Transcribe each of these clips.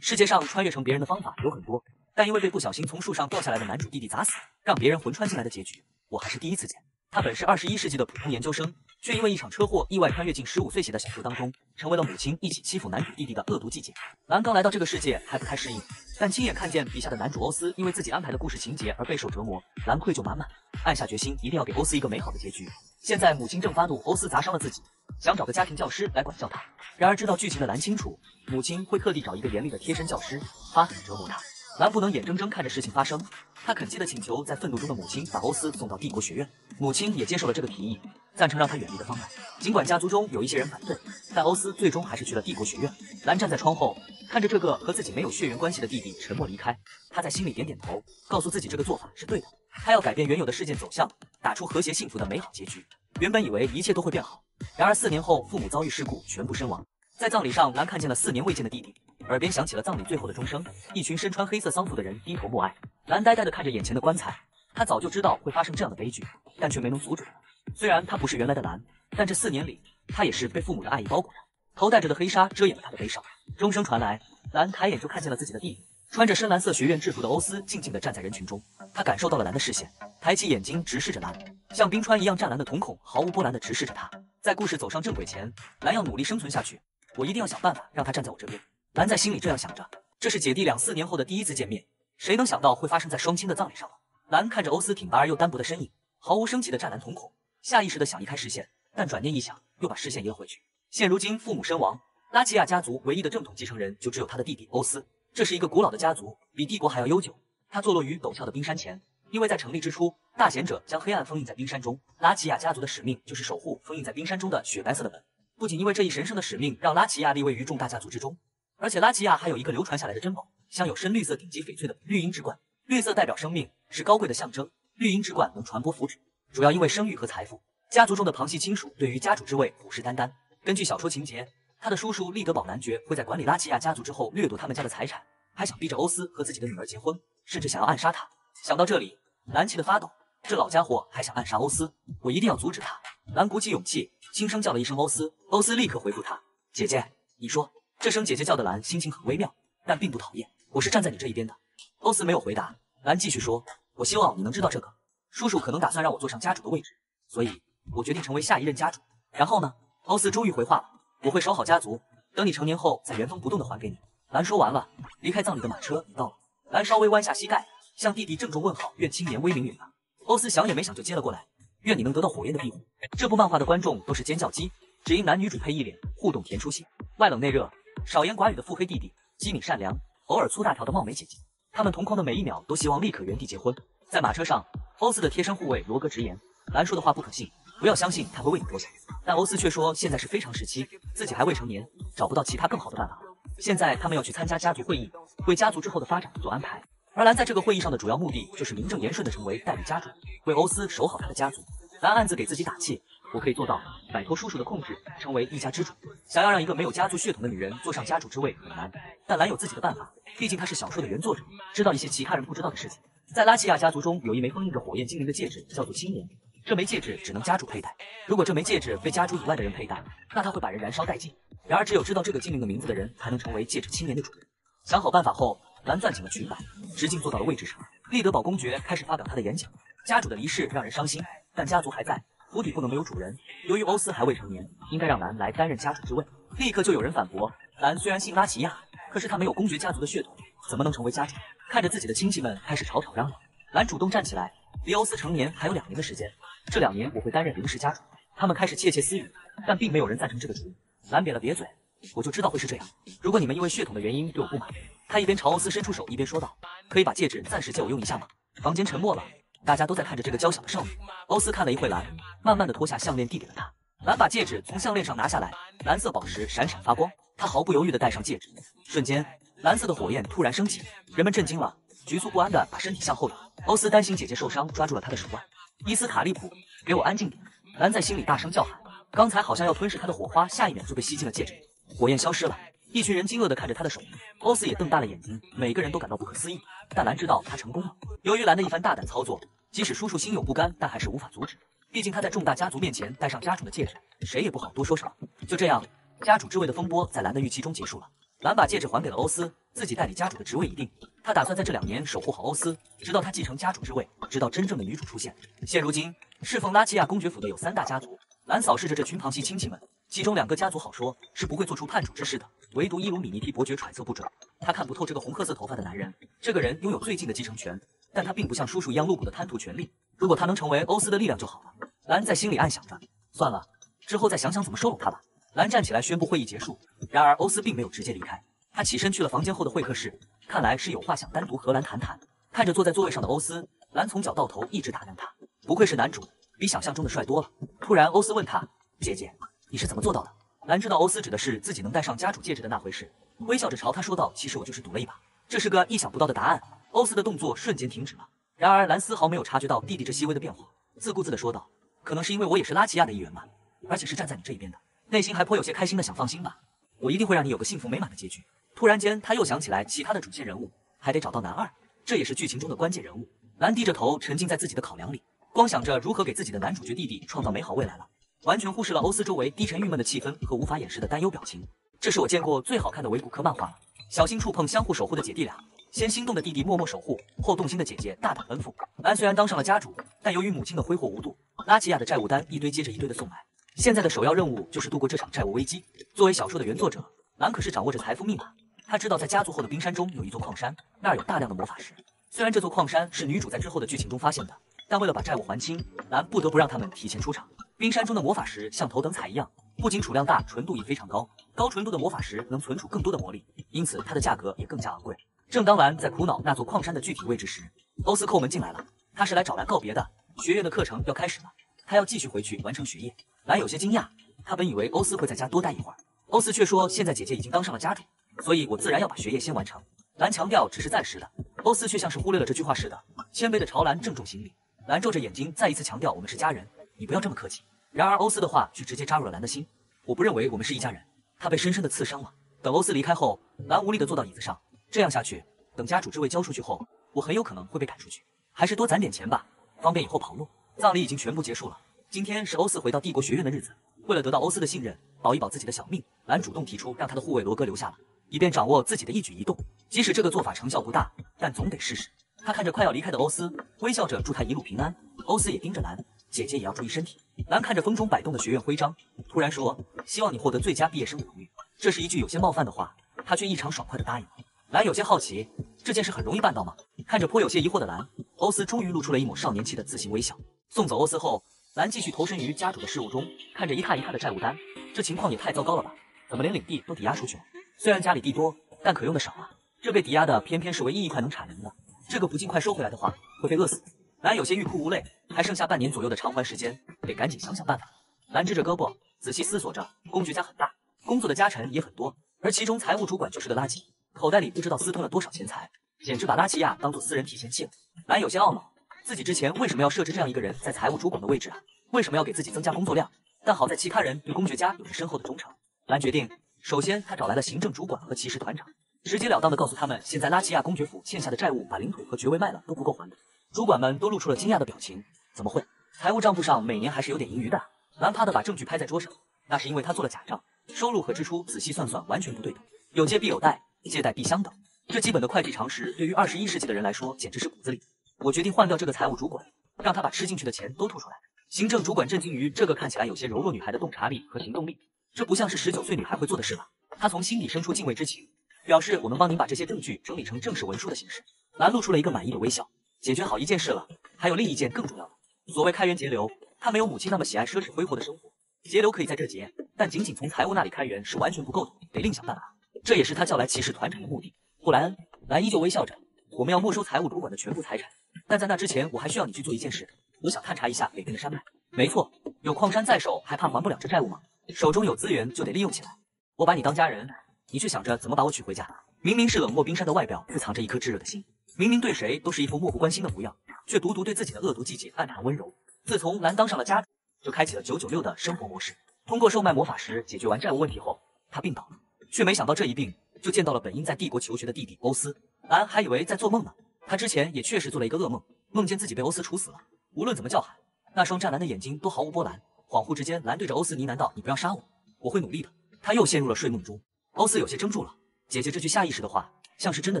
世界上穿越成别人的方法有很多，但因为被不小心从树上掉下来的男主弟弟砸死，让别人魂穿进来的结局，我还是第一次见。他本是二十一世纪的普通研究生，却因为一场车祸意外穿越进十五岁写的小说当中，成为了母亲一起欺负男主弟弟的恶毒季节。蓝刚来到这个世界还不太适应，但亲眼看见笔下的男主欧斯因为自己安排的故事情节而备受折磨，蓝愧疚满满，暗下决心一定要给欧斯一个美好的结局。现在母亲正发怒，欧斯砸伤了自己，想找个家庭教师来管教他。然而知道剧情的蓝清楚，母亲会特地找一个严厉的贴身教师，发狠折磨他。蓝不能眼睁睁看着事情发生，他恳切的请求在愤怒中的母亲把欧斯送到帝国学院。母亲也接受了这个提议，赞成让他远离的方案。尽管家族中有一些人反对，但欧斯最终还是去了帝国学院。蓝站在窗后，看着这个和自己没有血缘关系的弟弟沉默离开，他在心里点点头，告诉自己这个做法是对的。他要改变原有的事件走向，打出和谐幸福的美好结局。原本以为一切都会变好，然而四年后父母遭遇事故，全部身亡。在葬礼上，蓝看见了四年未见的弟弟。耳边响起了葬礼最后的钟声，一群身穿黑色丧服的人低头默哀。蓝呆呆地看着眼前的棺材，他早就知道会发生这样的悲剧，但却没能阻止。虽然他不是原来的蓝，但这四年里，他也是被父母的爱意包裹着。头戴着的黑纱遮掩了他的悲伤。钟声传来，蓝抬眼就看见了自己的弟弟，穿着深蓝色学院制服的欧斯静静地站在人群中。他感受到了蓝的视线，抬起眼睛直视着蓝，像冰川一样湛蓝的瞳孔毫无波澜地直视着他。在故事走上正轨前，蓝要努力生存下去，我一定要想办法让他站在我这边。蓝在心里这样想着，这是姐弟俩四年后的第一次见面，谁能想到会发生在双亲的葬礼上呢？蓝看着欧斯挺拔而又单薄的身影，毫无生气的湛蓝瞳孔，下意识的想移开视线，但转念一想，又把视线移了回去。现如今父母身亡，拉齐亚家族唯一的正统继承人就只有他的弟弟欧斯。这是一个古老的家族，比帝国还要悠久。它坐落于陡峭的冰山前，因为在成立之初，大贤者将黑暗封印在冰山中，拉齐亚家族的使命就是守护封印在冰山中的雪白色的门。不仅因为这一神圣的使命让拉齐亚立位于众大家族之中。而且拉齐亚还有一个流传下来的珍宝，镶有深绿色顶级翡翠的绿茵之冠。绿色代表生命，是高贵的象征。绿茵之冠能传播福祉，主要因为生育和财富。家族中的旁系亲属对于家主之位虎视眈眈。根据小说情节，他的叔叔利德堡男爵会在管理拉齐亚家族之后掠夺他们家的财产，还想逼着欧斯和自己的女儿结婚，甚至想要暗杀他。想到这里，蓝气得发抖。这老家伙还想暗杀欧斯，我一定要阻止他。蓝鼓起勇气，轻声叫了一声欧斯。欧斯立刻回复他：“姐姐，你说。”这声姐姐叫的蓝心情很微妙，但并不讨厌。我是站在你这一边的。欧斯没有回答，蓝继续说：“我希望你能知道这个，叔叔可能打算让我坐上家主的位置，所以我决定成为下一任家主。然后呢？”欧斯终于回话了：“我会守好家族，等你成年后再原封不动的还给你。”蓝说完了，离开葬礼的马车已到了。蓝稍微弯下膝盖，向弟弟郑重问好：“愿青年威名远扬。”欧斯想也没想就接了过来：“愿你能得到火焰的庇护。”这部漫画的观众都是尖叫鸡，只因男女主配一脸互动甜出戏，外冷内热。少言寡语的腹黑弟弟，机敏善良，偶尔粗大条的貌美姐姐，他们同框的每一秒都希望立刻原地结婚。在马车上，欧斯的贴身护卫罗格直言：“蓝说的话不可信，不要相信他会为你着想。”但欧斯却说：“现在是非常时期，自己还未成年，找不到其他更好的办法。现在他们要去参加家族会议，为家族之后的发展做安排。而兰在这个会议上的主要目的，就是名正言顺的成为代理家主，为欧斯守好他的家族。兰暗自给自己打气。”我可以做到摆脱叔叔的控制，成为一家之主。想要让一个没有家族血统的女人坐上家主之位很难，但兰有自己的办法。毕竟她是小说的原作者，知道一些其他人不知道的事情。在拉齐亚家族中，有一枚封印着火焰精灵的戒指，叫做青年。这枚戒指只能家主佩戴。如果这枚戒指被家主以外的人佩戴，那他会把人燃烧殆尽。然而，只有知道这个精灵的名字的人，才能成为戒指青年的主人。想好办法后，蓝攥紧了裙摆，直径坐到了位置上。利德堡公爵开始发表他的演讲。家主的离世让人伤心，但家族还在。府邸不能没有主人。由于欧斯还未成年，应该让蓝来担任家主之位。立刻就有人反驳：蓝虽然姓拉齐亚，可是他没有公爵家族的血统，怎么能成为家主？看着自己的亲戚们开始吵吵嚷嚷，蓝主动站起来：离欧斯成年还有两年的时间，这两年我会担任临时家主。他们开始窃窃私语，但并没有人赞成这个主意。蓝瘪了瘪嘴：我就知道会是这样。如果你们因为血统的原因对我不满，他一边朝欧斯伸出手，一边说道：可以把戒指暂时借我用一下吗？房间沉默了。大家都在看着这个娇小的少女。欧斯看了一会蓝，慢慢的脱下项链递给了她。蓝把戒指从项链上拿下来，蓝色宝石闪闪发光。他毫不犹豫的戴上戒指，瞬间，蓝色的火焰突然升起，人们震惊了，局促不安的把身体向后仰。欧斯担心姐姐受伤，抓住了她的手腕。伊斯卡利普，给我安静点！蓝在心里大声叫喊。刚才好像要吞噬他的火花，下一秒就被吸进了戒指里，火焰消失了。一群人惊愕的看着他的手，欧斯也瞪大了眼睛，每个人都感到不可思议。但蓝知道他成功了。由于蓝的一番大胆操作，即使叔叔心有不甘，但还是无法阻止。毕竟他在众大家族面前戴上家主的戒指，谁也不好多说什么。就这样，家主之位的风波在蓝的预期中结束了。兰把戒指还给了欧斯，自己代理家主的职位已定。他打算在这两年守护好欧斯，直到他继承家主之位，直到真正的女主出现。现如今，侍奉拉齐亚公爵府的有三大家族。兰扫视着这群旁系亲戚们，其中两个家族好说是不会做出叛主之事的，唯独伊鲁米尼提伯爵揣测不准。他看不透这个红褐色头发的男人，这个人拥有最近的继承权，但他并不像叔叔一样露骨的贪图权力。如果他能成为欧斯的力量就好了。兰在心里暗想着，算了，之后再想想怎么收拢他吧。兰站起来宣布会议结束，然而欧斯并没有直接离开，他起身去了房间后的会客室，看来是有话想单独和兰谈谈。看着坐在座位上的欧斯，兰从脚到头一直打量他，不愧是男主，比想象中的帅多了。突然，欧斯问他：“姐姐，你是怎么做到的？”兰知道欧斯指的是自己能戴上家主戒指的那回事，微笑着朝他说道：“其实我就是赌了一把。”这是个意想不到的答案，欧斯的动作瞬间停止了。然而兰丝毫没有察觉到弟弟这细微的变化，自顾自地说道。可能是因为我也是拉齐亚的一员吧，而且是站在你这一边的，内心还颇有些开心的想放心吧。我一定会让你有个幸福美满的结局。突然间，他又想起来其他的主线人物，还得找到男二，这也是剧情中的关键人物。兰低着头，沉浸在自己的考量里，光想着如何给自己的男主角弟弟创造美好未来了，完全忽视了欧斯周围低沉郁闷的气氛和无法掩饰的担忧表情。这是我见过最好看的维古科漫画了。小心触碰相互守护的姐弟俩。先心动的弟弟默默守护，后动心的姐姐大胆奔赴。兰虽然当上了家主，但由于母亲的挥霍无度，拉齐亚的债务单一堆接着一堆的送来。现在的首要任务就是度过这场债务危机。作为小说的原作者，兰可是掌握着财富密码。他知道在家族后的冰山中有一座矿山，那儿有大量的魔法石。虽然这座矿山是女主在之后的剧情中发现的，但为了把债务还清，兰不得不让他们提前出场。冰山中的魔法石像头等彩一样，不仅储量大，纯度也非常高。高纯度的魔法石能存储更多的魔力，因此它的价格也更加昂贵。正当兰在苦恼那座矿山的具体位置时，欧斯叩门进来了。他是来找兰告别的，学院的课程要开始了，他要继续回去完成学业。兰有些惊讶，他本以为欧斯会在家多待一会儿，欧斯却说现在姐姐已经当上了家主，所以我自然要把学业先完成。兰强调只是暂时的，欧斯却像是忽略了这句话似的，谦卑的朝兰郑重行礼。兰皱着眼睛再一次强调我们是家人，你不要这么客气。然而欧斯的话却直接扎入了兰的心，我不认为我们是一家人。他被深深的刺伤了。等欧斯离开后，兰无力的坐到椅子上。这样下去，等家主之位交出去后，我很有可能会被赶出去。还是多攒点钱吧，方便以后跑路。葬礼已经全部结束了，今天是欧斯回到帝国学院的日子。为了得到欧斯的信任，保一保自己的小命，兰主动提出让他的护卫罗哥留下了，以便掌握自己的一举一动。即使这个做法成效不大，但总得试试。他看着快要离开的欧斯，微笑着祝他一路平安。欧斯也盯着兰，姐姐也要注意身体。兰看着风中摆动的学院徽章，突然说：“希望你获得最佳毕业生的荣誉。”这是一句有些冒犯的话，他却异常爽快地答应了。兰有些好奇，这件事很容易办到吗？看着颇有些疑惑的兰，欧斯终于露出了一抹少年气的自信微笑。送走欧斯后，兰继续投身于家主的事务中，看着一沓一沓的债务单，这情况也太糟糕了吧？怎么连领地都抵押出去了？虽然家里地多，但可用的少啊。这被抵押的偏偏是唯一一块能产能的，这个不尽快收回来的话，会被饿死。兰有些欲哭无泪，还剩下半年左右的偿还时间，得赶紧想想办法。兰支着胳膊，仔细思索着，公爵家很大，工作的家臣也很多，而其中财务主管就是个垃圾。口袋里不知道私吞了多少钱财，简直把拉齐亚当做私人提钱器了。兰有些懊恼，自己之前为什么要设置这样一个人在财务主管的位置啊？为什么要给自己增加工作量？但好在其他人对公爵家有着深厚的忠诚。兰决定，首先他找来了行政主管和骑士团长，直截了当的告诉他们，现在拉齐亚公爵府欠下的债务，把领土和爵位卖了都不够还的。主管们都露出了惊讶的表情，怎么会？财务账簿上每年还是有点盈余的。兰啪的把证据拍在桌上，那是因为他做了假账，收入和支出仔细算算完全不对等，有借必有贷。借贷必相等，这基本的会计常识对于二十一世纪的人来说简直是骨子里。我决定换掉这个财务主管，让他把吃进去的钱都吐出来。行政主管震惊于这个看起来有些柔弱女孩的洞察力和行动力，这不像是十九岁女孩会做的事吧？他从心底生出敬畏之情，表示我能帮您把这些证据整理成正式文书的形式。兰露出了一个满意的微笑，解决好一件事了，还有另一件更重要的。所谓开源节流，他没有母亲那么喜爱奢侈挥霍的生活，节流可以在这节，但仅仅从财务那里开源是完全不够的，得另想办法。这也是他叫来骑士团长的目的。布莱恩，兰依旧微笑着。我们要没收财务主管的全部财产，但在那之前，我还需要你去做一件事。我想探查一下北边的山脉。没错，有矿山在手，还怕还不了这债务吗？手中有资源就得利用起来。我把你当家人，你却想着怎么把我娶回家。明明是冷漠冰山的外表，却藏着一颗炙热的心。明明对谁都是一副漠不关心的模样，却独独对自己的恶毒季节暗藏温柔。自从兰当上了家主，就开启了九九六的生活模式。通过售卖魔法石解决完债务问题后，他病倒了。却没想到这一病就见到了本应在帝国求学的弟弟欧斯，兰还以为在做梦呢。他之前也确实做了一个噩梦，梦见自己被欧斯处死了。无论怎么叫喊，那双湛蓝的眼睛都毫无波澜。恍惚之间，蓝对着欧斯呢喃道：“你不要杀我，我会努力的。”他又陷入了睡梦中。欧斯有些怔住了，姐姐这句下意识的话，像是真的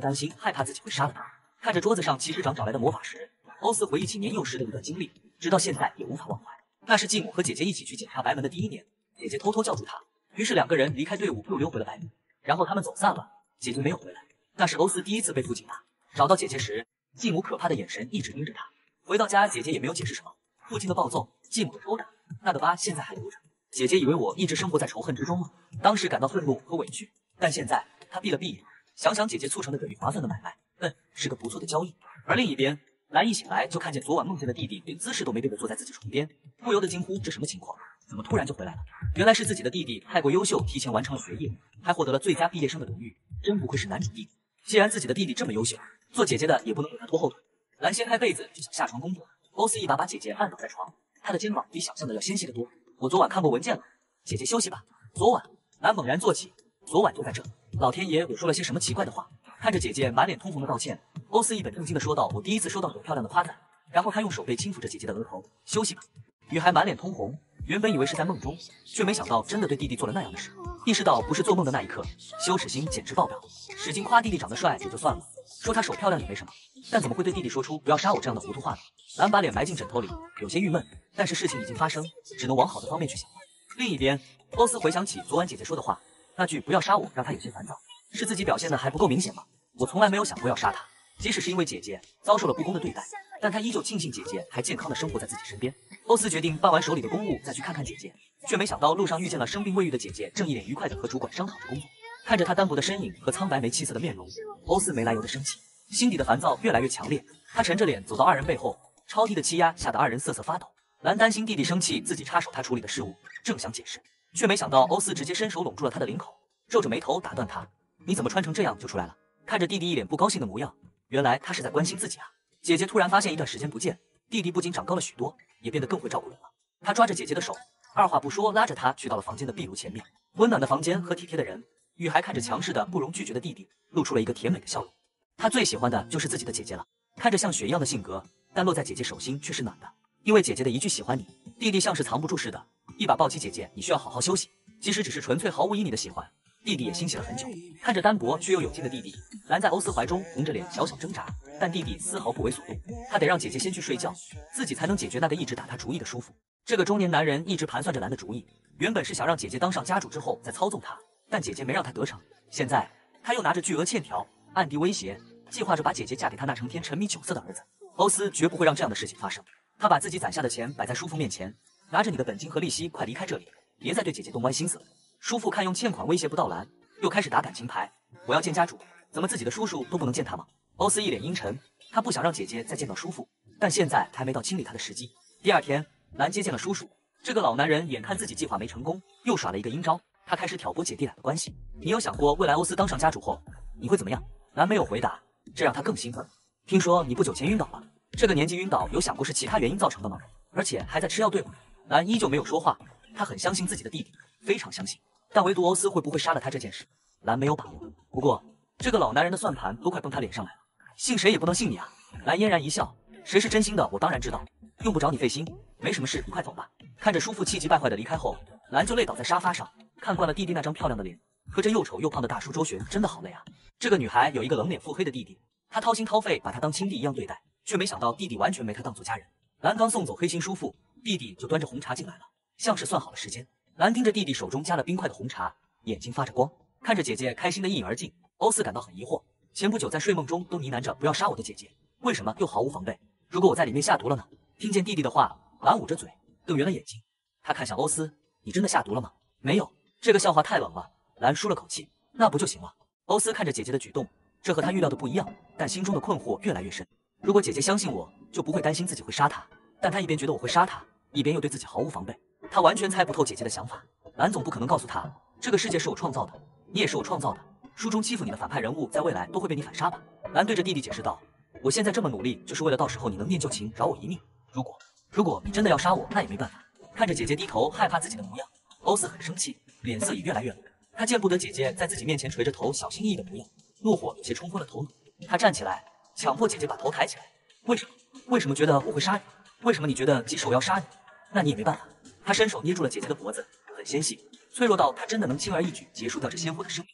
担心、害怕自己会杀了她。看着桌子上骑士长找来的魔法石，欧斯回忆起年幼时的一段经历，直到现在也无法忘怀。那是继母和姐姐一起去检查白门的第一年，姐姐偷偷叫住他，于是两个人离开队伍，又溜回了白门。然后他们走散了，姐姐没有回来。那是欧斯第一次被父亲打。找到姐姐时，继母可怕的眼神一直盯着他。回到家，姐姐也没有解释什么。父亲的暴揍，继母的抽打，那个疤现在还留着。姐姐以为我一直生活在仇恨之中吗？当时感到愤怒和委屈，但现在她闭了闭眼，想想姐姐促成的等于划算的买卖，嗯，是个不错的交易。而另一边，兰一醒来就看见昨晚梦见的弟弟连姿势都没变的坐在自己床边，不由得惊呼：这什么情况？怎么突然就回来了？原来是自己的弟弟太过优秀，提前完成了学业，还获得了最佳毕业生的荣誉，真不愧是男主弟弟。既然自己的弟弟这么优秀，做姐姐的也不能给他拖后腿。兰掀开被子就想下床工作。欧斯一把把姐姐按倒在床，他的肩膀比想象的要纤细得多。我昨晚看过文件了，姐姐休息吧。昨晚，兰猛然坐起，昨晚就在这。老天爷，我说了些什么奇怪的话？看着姐姐满脸通红的道歉，欧斯一本正经的说道：“我第一次收到有漂亮的夸赞。”然后他用手背轻抚着姐姐的额头，休息吧。女孩满脸通红，原本以为是在梦中，却没想到真的对弟弟做了那样的事。意识到不是做梦的那一刻，羞耻心简直爆表，使劲夸弟弟长得帅也就算了，说他手漂亮也没什么，但怎么会对弟弟说出不要杀我这样的糊涂话呢？兰把脸埋进枕头里，有些郁闷，但是事情已经发生，只能往好的方面去想。另一边，欧斯回想起昨晚姐姐说的话，那句不要杀我，让他有些烦躁，是自己表现的还不够明显吗？我从来没有想过要杀他，即使是因为姐姐遭受了不公的对待，但他依旧庆幸姐姐还健康的生活在自己身边。欧斯决定办完手里的公务再去看看姐姐，却没想到路上遇见了生病未愈的姐姐，正一脸愉快的和主管商讨着工作。看着她单薄的身影和苍白没气色的面容，欧斯没来由的生气，心底的烦躁越来越强烈。他沉着脸走到二人背后。超低的气压吓得二人瑟瑟发抖。兰担心弟弟生气，自己插手他处理的事务，正想解释，却没想到欧斯直接伸手拢住了他的领口，皱着眉头打断他：“你怎么穿成这样就出来了？”看着弟弟一脸不高兴的模样，原来他是在关心自己啊。姐姐突然发现一段时间不见，弟弟不仅长高了许多，也变得更会照顾人了。他抓着姐姐的手，二话不说拉着她去到了房间的壁炉前面。温暖的房间和体贴的人，雨孩看着强势的不容拒绝的弟弟，露出了一个甜美的笑容。他最喜欢的就是自己的姐姐了，看着像雪一样的性格。但落在姐姐手心却是暖的，因为姐姐的一句喜欢你，弟弟像是藏不住似的，一把抱起姐姐。你需要好好休息。即使只是纯粹毫无意义的喜欢，弟弟也欣喜了很久。看着单薄却又有劲的弟弟，拦在欧斯怀中，红着脸小小挣扎，但弟弟丝毫不为所动。他得让姐姐先去睡觉，自己才能解决那个一直打他主意的叔父。这个中年男人一直盘算着兰的主意，原本是想让姐姐当上家主之后再操纵他，但姐姐没让他得逞。现在他又拿着巨额欠条，暗地威胁，计划着把姐姐嫁给他那成天沉迷酒色的儿子。欧斯绝不会让这样的事情发生。他把自己攒下的钱摆在叔父面前，拿着你的本金和利息，快离开这里，别再对姐姐动歪心思了。叔父看用欠款威胁不到兰，又开始打感情牌。我要见家主，怎么自己的叔叔都不能见他吗？欧斯一脸阴沉，他不想让姐姐再见到叔父，但现在还没到清理他的时机。第二天，兰接见了叔叔。这个老男人眼看自己计划没成功，又耍了一个阴招，他开始挑拨姐弟俩的关系。你有想过未来欧斯当上家主后你会怎么样？兰没有回答，这让他更兴奋。听说你不久前晕倒了，这个年纪晕倒，有想过是其他原因造成的吗？而且还在吃药，对吗？兰依旧没有说话，他很相信自己的弟弟，非常相信，但唯独欧斯会不会杀了他这件事，兰没有把握。不过这个老男人的算盘都快崩他脸上来了，信谁也不能信你啊！蓝嫣然一笑，谁是真心的，我当然知道，用不着你费心。没什么事，你快走吧。看着叔父气急败坏的离开后，兰就累倒在沙发上，看惯了弟弟那张漂亮的脸，和这又丑又胖的大叔周旋，真的好累啊。这个女孩有一个冷脸腹黑的弟弟。她掏心掏肺把他当亲弟一样对待，却没想到弟弟完全没他当做家人。兰刚送走黑心叔父，弟弟就端着红茶进来了，像是算好了时间。兰盯着弟弟手中加了冰块的红茶，眼睛发着光，看着姐姐开心的一饮而尽。欧斯感到很疑惑，前不久在睡梦中都呢喃着不要杀我的姐姐，为什么又毫无防备？如果我在里面下毒了呢？听见弟弟的话，兰捂着嘴，瞪圆了眼睛。他看向欧斯，你真的下毒了吗？没有，这个笑话太冷了。兰舒了口气，那不就行了？欧斯看着姐姐的举动。这和他预料的不一样，但心中的困惑越来越深。如果姐姐相信我，就不会担心自己会杀她。但她一边觉得我会杀她，一边又对自己毫无防备。她完全猜不透姐姐的想法。蓝总不可能告诉她，这个世界是我创造的，你也是我创造的。书中欺负你的反派人物，在未来都会被你反杀吧？蓝对着弟弟解释道：“我现在这么努力，就是为了到时候你能念旧情，饶我一命。如果如果你真的要杀我，那也没办法。”看着姐姐低头害怕自己的模样，欧斯很生气，脸色也越来越冷。他见不得姐姐在自己面前垂着头，小心翼翼的模样。怒火有些冲昏了头脑，他站起来，强迫姐姐把头抬起来。为什么？为什么觉得我会杀你？为什么你觉得即使我要杀你，那你也没办法？他伸手捏住了姐姐的脖子，很纤细，脆弱到他真的能轻而易举结束掉这鲜活的生命。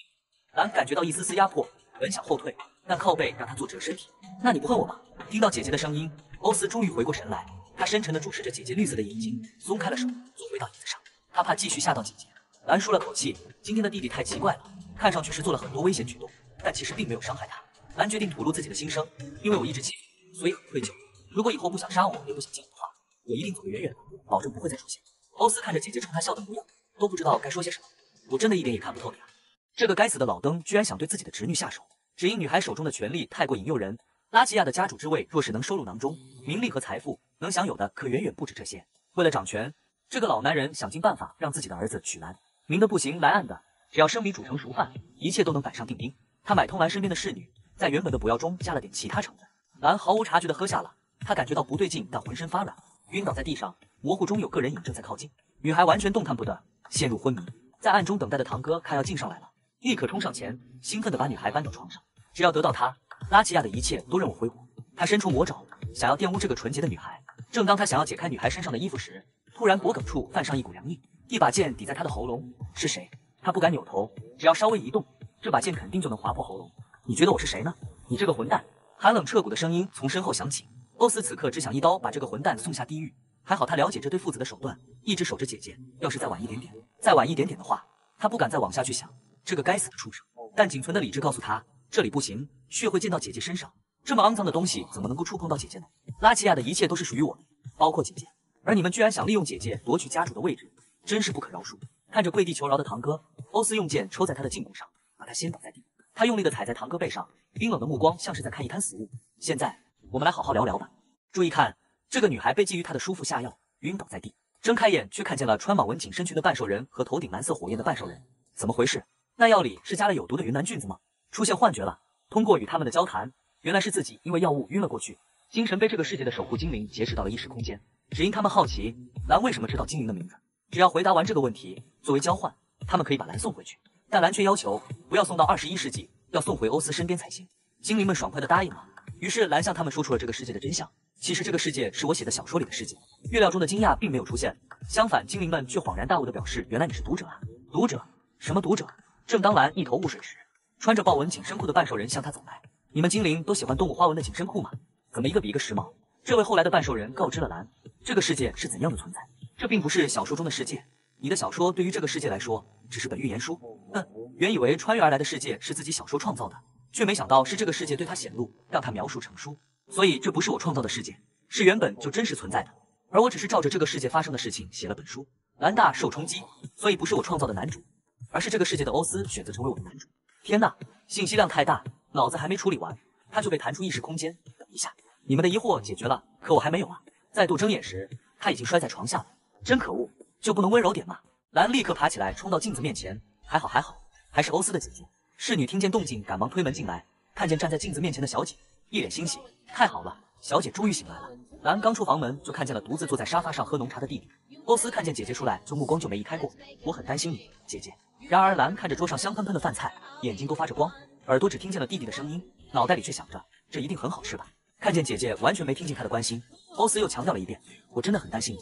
兰感觉到一丝丝压迫，本想后退，但靠背让他坐直了身体。那你不恨我吗？听到姐姐的声音，欧斯终于回过神来，他深沉地注视着姐姐绿色的眼睛，松开了手，坐回到椅子上。他怕继续吓到姐姐。兰舒了口气，今天的弟弟太奇怪了，看上去是做了很多危险举动，但其实并没有伤害他。兰决定吐露自己的心声，因为我一直欺负你，所以很愧疚。如果以后不想杀我，也不想见我的话，我一定走得远远的，保证不会再出现。欧斯看着姐姐冲他笑的模样，都不知道该说些什么。我真的一点也看不透你啊！这个该死的老登居然想对自己的侄女下手，只因女孩手中的权力太过引诱人。拉齐亚的家主之位，若是能收入囊中，名利和财富能享有的可远远不止这些。为了掌权，这个老男人想尽办法让自己的儿子娶兰，明的不行，来暗的，只要生米煮成熟饭，一切都能板上钉钉。他买通兰身边的侍女，在原本的补药中加了点其他成分，兰毫无察觉的喝下了。他感觉到不对劲，但浑身发软，晕倒在地上。模糊中有个人影正在靠近，女孩完全动弹不得，陷入昏迷。在暗中等待的堂哥看要进上来了，立刻冲上前，兴奋地把女孩搬到床上。只要得到她。拉齐亚的一切都任我挥霍。他伸出魔爪，想要玷污这个纯洁的女孩。正当他想要解开女孩身上的衣服时，突然脖颈处泛上一股凉意，一把剑抵在他的喉咙。是谁？他不敢扭头，只要稍微一动，这把剑肯定就能划破喉咙。你觉得我是谁呢？你这个混蛋！寒冷彻骨的声音从身后响起。欧斯此刻只想一刀把这个混蛋送下地狱。还好他了解这对父子的手段，一直守着姐姐。要是再晚一点点，再晚一点点的话，他不敢再往下去想这个该死的畜生。但仅存的理智告诉他。这里不行，血会溅到姐姐身上。这么肮脏的东西怎么能够触碰到姐姐呢？拉齐亚的一切都是属于我的，包括姐姐。而你们居然想利用姐姐夺取家主的位置，真是不可饶恕！看着跪地求饶的堂哥，欧斯用剑抽在他的颈骨上，把他掀倒在地。他用力的踩在堂哥背上，冰冷的目光像是在看一滩死物。现在我们来好好聊聊吧。注意看，这个女孩被觊觎她的叔父下药，晕倒在地。睁开眼，却看见了穿网纹紧身裙的半兽人和头顶蓝色火焰的半兽人。怎么回事？那药里是加了有毒的云南菌子吗？出现幻觉了。通过与他们的交谈，原来是自己因为药物晕了过去，精神被这个世界的守护精灵劫持到了意识空间。只因他们好奇蓝为什么知道精灵的名字，只要回答完这个问题，作为交换，他们可以把蓝送回去。但蓝却要求不要送到二十一世纪，要送回欧斯身边才行。精灵们爽快的答应了。于是蓝向他们说出了这个世界的真相。其实这个世界是我写的小说里的世界。预料中的惊讶并没有出现，相反，精灵们却恍然大悟的表示：原来你是读者啊！读者？什么读者？正当蓝一头雾水时。穿着豹纹紧身裤的半兽人向他走来。你们精灵都喜欢动物花纹的紧身裤吗？怎么一个比一个时髦？这位后来的半兽人告知了蓝，这个世界是怎样的存在。这并不是小说中的世界。你的小说对于这个世界来说只是本预言书。嗯，原以为穿越而来的世界是自己小说创造的，却没想到是这个世界对他显露，让他描述成书。所以这不是我创造的世界，是原本就真实存在的。而我只是照着这个世界发生的事情写了本书。蓝大受冲击，所以不是我创造的男主，而是这个世界的欧斯选择成为我的男主。天呐，信息量太大，脑子还没处理完，他就被弹出意识空间。等一下，你们的疑惑解决了，可我还没有啊！再度睁眼时，他已经摔在床下了。真可恶，就不能温柔点吗？兰立刻爬起来，冲到镜子面前。还好还好，还是欧斯的姐姐。侍女听见动静，赶忙推门进来，看见站在镜子面前的小姐，一脸欣喜。太好了，小姐终于醒来了。兰刚出房门，就看见了独自坐在沙发上喝浓茶的弟弟。欧斯看见姐姐出来，就目光就没移开过。我很担心你，姐姐。然而兰看着桌上香喷喷的饭菜，眼睛都发着光，耳朵只听见了弟弟的声音，脑袋里却想着这一定很好吃吧。看见姐姐完全没听进他的关心，欧斯又强调了一遍：“我真的很担心你。”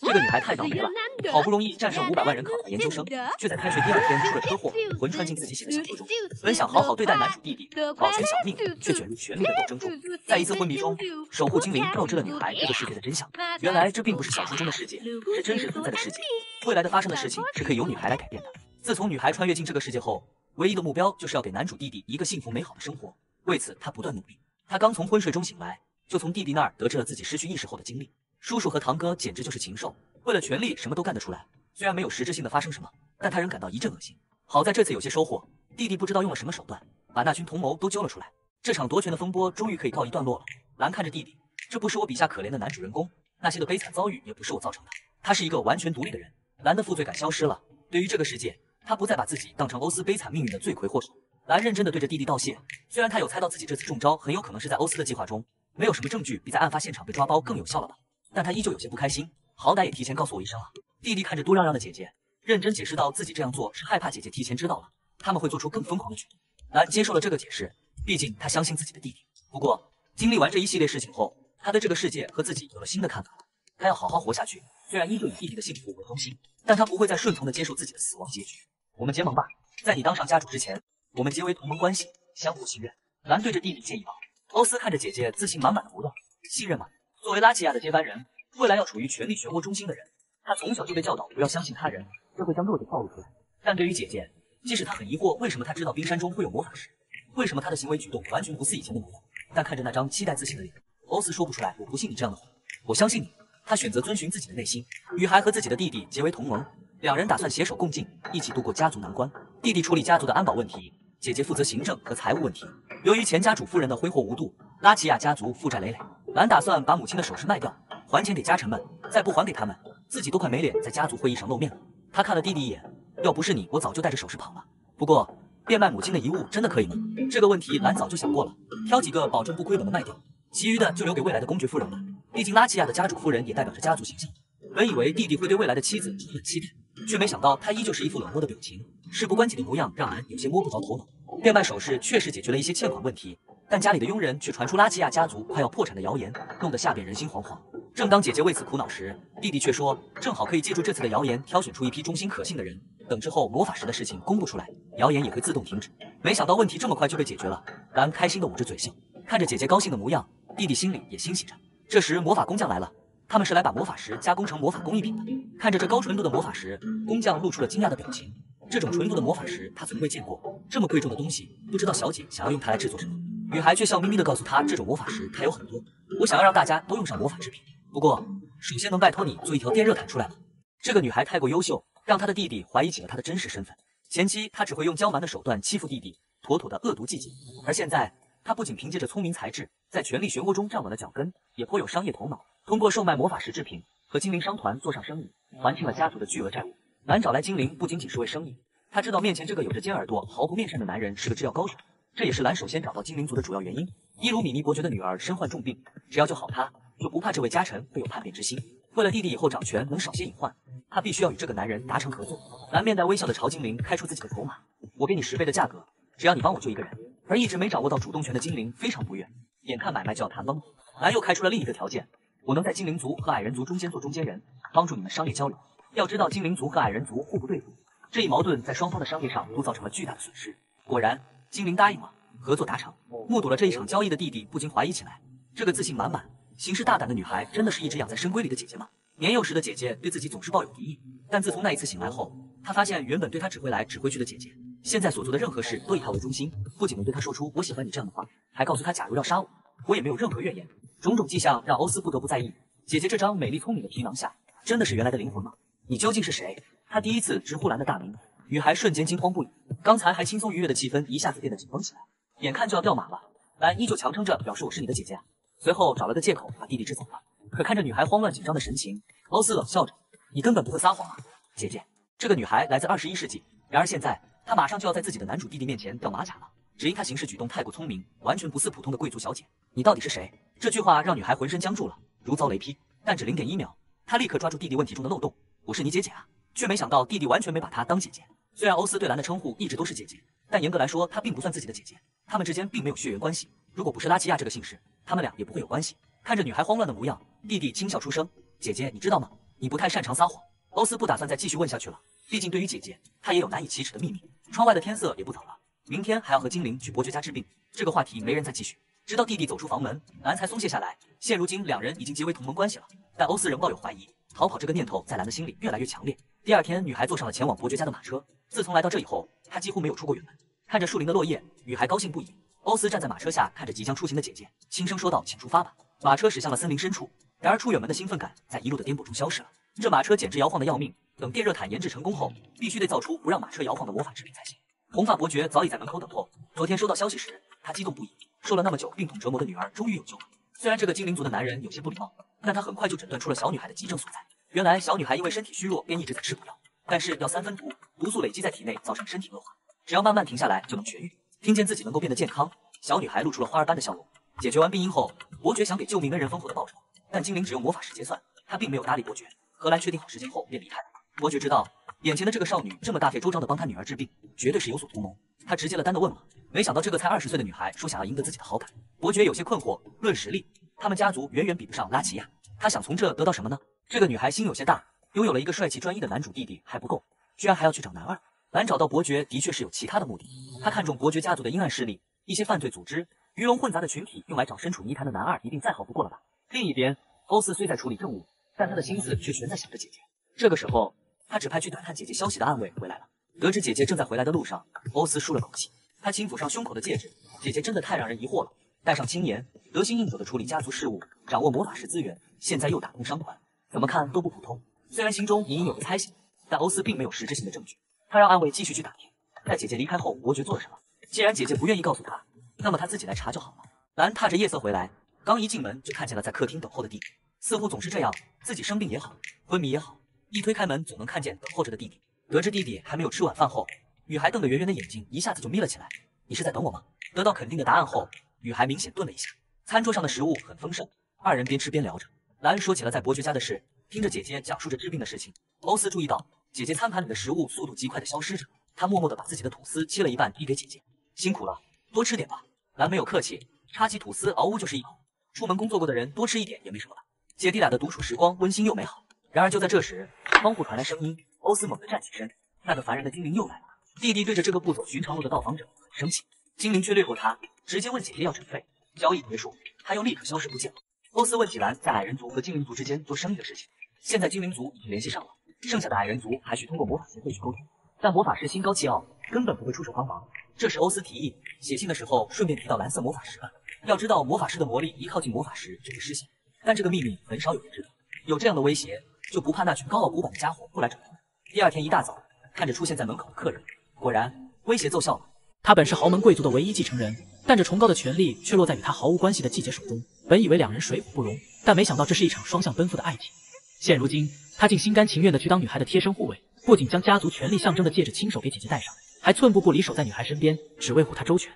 这个女孩太倒霉了，好不容易战胜五百万人考的研究生，却在开学第二天出了车祸，魂穿进自己写的小说中。本想好好对待男主弟弟，保全小命，却卷入权力的斗争中。在一次昏迷中，守护精灵告知了女孩这个世界的真相。原来这并不是小说中的世界，是真实存在的世界。未来的发生的事情是可以由女孩来改变的。自从女孩穿越进这个世界后，唯一的目标就是要给男主弟弟一个幸福美好的生活。为此，她不断努力。她刚从昏睡中醒来，就从弟弟那儿得知了自己失去意识后的经历。叔叔和堂哥简直就是禽兽，为了权力什么都干得出来。虽然没有实质性的发生什么，但他仍感到一阵恶心。好在这次有些收获，弟弟不知道用了什么手段，把那群同谋都揪了出来。这场夺权的风波终于可以告一段落了。兰看着弟弟，这不是我笔下可怜的男主人公，那些的悲惨遭遇也不是我造成的。他是一个完全独立的人。兰的负罪感消失了，对于这个世界。他不再把自己当成欧斯悲惨命运的罪魁祸首。兰认真的对着弟弟道谢。虽然他有猜到自己这次中招很有可能是在欧斯的计划中，没有什么证据比在案发现场被抓包更有效了吧？但他依旧有些不开心。好歹也提前告诉我一声啊！弟弟看着嘟嚷嚷的姐姐，认真解释道自己这样做是害怕姐姐提前知道了，他们会做出更疯狂的举动。兰接受了这个解释，毕竟他相信自己的弟弟。不过经历完这一系列事情后，他对这个世界和自己有了新的看法。他要好好活下去，虽然依旧以弟弟的幸福为中心，但他不会再顺从的接受自己的死亡结局。我们结盟吧，在你当上家主之前，我们结为同盟关系，相互信任。兰对着弟弟建议道。欧斯看着姐姐自信满满的活动，信任吗？作为拉齐亚的接班人，未来要处于权力漩涡中心的人，他从小就被教导不要相信他人，这会将弱点暴露出来。但对于姐姐，即使他很疑惑为什么他知道冰山中会有魔法石，为什么他的行为举动完全不似以前的模样，但看着那张期待自信的脸，欧斯说不出来我不信你这样的话，我相信你。他选择遵循自己的内心。女孩和自己的弟弟结为同盟，两人打算携手共进，一起度过家族难关。弟弟处理家族的安保问题，姐姐负责行政和财务问题。由于前家主夫人的挥霍无度，拉齐亚家族负债累累。兰打算把母亲的首饰卖掉，还钱给家臣们，再不还给他们，自己都快没脸在家族会议上露面了。他看了弟弟一眼，要不是你，我早就带着首饰跑了。不过，变卖母亲的遗物真的可以吗？这个问题兰早就想过了，挑几个保证不亏本的卖掉，其余的就留给未来的公爵夫人吧。毕竟拉齐亚的家主夫人也代表着家族形象。本以为弟弟会对未来的妻子充满期待，却没想到他依旧是一副冷漠的表情，事不关己的模样让兰有些摸不着头脑。变卖首饰确实解决了一些欠款问题，但家里的佣人却传出拉齐亚家族快要破产的谣言，弄得下边人心惶惶。正当姐姐为此苦恼时，弟弟却说正好可以借助这次的谣言挑选出一批忠心可信的人，等之后魔法石的事情公布出来，谣言也会自动停止。没想到问题这么快就被解决了，兰开心的捂着嘴笑，看着姐姐高兴的模样，弟弟心里也欣喜着。这时，魔法工匠来了。他们是来把魔法石加工成魔法工艺品的。看着这高纯度的魔法石，工匠露出了惊讶的表情。这种纯度的魔法石，他从未见过。这么贵重的东西，不知道小姐想要用它来制作什么？女孩却笑眯眯地告诉他，这种魔法石她有很多。我想要让大家都用上魔法制品。不过，首先能拜托你做一条电热毯出来吗？这个女孩太过优秀，让她的弟弟怀疑起了她的真实身份。前期她只会用娇蛮的手段欺负弟弟，妥妥的恶毒伎伎。而现在，他不仅凭借着聪明才智，在权力漩涡中站稳了脚跟，也颇有商业头脑。通过售卖魔法石制品和精灵商团做上生意，还清了家族的巨额债务。难找来精灵不仅仅是为生意，他知道面前这个有着尖耳朵、毫不面善的男人是个制药高手，这也是蓝首先找到精灵族的主要原因。伊鲁米尼伯爵的女儿身患重病，只要救好她，就不怕这位家臣会有叛变之心。为了弟弟以后掌权能少些隐患，他必须要与这个男人达成合作。蓝面带微笑的朝精灵开出自己的筹码，我给你十倍的价格，只要你帮我救一个人。而一直没掌握到主动权的精灵非常不悦，眼看买卖就要谈崩，蓝又开出了另一个条件。我能在精灵族和矮人族中间做中间人，帮助你们商业交流。要知道，精灵族和矮人族互不对付，这一矛盾在双方的商业上都造成了巨大的损失。果然，精灵答应了，合作达成。目睹了这一场交易的弟弟不禁怀疑起来：这个自信满满、行事大胆的女孩，真的是一直养在深闺里的姐姐吗？年幼时的姐姐对自己总是抱有敌意，但自从那一次醒来后，她发现原本对她指挥来指挥去的姐姐，现在所做的任何事都以她为中心，不仅能对她说出“我喜欢你”这样的话，还告诉她，假如要杀我，我也没有任何怨言。种种迹象让欧斯不得不在意，姐姐这张美丽聪明的皮囊下，真的是原来的灵魂吗？你究竟是谁？他第一次直呼兰的大名，女孩瞬间惊慌不已。刚才还轻松愉悦的气氛一下子变得紧绷起来，眼看就要掉马了。兰依旧强撑着表示我是你的姐姐，随后找了个借口把弟弟支走了。可看着女孩慌乱紧张的神情，欧斯冷笑着：“你根本不会撒谎啊，姐姐。”这个女孩来自二十一世纪，然而现在她马上就要在自己的男主弟弟面前掉马甲了，只因她行事举动太过聪明，完全不似普通的贵族小姐。你到底是谁？这句话让女孩浑身僵住了，如遭雷劈。但只零点一秒，她立刻抓住弟弟问题中的漏洞：“我是你姐姐啊！”却没想到弟弟完全没把她当姐姐。虽然欧斯对兰的称呼一直都是姐姐，但严格来说，她并不算自己的姐姐。他们之间并没有血缘关系。如果不是拉齐亚这个姓氏，他们俩也不会有关系。看着女孩慌乱的模样，弟弟轻笑出声：“姐姐，你知道吗？你不太擅长撒谎。”欧斯不打算再继续问下去了，毕竟对于姐姐，他也有难以启齿的秘密。窗外的天色也不早了，明天还要和精灵去伯爵家治病，这个话题没人再继续。直到弟弟走出房门，兰才松懈下来。现如今两人已经结为同盟关系了，但欧斯仍抱有怀疑，逃跑这个念头在兰的心里越来越强烈。第二天，女孩坐上了前往伯爵家的马车。自从来到这以后，她几乎没有出过远门。看着树林的落叶，女孩高兴不已。欧斯站在马车下，看着即将出行的姐姐，轻声说道：“请出发吧。”马车驶向了森林深处。然而出远门的兴奋感在一路的颠簸中消失了。这马车简直摇晃的要命。等电热毯研制成功后，必须得造出不让马车摇晃的魔法制品才行。红发伯爵早已在门口等候。昨天收到消息时，他激动不已。受了那么久病痛折磨的女儿终于有救了。虽然这个精灵族的男人有些不礼貌，但他很快就诊断出了小女孩的急症所在。原来小女孩因为身体虚弱，便一直在吃补药，但是药三分毒，毒素累积在体内，造成身体恶化。只要慢慢停下来，就能痊愈。听见自己能够变得健康，小女孩露出了花儿般的笑容。解决完病因后，伯爵想给救命恩人丰厚的报酬，但精灵只用魔法石结算，他并没有搭理伯爵。荷兰确定好时间后便离开了。伯爵知道眼前的这个少女这么大费周章的帮他女儿治病，绝对是有所图谋。他直接了当的问了。没想到这个才二十岁的女孩说想要赢得自己的好感，伯爵有些困惑。论实力，他们家族远远比不上拉齐亚，他想从这得到什么呢？这个女孩心有些大，拥有了一个帅气专一的男主弟弟还不够，居然还要去找男二。蓝找到伯爵的确是有其他的目的，他看中伯爵家族的阴暗势力，一些犯罪组织、鱼龙混杂的群体，用来找身处泥潭的男二，一定再好不过了吧？另一边，欧斯虽在处理政务，但他的心思却全在想着姐姐。这个时候，他指派去打探姐姐消息的暗卫回来了。得知姐姐正在回来的路上，欧斯舒了口气。他轻抚上胸口的戒指，姐姐真的太让人疑惑了。戴上青颜，得心应手的处理家族事务，掌握魔法师资源，现在又打通商团，怎么看都不普通。虽然心中隐隐有个猜想，但欧斯并没有实质性的证据。他让暗卫继续去打听，在姐姐离开后，伯爵做了什么。既然姐姐不愿意告诉他，那么他自己来查就好了。兰踏着夜色回来，刚一进门就看见了在客厅等候的弟弟。似乎总是这样，自己生病也好，昏迷也好，一推开门总能看见等候着的弟弟。得知弟弟还没有吃晚饭后，女孩瞪得圆圆的眼睛一下子就眯了起来。你是在等我吗？得到肯定的答案后，女孩明显顿了一下。餐桌上的食物很丰盛，二人边吃边聊着。兰说起了在伯爵家的事，听着姐姐讲述着治病的事情，欧斯注意到姐姐餐盘里的食物速度极快的消失着。他默默的把自己的吐司切了一半递给姐姐，辛苦了，多吃点吧。兰没有客气，插起吐司嗷呜就是一口。出门工作过的人多吃一点也没什么吧。姐弟俩的独处时光温馨又美好。然而就在这时，窗户传来声音，欧斯猛地站起身，那个烦人的精灵又来了。弟弟对着这个不走寻常路的到访者很生气，精灵却略过他，直接问姐姐要诊费。交易结束，他又立刻消失不见了。欧斯问起兰在矮人族和精灵族之间做生意的事情。现在精灵族已经联系上了，剩下的矮人族还需通过魔法协会去沟通。但魔法师心高气傲，根本不会出手帮忙。这时欧斯提议写信的时候顺便提到蓝色魔法师吧。要知道魔法师的魔力一靠近魔法师就会失效，但这个秘密很少有人知道。有这样的威胁，就不怕那群高傲古板的家伙过来找他。第二天一大早，看着出现在门口的客人，果然威胁奏效了。他本是豪门贵族的唯一继承人，但这崇高的权力却落在与他毫无关系的季姐手中。本以为两人水火不容，但没想到这是一场双向奔赴的爱情。现如今，他竟心甘情愿的去当女孩的贴身护卫，不仅将家族权力象征的戒指亲手给姐姐戴上，还寸步不离守在女孩身边，只为护她周全。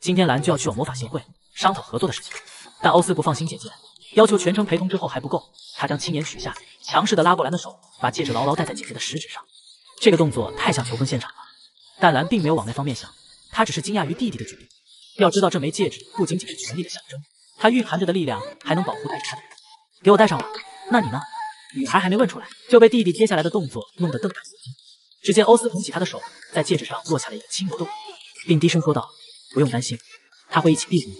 今天兰就要去往魔法协会商讨合作的事情，但欧斯不放心姐姐，要求全程陪同之后还不够，他将青眼取下，强势的拉过兰的手，把戒指牢牢戴在姐姐的食指上。这个动作太像求婚现场了，但兰并没有往那方面想。他只是惊讶于弟弟的举动。要知道，这枚戒指不仅仅是权力的象征，它蕴含着的力量还能保护戴它的人。给我戴上了。那你呢？女孩还没问出来，就被弟弟接下来的动作弄得瞪大眼睛。只见欧斯捧起她的手，在戒指上落下了一个轻柔的吻，并低声说道：“不用担心，他会一起庇护你。”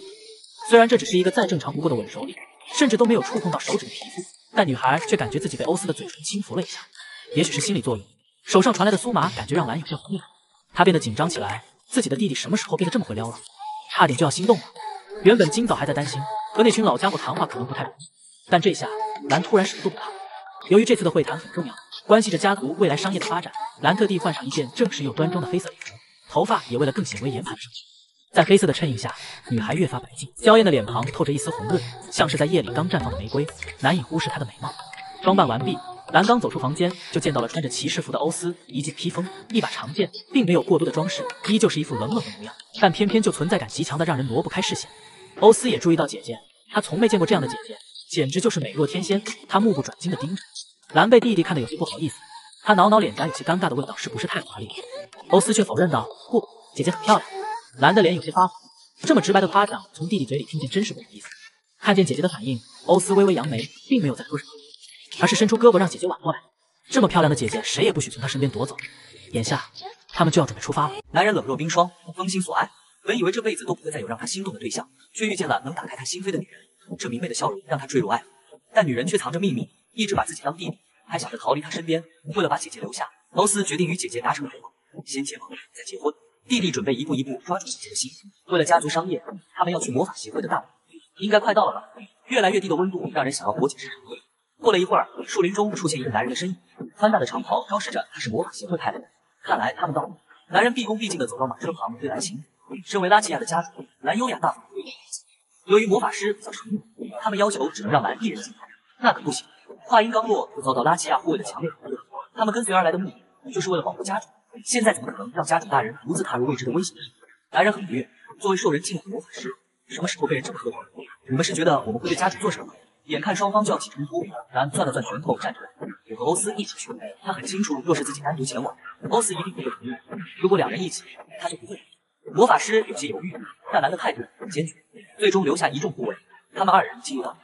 虽然这只是一个再正常不过的吻手礼，甚至都没有触碰到手指的皮肤，但女孩却感觉自己被欧斯的嘴唇轻抚了一下。也许是心理作用，手上传来的酥麻感觉让蓝有些红了，她变得紧张起来。自己的弟弟什么时候变得这么会撩了？差点就要心动了。原本今早还在担心和那群老家伙谈话可能不太容易，但这下蓝突然什么都不怕。由于这次的会谈很重要，关系着家族未来商业的发展，蓝特地换上一件正式又端庄的黑色礼服，头发也为了更显威严盘了上去。在黑色的衬映下，女孩越发白净，娇艳的脸庞透着一丝红润，像是在夜里刚绽放的玫瑰，难以忽视她的美貌。装扮完毕。蓝刚走出房间，就见到了穿着骑士服的欧斯，一记披风，一把长剑，并没有过多的装饰，依旧是一副冷冷的模样，但偏偏就存在感极强的，让人挪不开视线。欧斯也注意到姐姐，他从没见过这样的姐姐，简直就是美若天仙。他目不转睛地盯着蓝，被弟弟看得有些不好意思，他挠挠脸颊，有些尴尬地问道：“是不是太华丽了？”欧斯却否认道：“不，姐姐很漂亮。”蓝的脸有些发红，这么直白的夸奖从弟弟嘴里听见，真是不好意思。看见姐姐的反应，欧斯微微扬眉，并没有再说什么。而是伸出胳膊让姐姐挽过来。这么漂亮的姐姐，谁也不许从她身边夺走。眼下，他们就要准备出发了。男人冷若冰霜，风心所爱。本以为这辈子都不会再有让他心动的对象，却遇见了能打开他心扉的女人。这明媚的笑容让他坠入爱河。但女人却藏着秘密，一直把自己当弟弟，还想着逃离他身边。为了把姐姐留下，欧斯决定与姐姐达成合作，先结盟，再结婚。弟弟准备一步一步抓住姐姐的心。为了家族商业，他们要去魔法协会的大门，应该快到了吧？越来越低的温度让人想要裹紧身。过了一会儿，树林中出现一个男人的身影，宽大的长袍昭示着他是魔法协会派来的。看来他们到了。男人毕恭毕敬地走到马车旁，对蓝行。身为拉齐亚的家主，蓝优雅大方。由于魔法师比较沉默，他们要求只能让蓝一人进来。那可不行。话音刚落，就遭到拉齐亚护卫的强烈反对。他们跟随而来的目的，就是为了保护家主。现在怎么可能让家主大人独自踏入未知的危险地？男人很不悦。作为受人敬仰的魔法师，什么时候被人这么呵护？你们是觉得我们会对家主做什么？眼看双方就要起冲突，蓝攥了攥拳头，站出来：“我和欧斯一起去。”他很清楚，若是自己单独前往，欧斯一定不会同意。如果两人一起，他就不会。魔法师有些犹豫，但蓝的态度很坚决，最终留下一众护卫。他们二人进入到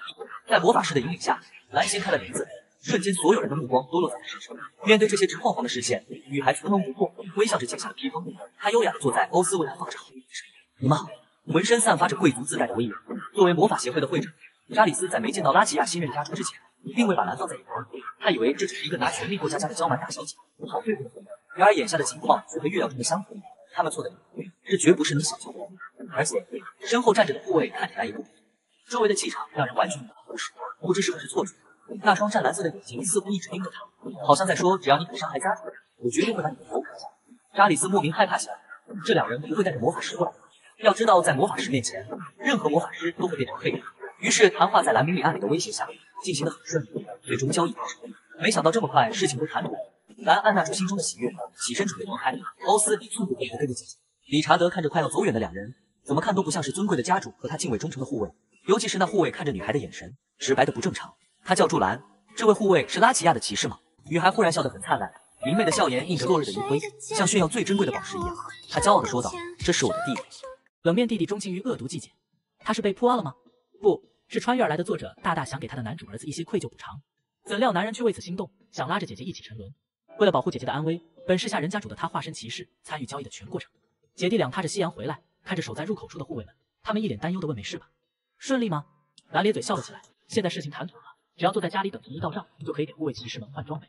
在魔法师的引领下，蓝掀开了帘子，瞬间所有人的目光都落在了身上。面对这些直晃晃的视线，女孩从容不迫，微笑着剪下了披风。她优雅地坐在欧斯为他放着好的椅子上。你们好，浑身散发着贵族自带的威严。作为魔法协会的会长，扎里斯在没见到拉齐亚新任家主之前，并未把兰放在眼里。他以为这只是一个拿权力过家家的娇蛮大小姐，好对付。然而眼下的情况却和预料中的相同。他们错的这绝不是你想象的。而且身后站着的护卫看起来也不普通，周围的气场让人完全无法忽视。不知是不是错觉，那双湛蓝色的眼睛似乎一直盯着他，好像在说：只要你肯伤害家主，我绝对会把你的头砍下。扎里斯莫名害怕起来，这两人不会带着魔法师过来。要知道，在魔法师面前，任何魔法师都会变成废物。于是谈话在蓝明里暗里的威胁下进行的很顺利，最终交易完成。没想到这么快，事情都谈妥了。蓝按捺住心中的喜悦，起身准备离开。欧斯你寸步不离的跟着姐姐。理查德看着快要走远的两人，怎么看都不像是尊贵的家主和他敬畏忠诚的护卫，尤其是那护卫看着女孩的眼神，直白的不正常。他叫祝兰，这位护卫是拉齐亚的骑士吗？女孩忽然笑得很灿烂。明媚的笑颜映着落日的余晖，像炫耀最珍贵的宝石一样。她骄傲地说道：“这是我的弟弟。”冷面弟弟钟情于恶毒季节，他是被泼了吗？不是穿越而来的作者大大想给他的男主儿子一些愧疚补偿，怎料男人却为此心动，想拉着姐姐一起沉沦。为了保护姐姐的安危，本是下人家主的他化身骑士，参与交易的全过程。姐弟俩踏着夕阳回来，看着守在入口处的护卫们，他们一脸担忧地问：“没事吧？顺利吗？”蓝咧嘴笑了起来。现在事情谈妥了，只要坐在家里等同一到账，就可以给护卫骑士们换装备。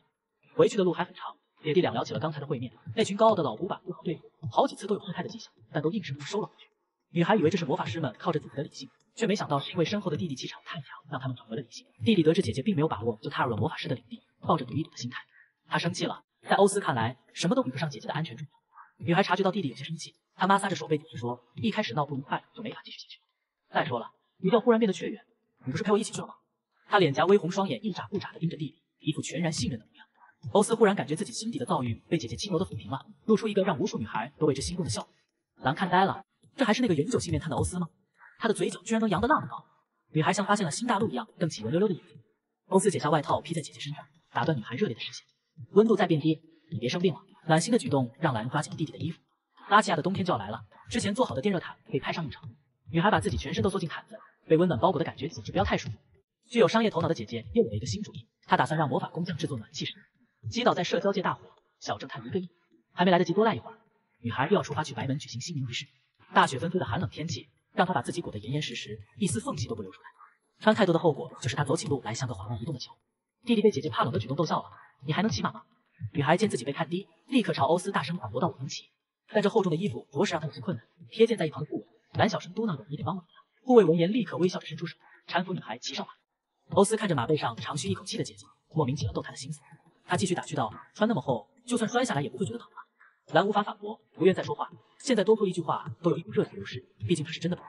回去的路还很长。姐弟俩聊起了刚才的会面，那群高傲的老古板不好对付，好几次都有后退的迹象，但都硬生生收了回去。女孩以为这是魔法师们靠着自己的理性，却没想到是因为身后的弟弟气场太强，让他们转回了理性。弟弟得知姐姐并没有把握，就踏入了魔法师的领地，抱着赌一赌的心态。他生气了，在欧斯看来，什么都比不上姐姐的安全重要。女孩察觉到弟弟有些生气，她摩挲着手背解释说，一开始闹不愉快就没法继续下去。再说了，语调忽然变得雀跃，你不是陪我一起去了吗？他脸颊微红，双眼一眨不眨的盯着弟弟，一副全然信任的模样。欧斯忽然感觉自己心底的躁郁被姐姐轻柔的抚平了，露出一个让无数女孩都为之心动的笑容。兰看呆了，这还是那个永久性面瘫的欧斯吗？他的嘴角居然能扬得那么高！女孩像发现了新大陆一样，瞪起圆溜溜的眼睛。欧斯解下外套披在姐姐身上，打断女孩热烈的视线。温度在变低，你别生病了。暖心的举动让兰抓紧了弟弟的衣服。拉齐亚的冬天就要来了，之前做好的电热毯可以派上用场。女孩把自己全身都缩进毯子，被温暖包裹的感觉简直不要太舒服。具有商业头脑的姐姐又有了一个新主意，她打算让魔法工匠制作暖气神。击倒在社交界大火，小正太一个亿，还没来得及多赖一会儿，女孩又要出发去白门举行新年仪式。大雪纷飞的寒冷天气，让她把自己裹得严严实实，一丝缝隙都不留出来。穿太多的后果，就是她走起路来像个缓慢移动的桥。弟弟被姐姐怕冷的举动逗笑了，你还能骑马吗？女孩见自己被看低，立刻朝欧斯大声反驳道：“我能骑。”但这厚重的衣服着实让她有些困难。瞥见在一旁的护卫，蓝小声嘟囔着：“你得帮我。”护卫闻言立刻微笑着伸出手，搀扶女孩骑上马。欧斯看着马背上长吁一口气的姐姐，莫名起了逗她的心思。他继续打趣道：“穿那么厚，就算摔下来也不会觉得疼吧？”蓝无法反驳，不愿再说话。现在多说一句话都有一股热血流失，毕竟他是真的宝。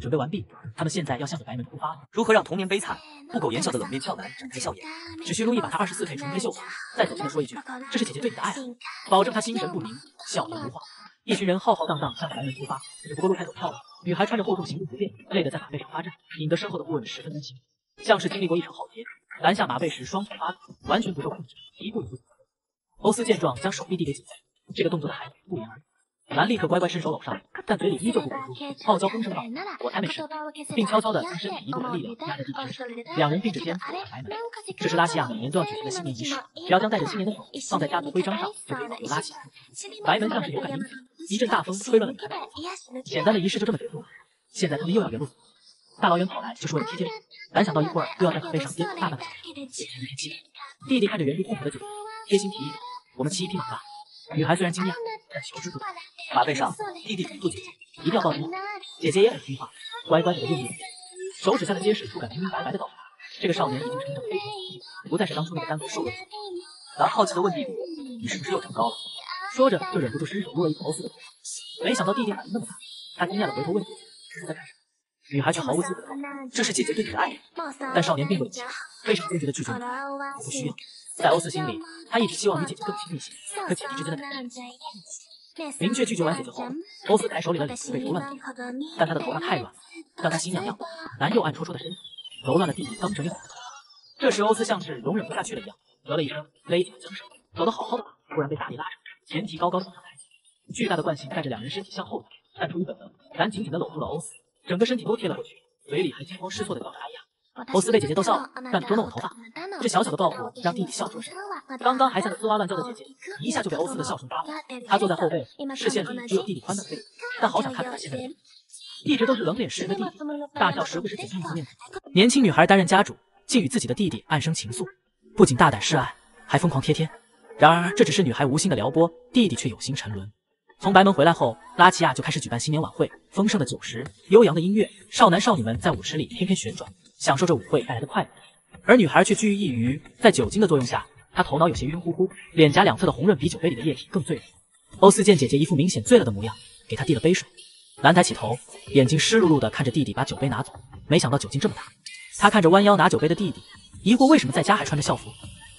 准备完毕，他们现在要向着白门出发。如何让童年悲惨、不苟言笑的冷面俏男展开笑颜？只需路易把他二十四 K 重贴绣好，再走近的说一句：“这是姐姐对你的爱啊！”保证他心神不宁，笑颜如花。一群人浩浩荡荡向着白门出发，只不过路太陡峭了，女孩穿着厚重，行动不便，累得在马背上发颤，引得身后的护卫们十分担心，像是经历过一场浩劫。拦下马背时，双腿发抖，完全不受控制，一步一步走。欧斯见状，将手臂递给姐姐，这个动作的孩子不言而喻。兰立刻乖乖伸手搂上，但嘴里依旧不服输，傲娇哼声道：“我才没事。”并悄悄地将身体一部分力量压在弟弟身上。两人并着肩走了白门。这是拉西亚每年都要举行的新年仪式，只要将带着新年的手放在家族徽章上，就可以保佑拉齐亚。白门像是有感因此，一阵大风吹乱了女孩的简单的仪式就这么结束了。现在他们又要原路走。大老远跑来就是为了贴贴脸，蓝想到一会儿又要在马背上颠大半个小时，简直没天气。弟弟看着原地痛苦的姐姐，贴心提议：“我们骑一匹马吧。”女孩虽然惊讶，但求之不得。马背上，弟弟嘱咐姐姐一定要抱紧我。姐姐也很听话，乖乖的用力手指下的结实触感明明白白的告诉她，这个少年已经成长非常，不再是当初那个单薄瘦弱的小蓝好奇的问弟弟：“你是不是又长高了？”说着就忍不住伸手摸了一口欧斯的头发，没想到弟弟反应那么大，他惊讶的回头问姐姐：“这是在干什么？”女孩却毫无忌讳地这是姐姐对你的爱。”但少年并不领情，非常坚决地拒绝：“我不需要。”在欧斯心里，他一直希望与姐姐更亲密些，可姐弟之间的感觉。明确拒绝完姐姐后，欧斯抬手里的礼服被揉乱了，但他的头发太软了，让他心痒痒。男又暗戳戳的身体揉乱了弟弟刚整理好的头发。这时欧斯像是容忍不下去了一样，得了一声，勒紧了缰绳。走得好好的吧，突然被大力拉扯，前蹄高高的向上抬起。巨大的惯性带着两人身体向后倒，但出于本能，男紧紧地搂住了欧斯。整个身体都贴了过去，嘴里还惊慌失措的叫着“哎呀”。欧斯被姐姐逗笑了，让你捉弄我头发。这小小的报复让弟弟笑出了声。刚刚还像个滋哇乱叫的姐姐，一下就被欧斯的笑声打倒。他坐在后背，视线里只有弟弟宽的背，但好想看看他现在的样子。一直都是冷脸诗人的弟弟，大笑时不时捡镜子面孔。年轻女孩担任家主，竟与自己的弟弟暗生情愫，不仅大胆示爱，还疯狂贴贴。然而这只是女孩无心的撩拨，弟弟却有心沉沦。从白门回来后，拉齐亚就开始举办新年晚会，丰盛的酒食，悠扬的音乐，少男少女们在舞池里翩翩旋转，享受着舞会带来的快乐。而女孩却居于一隅，在酒精的作用下，她头脑有些晕乎乎，脸颊两侧的红润比酒杯里的液体更醉人。欧斯见姐姐一副明显醉了的模样，给她递了杯水。兰抬起头，眼睛湿漉漉的看着弟弟把酒杯拿走，没想到酒劲这么大。他看着弯腰拿酒杯的弟弟，疑惑为什么在家还穿着校服。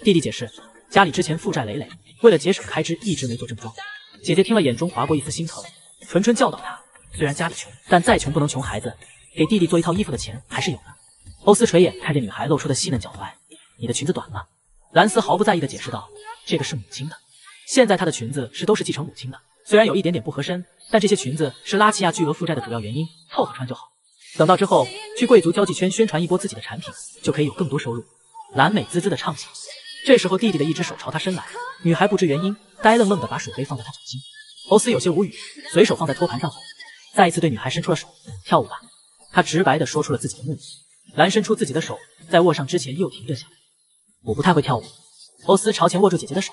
弟弟解释，家里之前负债累累，为了节省开支，一直没做正装。姐姐听了，眼中划过一丝心疼，纯纯教导他：虽然家里穷，但再穷不能穷孩子，给弟弟做一套衣服的钱还是有的。欧斯垂眼看见女孩露出的细嫩脚踝，你的裙子短了。蓝斯毫不在意的解释道：这个是母亲的，现在她的裙子是都是继承母亲的，虽然有一点点不合身。但这些裙子是拉齐亚巨额负债的主要原因，凑合穿就好。等到之后去贵族交际圈宣传一波自己的产品，就可以有更多收入。蓝美滋滋的畅想。这时候弟弟的一只手朝他伸来，女孩不知原因，呆愣愣的把水杯放在他掌心。欧斯有些无语，随手放在托盘上后，再一次对女孩伸出了手，跳舞吧。他直白的说出了自己的目的。蓝伸出自己的手，在握上之前又停顿下来。我不太会跳舞。欧斯朝前握住姐姐的手，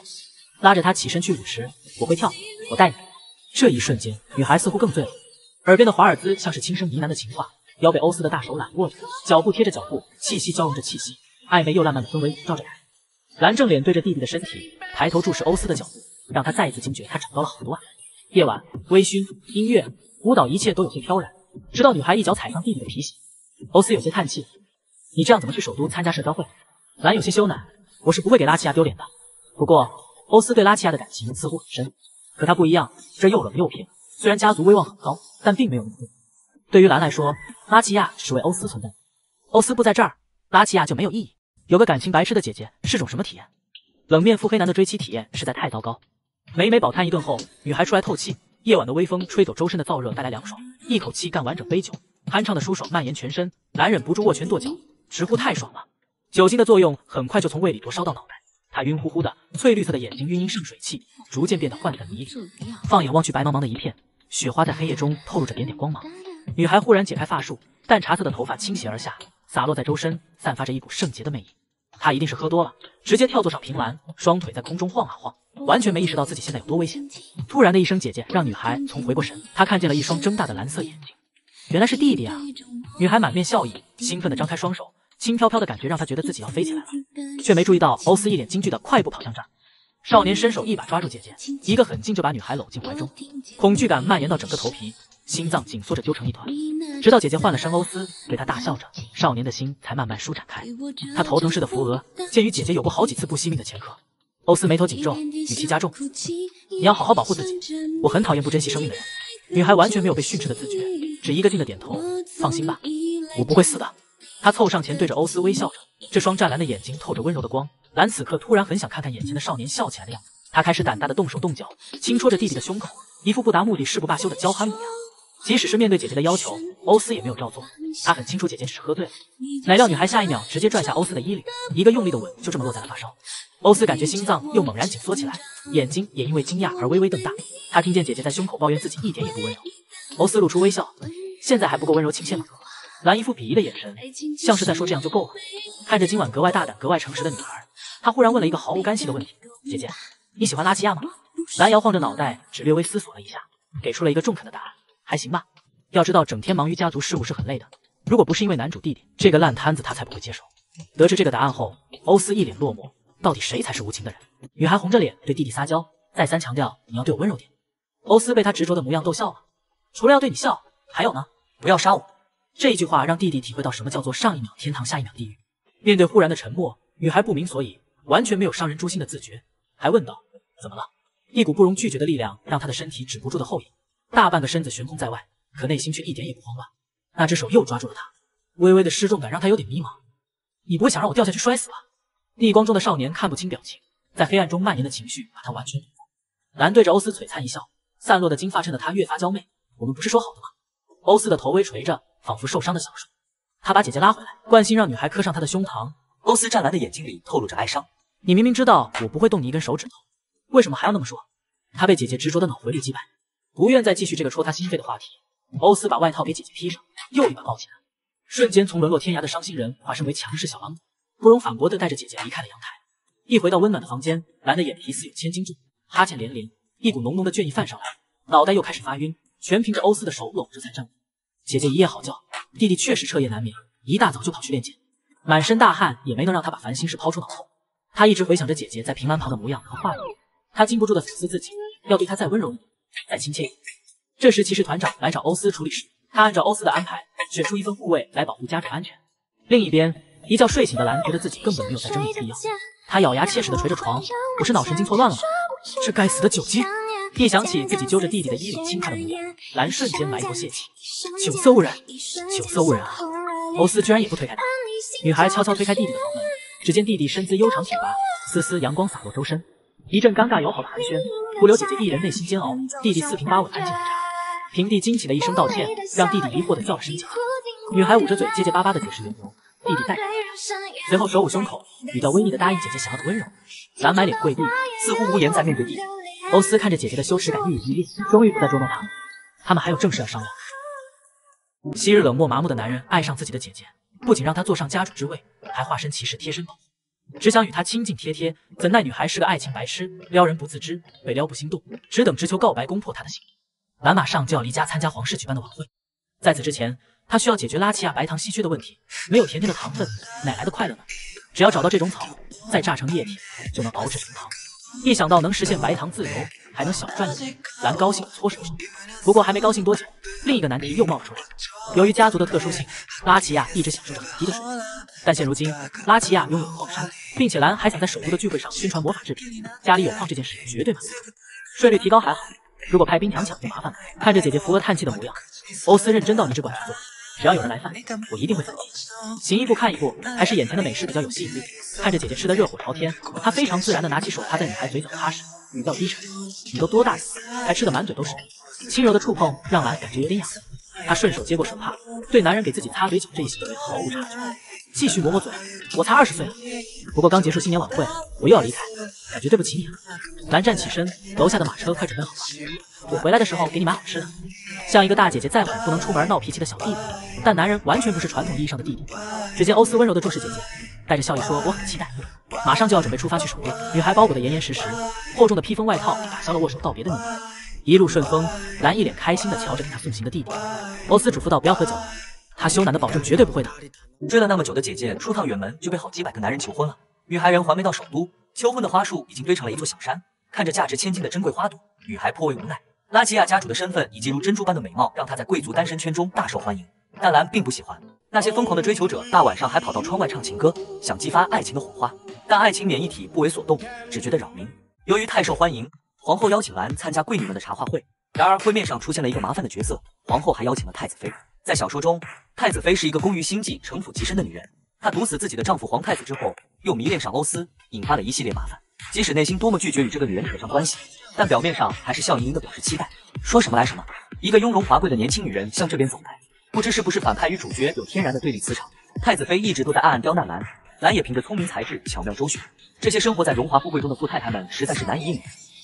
拉着她起身去舞池。我会跳，我带你。这一瞬间，女孩似乎更醉了，耳边的华尔兹像是轻声呢喃的情话，腰被欧斯的大手揽握着，脚步贴着脚步，气息交融着气息，暧昧又浪漫的氛围笼罩着他。蓝正脸对着弟弟的身体，抬头注视欧斯的脚步，让他再一次惊觉他长高了好多啊。夜晚，微醺，音乐，舞蹈，一切都有些飘然，直到女孩一脚踩上弟弟的皮鞋，欧斯有些叹气：“你这样怎么去首都参加社交会？”兰有些羞赧：“我是不会给拉齐亚丢脸的。”不过，欧斯对拉齐亚的感情似乎很深。可他不一样，这又冷又偏。虽然家族威望很高，但并没有那么多。对于兰来说，拉齐亚只为欧斯存在。欧斯不在这儿，拉齐亚就没有意义。有个感情白痴的姐姐是种什么体验？冷面腹黑男的追妻体验实在太糟糕。美美饱餐一顿后，女孩出来透气。夜晚的微风吹走周身的燥热，带来凉爽。一口气干完整杯酒，酣畅的舒爽蔓延全身，男忍不住握拳跺脚，直呼太爽了。酒精的作用很快就从胃里灼烧到脑袋。他晕乎乎的，翠绿色的眼睛晕晕胜水汽，逐渐变得幻粉迷离。放眼望去，白茫茫的一片，雪花在黑夜中透露着点点光芒。女孩忽然解开发束，淡茶色的头发倾斜而下，洒落在周身，散发着一股圣洁的魅影。她一定是喝多了，直接跳坐上平栏，双腿在空中晃啊晃，完全没意识到自己现在有多危险。突然的一声“姐姐”，让女孩从回过神，她看见了一双睁大的蓝色眼睛，原来是弟弟啊！女孩满面笑意，兴奋地张开双手。轻飘飘的感觉让她觉得自己要飞起来了，却没注意到欧斯一脸惊惧的快步跑向这儿。少年伸手一把抓住姐姐，一个狠劲就把女孩搂进怀中，恐惧感蔓延到整个头皮，心脏紧缩着揪成一团。直到姐姐换了身欧斯，对他大笑着，少年的心才慢慢舒展开。他头疼似的扶额，鉴于姐姐有过好几次不惜命的前科，欧斯眉头紧皱，语气加重：“你要好好保护自己，我很讨厌不珍惜生命的人。”女孩完全没有被训斥的自觉，只一个劲的点头：“放心吧，我不会死的。”她凑上前，对着欧斯微笑着，这双湛蓝的眼睛透着温柔的光。蓝此刻突然很想看看眼前的少年笑起来的样子。他开始胆大的动手动脚，轻戳着弟弟的胸口，一副不达目的誓不罢休的娇憨模样。即使是面对姐姐的要求，欧斯也没有照做。他很清楚姐姐只是喝醉了，哪料女孩下一秒直接拽下欧斯的衣领，一个用力的吻就这么落在了发梢。欧斯感觉心脏又猛然紧缩起来，眼睛也因为惊讶而微微瞪大。他听见姐姐在胸口抱怨自己一点也不温柔。欧斯露出微笑，现在还不够温柔亲切吗？蓝一副鄙夷的眼神，像是在说这样就够了。看着今晚格外大胆、格外诚实的女孩，他忽然问了一个毫无干系的问题：“姐姐，你喜欢拉齐亚吗？”蓝摇晃着脑袋，只略微思索了一下，给出了一个中肯的答案：“还行吧。”要知道，整天忙于家族事务是很累的。如果不是因为男主弟弟这个烂摊子，他才不会接受。得知这个答案后，欧斯一脸落寞。到底谁才是无情的人？女孩红着脸对弟弟撒娇，再三强调：“你要对我温柔点。”欧斯被他执着的模样逗笑了。除了要对你笑，还有呢？不要杀我。这一句话让弟弟体会到什么叫做上一秒天堂，下一秒地狱。面对忽然的沉默，女孩不明所以，完全没有伤人诛心的自觉，还问道：“怎么了？”一股不容拒绝的力量让她的身体止不住的后仰，大半个身子悬空在外，可内心却一点也不慌乱。那只手又抓住了她，微微的失重感让她有点迷茫。你不会想让我掉下去摔死吧？逆光中的少年看不清表情，在黑暗中蔓延的情绪把他完全堵住。蓝对着欧斯璀璨一笑，散落的金发衬得他越发娇媚。我们不是说好的吗？欧斯的头微垂着。仿佛受伤的小兽，他把姐姐拉回来，惯性让女孩磕上他的胸膛。欧斯湛蓝的眼睛里透露着哀伤，你明明知道我不会动你一根手指头，为什么还要那么说？他被姐姐执着的脑回路击败，不愿再继续这个戳他心肺的话题。欧斯把外套给姐姐披上，又一把抱起来，瞬间从沦落天涯的伤心人化身为强势小狼狗，不容反驳的带着姐姐离开了阳台。一回到温暖的房间，蓝的眼皮似有千斤重，哈欠连连，一股浓浓的倦意泛上来，脑袋又开始发晕，全凭着欧斯的手搂着才站稳。姐姐一夜好觉，弟弟确实彻夜难眠，一大早就跑去练剑，满身大汗也没能让他把烦心事抛出脑后。他一直回想着姐姐在平安旁的模样和画面，他禁不住的反思自己，要对她再温柔一点，再亲切一点。这时骑士团长来找欧斯处理事，他按照欧斯的安排选出一份护卫来保护家主安全。另一边，一觉睡醒的蓝觉得自己根本没有在争议的必要，他咬牙切齿的捶着床，不是脑神经错乱了吗？这该死的酒精！一想起自己揪着弟弟的衣领亲他的模样，蓝瞬间埋头泄气。酒色误人，酒色误人啊！欧斯居然也不推开他。女孩悄悄推开弟弟的房门，只见弟弟身姿悠长挺拔，丝丝阳光洒落周身。一阵尴尬友好的寒暄，不留姐姐一人内心煎熬。弟弟四平八稳，安静如茶。平地惊起的一声道歉，让弟弟疑惑的叫了声姐。女孩捂着嘴结结巴巴的解释缘由，弟弟带着随后手捂胸口，语调微腻的答应姐姐想要的温柔。蓝满脸跪地，似乎无言在面对弟弟。欧斯看着姐姐的羞耻感愈演愈烈，终于不再捉弄她。他们还有正事要商量。昔日冷漠麻木的男人爱上自己的姐姐，不仅让她坐上家主之位，还化身骑士贴身保护，只想与她亲近贴贴。怎奈女孩是个爱情白痴，撩人不自知，被撩不心动，只等直球告白攻破她的心。蓝马上就要离家参加皇室举办的晚会，在此之前，他需要解决拉齐亚白糖稀缺的问题。没有甜甜的糖分，哪来的快乐呢？只要找到这种草，再榨成液体，就能熬制成糖。一想到能实现白糖自由，还能小赚一笔，蓝高兴搓手手。不过还没高兴多久，另一个难题又冒了出来。由于家族的特殊性，拉齐亚一直享受着很低的水平。但现如今，拉齐亚拥有矿山，并且蓝还想在首都的聚会上宣传魔法制品，家里有矿这件事绝对满足。税率提高还好，如果派兵强抢就麻烦了。看着姐姐扶额叹气的模样，欧斯认真到你只管去做。只要有人来犯，我一定会反击。行一步看一步，还是眼前的美食比较有吸引力。看着姐姐吃的热火朝天，他非常自然的拿起手帕在女孩嘴角擦拭，语调低沉：“你都多大了，还吃的满嘴都是。”轻柔的触碰让兰感觉有点痒。她顺手接过手帕，对男人给自己擦嘴角这一行为毫无察觉，继续抹抹嘴：“我才二十岁了，不过刚结束新年晚会，我又要离开，感觉对不起你啊。”蓝站起身，楼下的马车快准备好了。我回来的时候给你买好吃的，像一个大姐姐再哄不能出门闹脾气的小弟弟，但男人完全不是传统意义上的弟弟。只见欧斯温柔的注视姐姐，带着笑意说：“我很期待，马上就要准备出发去狩猎。”女孩包裹的严严实实，厚重的披风外套打消了握手道别的念头。一路顺风，蓝一脸开心的瞧着给他送行的弟弟。欧斯嘱咐道：“不要喝酒。”他羞赧的保证绝对不会的。追了那么久的姐姐出趟远门就被好几百个男人求婚了，女孩人还没到首都，求婚的花束已经堆成了一座小山。看着价值千金的珍贵花朵，女孩颇为无奈。拉齐亚家主的身份以及如珍珠般的美貌，让她在贵族单身圈中大受欢迎。但兰并不喜欢那些疯狂的追求者，大晚上还跑到窗外唱情歌，想激发爱情的火花。但爱情免疫体不为所动，只觉得扰民。由于太受欢迎，皇后邀请兰参加贵女们的茶话会。然而会面上出现了一个麻烦的角色，皇后还邀请了太子妃。在小说中，太子妃是一个工于心计、城府极深的女人。她毒死自己的丈夫皇太子之后，又迷恋上欧斯，引发了一系列麻烦。即使内心多么拒绝与这个女人扯上关系。但表面上还是笑盈盈的表示期待，说什么来什么。一个雍容华贵的年轻女人向这边走来，不知是不是反派与主角有天然的对立磁场。太子妃一直都在暗暗刁难蓝，蓝也凭着聪明才智巧妙周旋。这些生活在荣华富贵中的富太太们实在是难以应付。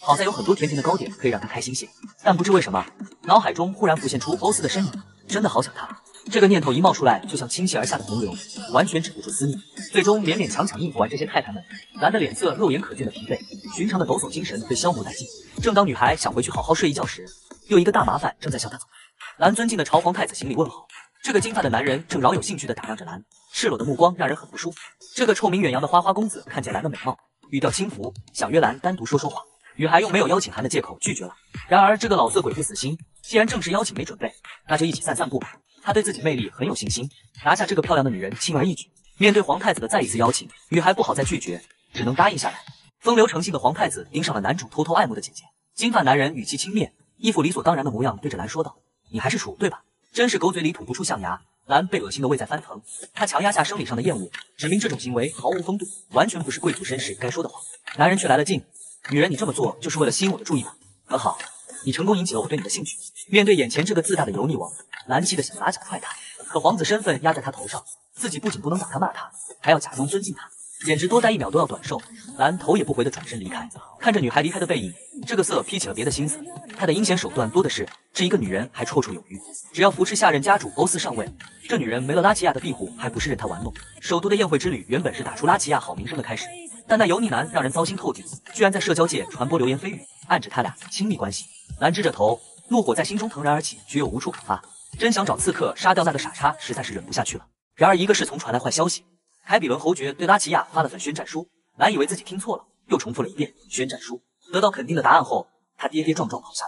好在有很多甜甜的糕点可以让她开心些。但不知为什么，脑海中忽然浮现出欧斯的身影，真的好想他。这个念头一冒出来，就像倾泻而下的洪流，完全止不住思念。最终勉勉强强应付完这些太太们，蓝的脸色肉眼可见的疲惫，寻常的抖擞精神被消磨殆尽。正当女孩想回去好好睡一觉时，又一个大麻烦正在向她走来。蓝尊敬的朝皇太子行礼问好。这个金发的男人正饶有兴趣的打量着蓝，赤裸的目光让人很不舒服。这个臭名远扬的花花公子看见蓝的美貌，语调轻浮，想约蓝单独说说话。女孩用没有邀请函的借口拒绝了。然而这个老色鬼不死心，既然正式邀请没准备，那就一起散散步吧。他对自己魅力很有信心，拿下这个漂亮的女人轻而易举。面对皇太子的再一次邀请，女孩不好再拒绝，只能答应下来。风流成性的皇太子盯上了男主偷偷爱慕的姐姐。金发男人语气轻蔑，一副理所当然的模样，对着蓝说道：“你还是处对吧？”真是狗嘴里吐不出象牙。蓝被恶心的胃在翻腾，他强压下生理上的厌恶，指明这种行为毫无风度，完全不是贵族绅士该说的话。男人却来了劲：“女人，你这么做就是为了吸引我的注意吗？很好，你成功引起了我对你的兴趣。”面对眼前这个自大的油腻王。蓝气的想打脚踹他，可皇子身份压在他头上，自己不仅不能打他骂他，还要假装尊敬他。简直多待一秒都要短寿。兰头也不回的转身离开，看着女孩离开的背影，这个色披起了别的心思。他的阴险手段多的是，这一个女人还绰绰有余。只要扶持下任家主欧斯上位，这女人没了拉齐亚的庇护，还不是任他玩弄？首都的宴会之旅原本是打出拉齐亚好名声的开始，但那油腻男让人糟心透顶，居然在社交界传播流言蜚语，暗指他俩亲密关系。兰支着头，怒火在心中腾然而起，却又无处可发。真想找刺客杀掉那个傻叉，实在是忍不下去了。然而一个侍从传来坏消息，凯比伦侯爵对拉齐亚发了份宣战书。兰以为自己听错了，又重复了一遍宣战书。得到肯定的答案后，他跌跌撞撞跑下。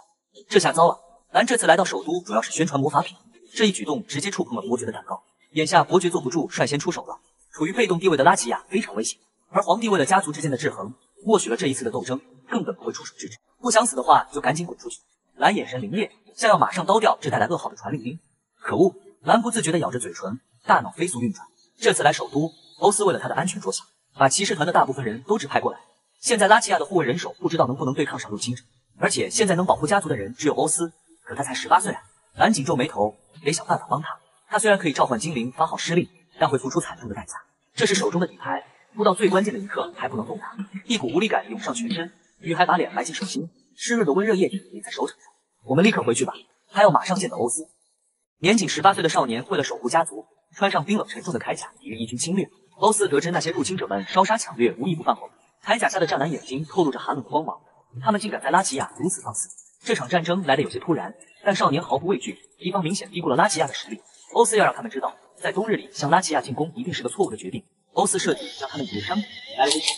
这下糟了！兰这次来到首都，主要是宣传魔法品。这一举动直接触碰了伯爵的蛋糕。眼下伯爵坐不住，率先出手了。处于被动地位的拉齐亚非常危险，而皇帝为了家族之间的制衡，默许了这一次的斗争，根本不会出手制止。不想死的话，就赶紧滚出去！蓝眼神凌冽，像要马上刀掉这带来噩耗的传令兵。可恶！兰不自觉地咬着嘴唇，大脑飞速运转。这次来首都，欧斯为了他的安全着想。把骑士团的大部分人都指派过来。现在拉齐亚的护卫人手不知道能不能对抗上入侵者，而且现在能保护家族的人只有欧斯，可他才十八岁啊！蓝紧皱眉头，得想办法帮他。他虽然可以召唤精灵发号施令，但会付出惨重的代价。这是手中的底牌，不到最关键的一刻还不能动弹。一股无力感涌上全身，女孩把脸埋进手心，湿润的温热液体淋在手掌上。我们立刻回去吧，他要马上见到欧斯。年仅十八岁的少年为了守护家族，穿上冰冷沉重的铠甲，抵御义军侵略。欧斯得知那些入侵者们烧杀抢掠无一不犯后，铠甲下的湛蓝眼睛透露着寒冷的光芒。他们竟敢在拉齐亚如此放肆！这场战争来得有些突然，但少年毫不畏惧，敌方明显低估了拉齐亚的实力。欧斯要让他们知道，在冬日里向拉齐亚进攻一定是个错误的决定。欧斯设计将他们引入山谷，来了一场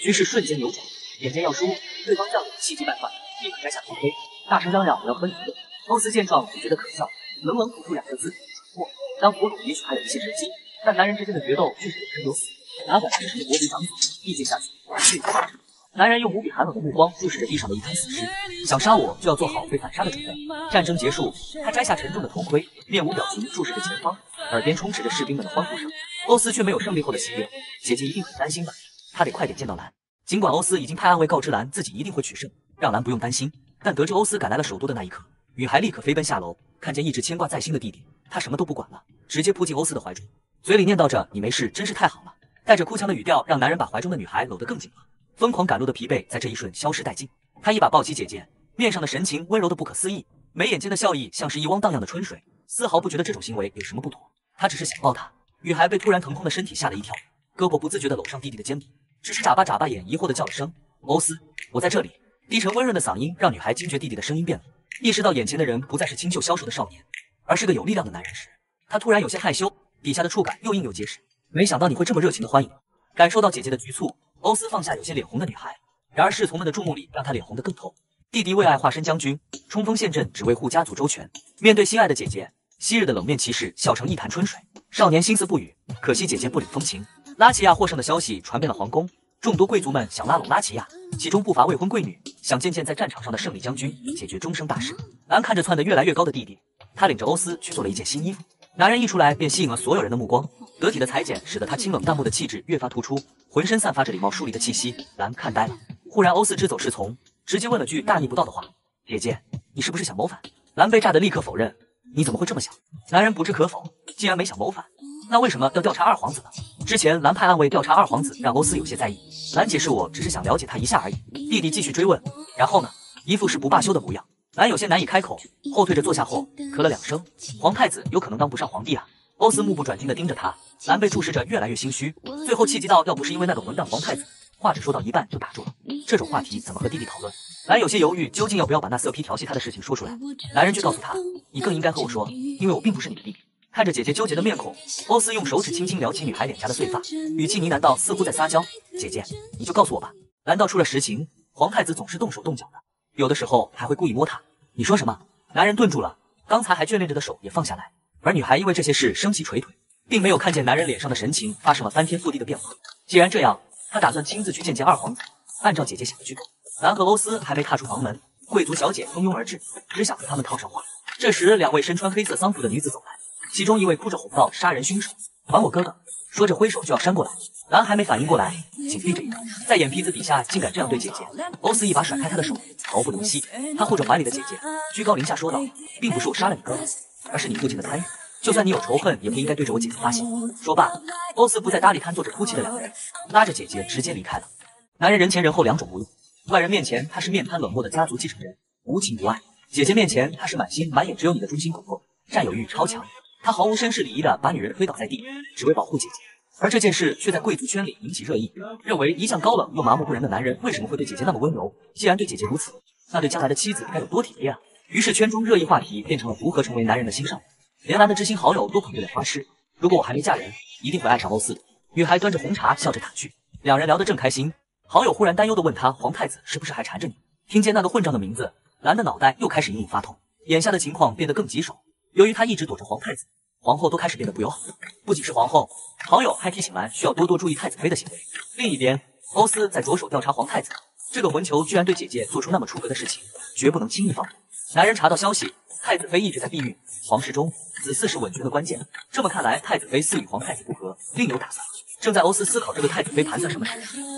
局势瞬间扭转。眼见要输，对方将领气急败坏，立刻摘下头盔，大声嚷嚷：“我要和你决欧斯见状只觉得可笑，冷冷吐出两个字：蠢货。当火种也许还有一些生机。但男人之间的决斗却是有生有死，哪管是谁的伯爵长子，一剑下去，血雨纷争。男人用无比寒冷的目光注视着地上的一滩死尸，想杀我就要做好被反杀的准备。战争结束，他摘下沉重的头盔，面无表情注视着前方，耳边充斥着士兵们的欢呼声。欧斯却没有胜利后的喜悦，姐姐一定很担心吧？他得快点见到兰。尽管欧斯已经派暗卫告知兰自己一定会取胜，让兰不用担心，但得知欧斯赶来了首都的那一刻，女孩立刻飞奔下楼，看见一直牵挂在心的弟弟，她什么都不管了，直接扑进欧斯的怀中。嘴里念叨着“你没事，真是太好了”，带着哭腔的语调让男人把怀中的女孩搂得更紧了。疯狂赶路的疲惫在这一瞬消失殆尽。他一把抱起姐姐，面上的神情温柔的不可思议，眉眼间的笑意像是一汪荡漾的春水，丝毫不觉得这种行为有什么不妥。他只是想抱她。女孩被突然腾空的身体吓了一跳，胳膊不自觉地搂上弟弟的肩膀，只是眨巴眨巴眼，疑惑地叫了声“欧斯，我在这里”。低沉温润的嗓音让女孩惊觉弟弟的声音变了，意识到眼前的人不再是清秀消瘦的少年，而是个有力量的男人时，她突然有些害羞。底下的触感又硬又结实，没想到你会这么热情的欢迎。感受到姐姐的局促，欧斯放下有些脸红的女孩。然而侍从们的注目礼让他脸红得更透。弟弟为爱化身将军，冲锋陷阵，只为护家族周全。面对心爱的姐姐，昔日的冷面骑士笑成一潭春水。少年心思不语，可惜姐姐不领风情。拉齐亚获胜的消息传遍了皇宫，众多贵族们想拉拢拉齐亚，其中不乏未婚贵女，想见见在战场上的胜利将军，解决终生大事。兰看着窜得越来越高的弟弟，他领着欧斯去做了一件新衣服。男人一出来便吸引了所有人的目光，得体的裁剪使得他清冷淡漠的气质越发突出，浑身散发着礼貌疏离的气息。兰看呆了，忽然欧斯只走是从，直接问了句大逆不道的话：“姐姐，你是不是想谋反？”兰被炸得立刻否认：“你怎么会这么想？”男人不置可否：“既然没想谋反，那为什么要调查二皇子呢？”之前蓝派暗卫调查二皇子，让欧斯有些在意。蓝解释：“我只是想了解他一下而已。”弟弟继续追问：“然后呢？”一副誓不罢休的模样。蓝有些难以开口，后退着坐下后，咳了两声。皇太子有可能当不上皇帝啊！欧斯目不转睛地盯着他，蓝被注视着越来越心虚，最后气急到，要不是因为那个混蛋皇太子，话只说到一半就打住了。这种话题怎么和弟弟讨论？兰有些犹豫，究竟要不要把那色批调戏他的事情说出来？男人却告诉他，你更应该和我说，因为我并不是你的弟弟。看着姐姐纠结的面孔，欧斯用手指轻轻撩起女孩脸颊的碎发，语气呢喃道，似乎在撒娇：“姐姐，你就告诉我吧。”难道出了实情？皇太子总是动手动脚的。有的时候还会故意摸她。你说什么？男人顿住了，刚才还眷恋着的手也放下来。而女孩因为这些事生气捶腿，并没有看见男人脸上的神情发生了翻天覆地的变化。既然这样，她打算亲自去见见二皇子。按照姐姐想的去做。兰和欧斯还没踏出房门，贵族小姐蜂拥而至，只想和他们套上话。这时，两位身穿黑色丧服的女子走来，其中一位哭着吼道：“杀人凶手，还我哥哥！”说着挥手就要扇过来。兰还没反应过来，紧闭着眼，在眼皮子底下竟敢这样对姐姐。欧斯一把甩开他的手，毫不怜惜。他护着怀里的姐姐，居高临下说道：“并不是我杀了你哥哥，而是你父亲的参与。”就算你有仇恨，也不应该对着我姐姐发泄。说罢，欧斯不再搭理瘫坐着哭泣的两人，拉着姐姐直接离开了。男人人前人后两种模样，外人面前他是面瘫冷漠的家族继承人，无情无爱；姐姐面前他是满心满眼只有你的忠心耿耿，占有欲超强。他毫无绅士礼仪的把女人推倒在地，只为保护姐姐。而这件事却在贵族圈里引起热议，认为一向高冷又麻木不仁的男人为什么会对姐姐那么温柔？既然对姐姐如此，那对将来的妻子该有多体贴啊！于是圈中热议话题变成了如何成为男人的心上人，连兰的知心好友都捧着脸花痴，如果我还没嫁人，一定会爱上欧斯。女孩端着红茶笑着打趣，两人聊得正开心，好友忽然担忧的问他：皇太子是不是还缠着你？听见那个混账的名字，兰的脑袋又开始隐隐发痛，眼下的情况变得更棘手。由于他一直躲着皇太子。皇后都开始变得不友好，不仅是皇后，好友还提醒兰需要多多注意太子妃的行为。另一边，欧斯在着手调查皇太子，这个混球居然对姐姐做出那么出格的事情，绝不能轻易放过。男人查到消息，太子妃一直在避孕，皇室中子嗣是稳权的关键。这么看来，太子妃似与皇太子不和，另有打算。正在欧斯思考这个太子妃盘算什么时，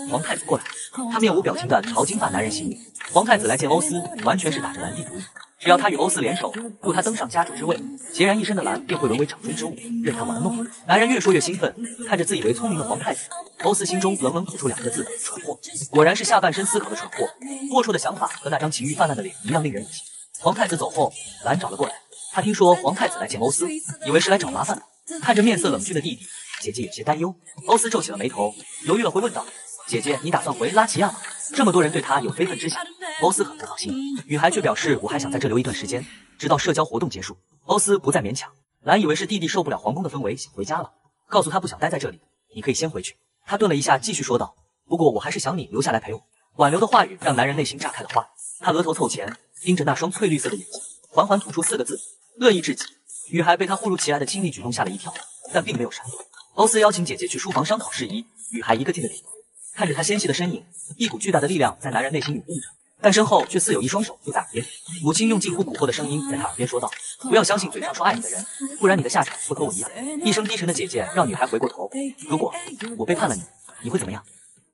皇太子过来，他面无表情的朝金发男人行礼。皇太子来见欧斯，完全是打着兰弟主意。只要他与欧斯联手，助他登上家主之位，孑然一身的兰便会沦为掌中之物，任他玩弄。男人越说越兴奋，看着自以为聪明的皇太子，欧斯心中冷冷吐出两个字：蠢货。果然是下半身思考的蠢货，龌龊的想法和那张情欲泛滥的脸一样令人恶心。皇太子走后，兰找了过来，他听说皇太子来见欧斯，以为是来找麻烦的。看着面色冷峻的弟弟，姐姐有些担忧。欧斯皱起了眉头，犹豫了会问道：“姐姐，你打算回拉齐亚吗？这么多人对他有非分之想。”欧斯很不高兴，女孩却表示我还想在这留一段时间，直到社交活动结束。欧斯不再勉强，兰以为是弟弟受不了皇宫的氛围想回家了，告诉他不想待在这里，你可以先回去。他顿了一下，继续说道：“不过我还是想你留下来陪我。”挽留的话语让男人内心炸开了花，他额头凑前，盯着那双翠绿色的眼睛，缓缓吐出四个字：乐意至极。女孩被他忽如其来的亲密举动吓了一跳，但并没有闪躲。欧斯邀请姐姐去书房商讨事宜，女孩一个劲的点头，看着他纤细的身影，一股巨大的力量在男人内心涌动着。但身后却似有一双手就在耳边，母亲用近乎蛊惑的声音在他耳边说道：“不要相信嘴上说爱你的人，不然你的下场会和我一样。”一声低沉的姐姐让女孩回过头：“如果我背叛了你，你会怎么样？”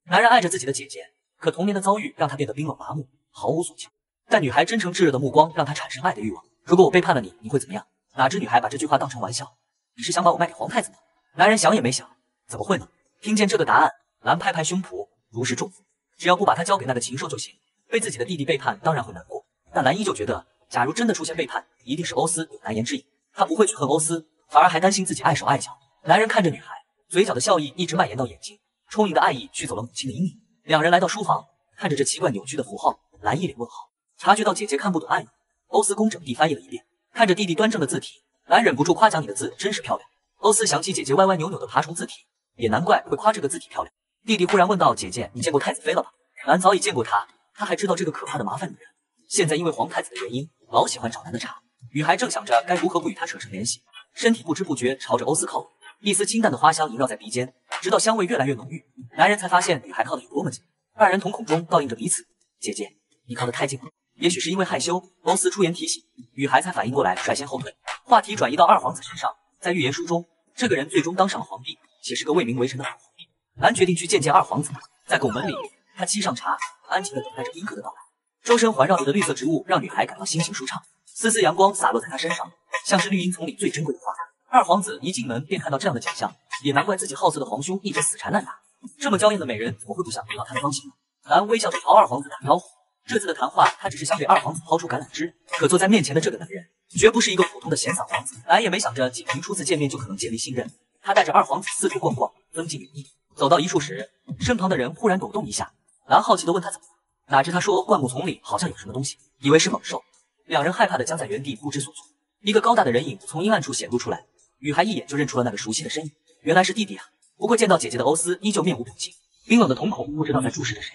男人爱着自己的姐姐，可童年的遭遇让他变得冰冷麻木，毫无所求。但女孩真诚炙热的目光让他产生爱的欲望。如果我背叛了你，你会怎么样？哪知女孩把这句话当成玩笑：“你是想把我卖给皇太子吗？”男人想也没想：“怎么会呢？”听见这个答案，兰拍拍胸脯，如释重负：“只要不把他交给那个禽兽就行。”被自己的弟弟背叛，当然会难过。但兰依旧觉得，假如真的出现背叛，一定是欧斯有难言之隐。他不会去恨欧斯，反而还担心自己碍手碍脚。男人看着女孩，嘴角的笑意一直蔓延到眼睛，充盈的爱意驱走了母亲的阴影。两人来到书房，看着这奇怪扭曲的符号，兰一脸问号。察觉到姐姐看不懂暗语，欧斯工整地翻译了一遍。看着弟弟端正的字体，兰忍不住夸奖你的字真是漂亮。欧斯想起姐姐歪歪扭扭的爬虫字体，也难怪会夸这个字体漂亮。弟弟忽然问道：“姐姐，你见过太子妃了吧？”兰早已见过她。他还知道这个可怕的麻烦女人，现在因为皇太子的原因，老喜欢找男的茬。女孩正想着该如何不与他扯上联系，身体不知不觉朝着欧斯靠，一丝清淡的花香萦绕在鼻尖，直到香味越来越浓郁，男人才发现女孩靠的有多么近。二人瞳孔中倒映着彼此。姐姐，你靠得太近了。也许是因为害羞，欧斯出言提醒，女孩才反应过来，率先后退。话题转移到二皇子身上，在预言书中，这个人最终当上了皇帝，且是个为民为臣的好皇帝。兰决定去见见二皇子，在拱门里。他沏上茶，安静的等待着宾客的到来。周身环绕着的绿色植物让女孩感到心情舒畅，丝丝阳光洒落在她身上，像是绿荫丛里最珍贵的花。二皇子一进门便看到这样的景象，也难怪自己好色的皇兄一直死缠烂打。这么娇艳的美人，怎么会不想得到他的芳心呢？兰微笑着朝二皇子打招呼。这次的谈话，他只是想给二皇子抛出橄榄枝，可坐在面前的这个男人，绝不是一个普通的闲散皇子。蓝也没想着仅凭初次见面就可能建立信任，他带着二皇子四处逛逛，增进友谊。走到一处时，身旁的人忽然抖动一下。蓝好奇地问他怎么了，哪知他说灌木丛里好像有什么东西，以为是猛兽。两人害怕的僵在原地不知所措。一个高大的人影从阴暗处显露出来，女孩一眼就认出了那个熟悉的身影，原来是弟弟啊。不过见到姐姐的欧斯依旧面无表情，冰冷的瞳孔不知道在注视着谁。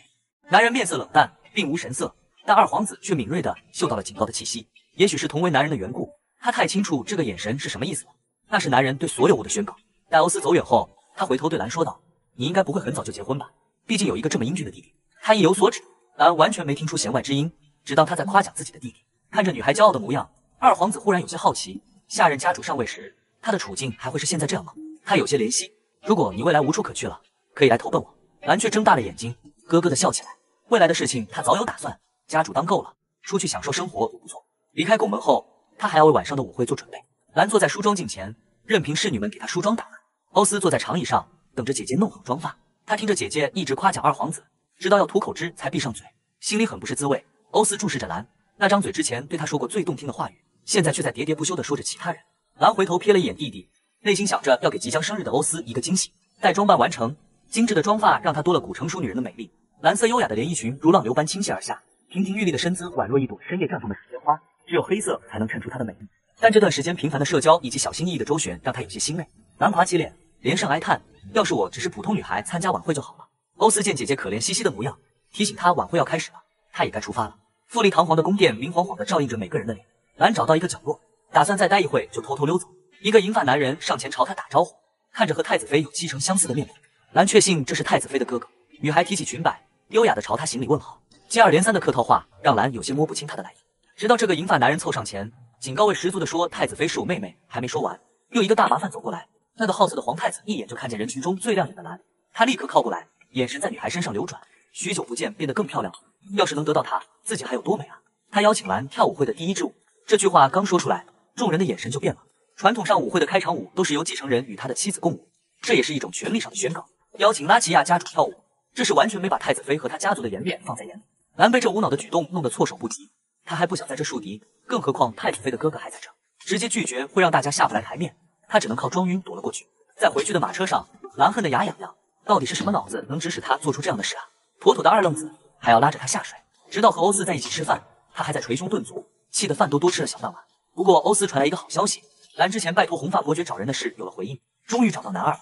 男人面色冷淡，并无神色，但二皇子却敏锐地嗅到了警告的气息。也许是同为男人的缘故，他太清楚这个眼神是什么意思了。那是男人对所有物的宣告。戴欧斯走远后，他回头对兰说道：“你应该不会很早就结婚吧？毕竟有一个这么英俊的弟弟。”他意有所指，兰完全没听出弦外之音，只当他在夸奖自己的弟弟。看着女孩骄傲的模样，二皇子忽然有些好奇：下任家主上位时，他的处境还会是现在这样吗？他有些怜惜。如果你未来无处可去了，可以来投奔我。兰却睁大了眼睛，咯咯的笑起来。未来的事情他早有打算，家主当够了，出去享受生活多不错。离开宫门后，他还要为晚上的舞会做准备。兰坐在梳妆镜前，任凭侍女们给他梳妆打扮。欧斯坐在长椅上，等着姐姐弄好妆发。他听着姐姐一直夸奖二皇子，直到要吐口汁才闭上嘴，心里很不是滋味。欧斯注视着兰，那张嘴之前对他说过最动听的话语，现在却在喋喋不休地说着其他人。兰回头瞥了一眼弟弟，内心想着要给即将生日的欧斯一个惊喜。待装扮完成，精致的妆发让她多了古成熟女人的美丽。蓝色优雅的连衣裙如浪流般倾泻而下，亭亭玉立的身姿宛若一朵深夜绽放的水仙花，只有黑色才能衬出她的美丽。但这段时间频繁的社交以及小心翼翼的周旋，让她有些心累。兰垮起脸，连声哀叹。要是我只是普通女孩，参加晚会就好了。欧斯见姐姐可怜兮兮的模样，提醒她晚会要开始了，她也该出发了。富丽堂皇的宫殿明晃晃的照映着每个人的脸。兰找到一个角落，打算再待一会就偷偷溜走。一个银发男人上前朝她打招呼，看着和太子妃有七成相似的面孔，兰确信这是太子妃的哥哥。女孩提起裙摆，优雅的朝他行礼问好。接二连三的客套话让兰有些摸不清他的来意。直到这个银发男人凑上前，警告味十足的说：“太子妃是我妹妹。”还没说完，又一个大麻烦走过来。那个好色的皇太子一眼就看见人群中最亮眼的兰，他立刻靠过来，眼神在女孩身上流转。许久不见，变得更漂亮了。要是能得到她，自己还有多美啊！他邀请兰跳舞会的第一支舞，这句话刚说出来，众人的眼神就变了。传统上舞会的开场舞都是由继承人与他的妻子共舞，这也是一种权力上的宣告。邀请拉齐亚家主跳舞，这是完全没把太子妃和他家族的颜面放在眼里。兰被这无脑的举动弄得措手不及，他还不想在这树敌，更何况太子妃的哥哥还在这，直接拒绝会让大家下不来台面。他只能靠装晕躲了过去。在回去的马车上，兰恨得牙痒痒。到底是什么脑子能指使他做出这样的事啊？妥妥的二愣子，还要拉着他下水。直到和欧斯在一起吃饭，他还在捶胸顿足，气得饭都多吃了小半碗。不过欧斯传来一个好消息，兰之前拜托红发伯爵找人的事有了回应，终于找到男二。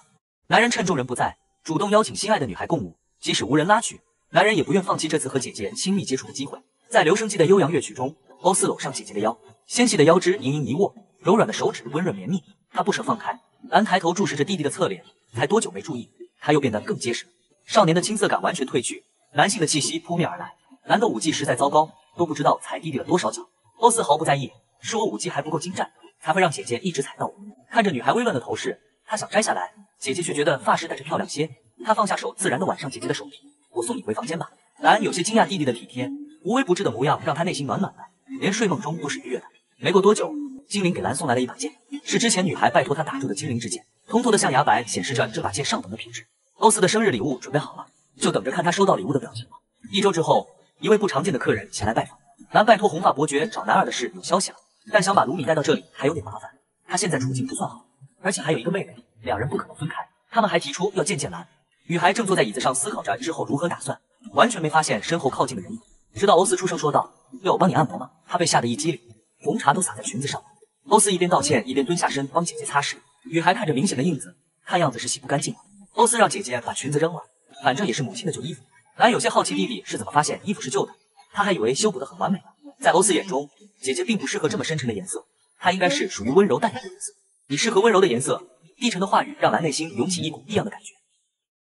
男人趁众人不在，主动邀请心爱的女孩共舞，即使无人拉去，男人也不愿放弃这次和姐姐亲密接触的机会。在留声机的悠扬乐曲中，欧斯搂上姐姐的腰，纤细的腰肢盈盈一握，柔软的手指温润绵密，他不舍放开。兰抬头注视着弟弟的侧脸，才多久没注意，他又变得更结实。少年的青涩感完全褪去，男性的气息扑面而来。兰的舞技实在糟糕，都不知道踩弟弟了多少脚。欧斯毫不在意，是我舞技还不够精湛，才会让姐姐一直踩到我。看着女孩微乱的头饰，他想摘下来，姐姐却觉得发饰戴着漂亮些。他放下手，自然的挽上姐姐的手臂。我送你回房间吧。兰有些惊讶弟弟的体贴，无微不至的模样让他内心暖暖的，连睡梦中都是愉悦的。没过多久。精灵给兰送来了一把剑，是之前女孩拜托他打住的精灵之剑，通透的象牙白显示着这把剑上等的品质。欧斯的生日礼物准备好了，就等着看他收到礼物的表情了。一周之后，一位不常见的客人前来拜访，兰拜托红发伯爵找男二的事有消息了，但想把卢米带到这里还有点麻烦。他现在处境不算好，而且还有一个妹妹，两人不可能分开。他们还提出要见见兰。女孩正坐在椅子上思考着之后如何打算，完全没发现身后靠近的人影。直到欧斯出声说道：“要我帮你按摩吗？”她被吓得一激灵，红茶都洒在裙子上了。欧斯一边道歉一边蹲下身帮姐姐擦拭，女孩看着明显的印子，看样子是洗不干净了。欧斯让姐姐把裙子扔了，反正也是母亲的旧衣服。兰有些好奇弟弟是怎么发现衣服是旧的，他还以为修补的很完美呢。在欧斯眼中，姐姐并不适合这么深沉的颜色，她应该是属于温柔淡雅的颜色。你适合温柔的颜色。低沉的话语让兰内心涌起一股异样的感觉。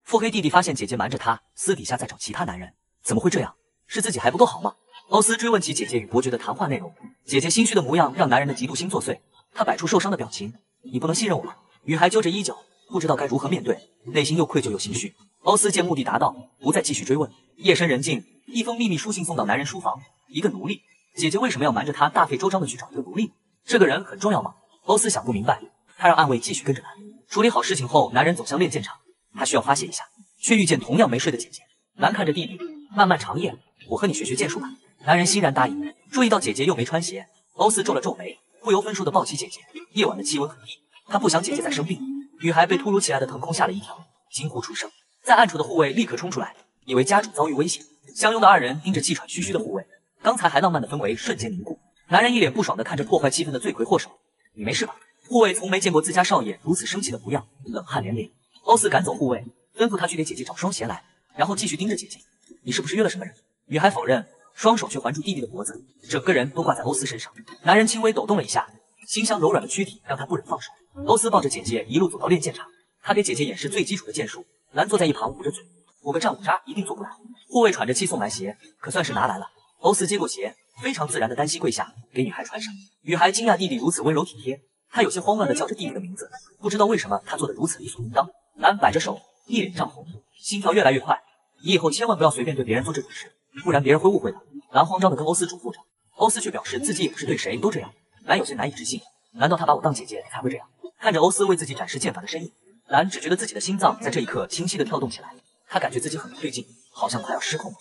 腹黑弟弟发现姐姐瞒着他，私底下在找其他男人，怎么会这样？是自己还不够好吗？欧斯追问起姐姐与伯爵的谈话内容，姐姐心虚的模样让男人的嫉妒心作祟，他摆出受伤的表情。你不能信任我吗？女孩揪着衣角，不知道该如何面对，内心又愧疚又心虚。欧斯见目的达到，不再继续追问。夜深人静，一封秘密书信送到男人书房。一个奴隶，姐姐为什么要瞒着他，大费周章的去找一个奴隶？这个人很重要吗？欧斯想不明白。他让暗卫继续跟着他。处理好事情后，男人走向练剑场，他需要发泄一下，却遇见同样没睡的姐姐。男看着弟弟，漫漫长夜，我和你学学剑术吧。男人欣然答应。注意到姐姐又没穿鞋，欧斯皱了皱眉，不由分说的抱起姐姐。夜晚的气温很低，他不想姐姐再生病。女孩被突如其来的腾空吓了一跳，惊呼出声。在暗处的护卫立刻冲出来，以为家主遭遇危险。相拥的二人盯着气喘吁吁的护卫，刚才还浪漫的氛围瞬间凝固。男人一脸不爽的看着破坏气氛的罪魁祸首：“你没事吧？”护卫从没见过自家少爷如此生气的模样，冷汗连连。欧斯赶走护卫，吩咐他去给姐姐找双鞋来，然后继续盯着姐姐：“你是不是约了什么人？”女孩否认。双手却环住弟弟的脖子，整个人都挂在欧斯身上。男人轻微抖动了一下，馨香柔软的躯体让他不忍放手。欧斯抱着姐姐一路走到练剑场，他给姐姐演示最基础的剑术。兰坐在一旁捂着嘴，我个战五渣一定做不来。护卫喘着气送来鞋，可算是拿来了。欧斯接过鞋，非常自然的单膝跪下，给女孩穿上。女孩惊讶弟弟如此温柔体贴，她有些慌乱的叫着弟弟的名字，不知道为什么他做的如此理所应当。兰摆着手，一脸涨红，心跳越来越快。你以后千万不要随便对别人做这种事。不然别人会误会的。兰慌张的跟欧斯嘱咐着，欧斯却表示自己也不是对谁都这样。兰有些难以置信，难道他把我当姐姐才会这样？看着欧斯为自己展示剑法的身影，兰只觉得自己的心脏在这一刻清晰的跳动起来，他感觉自己很不对劲，好像快要失控了。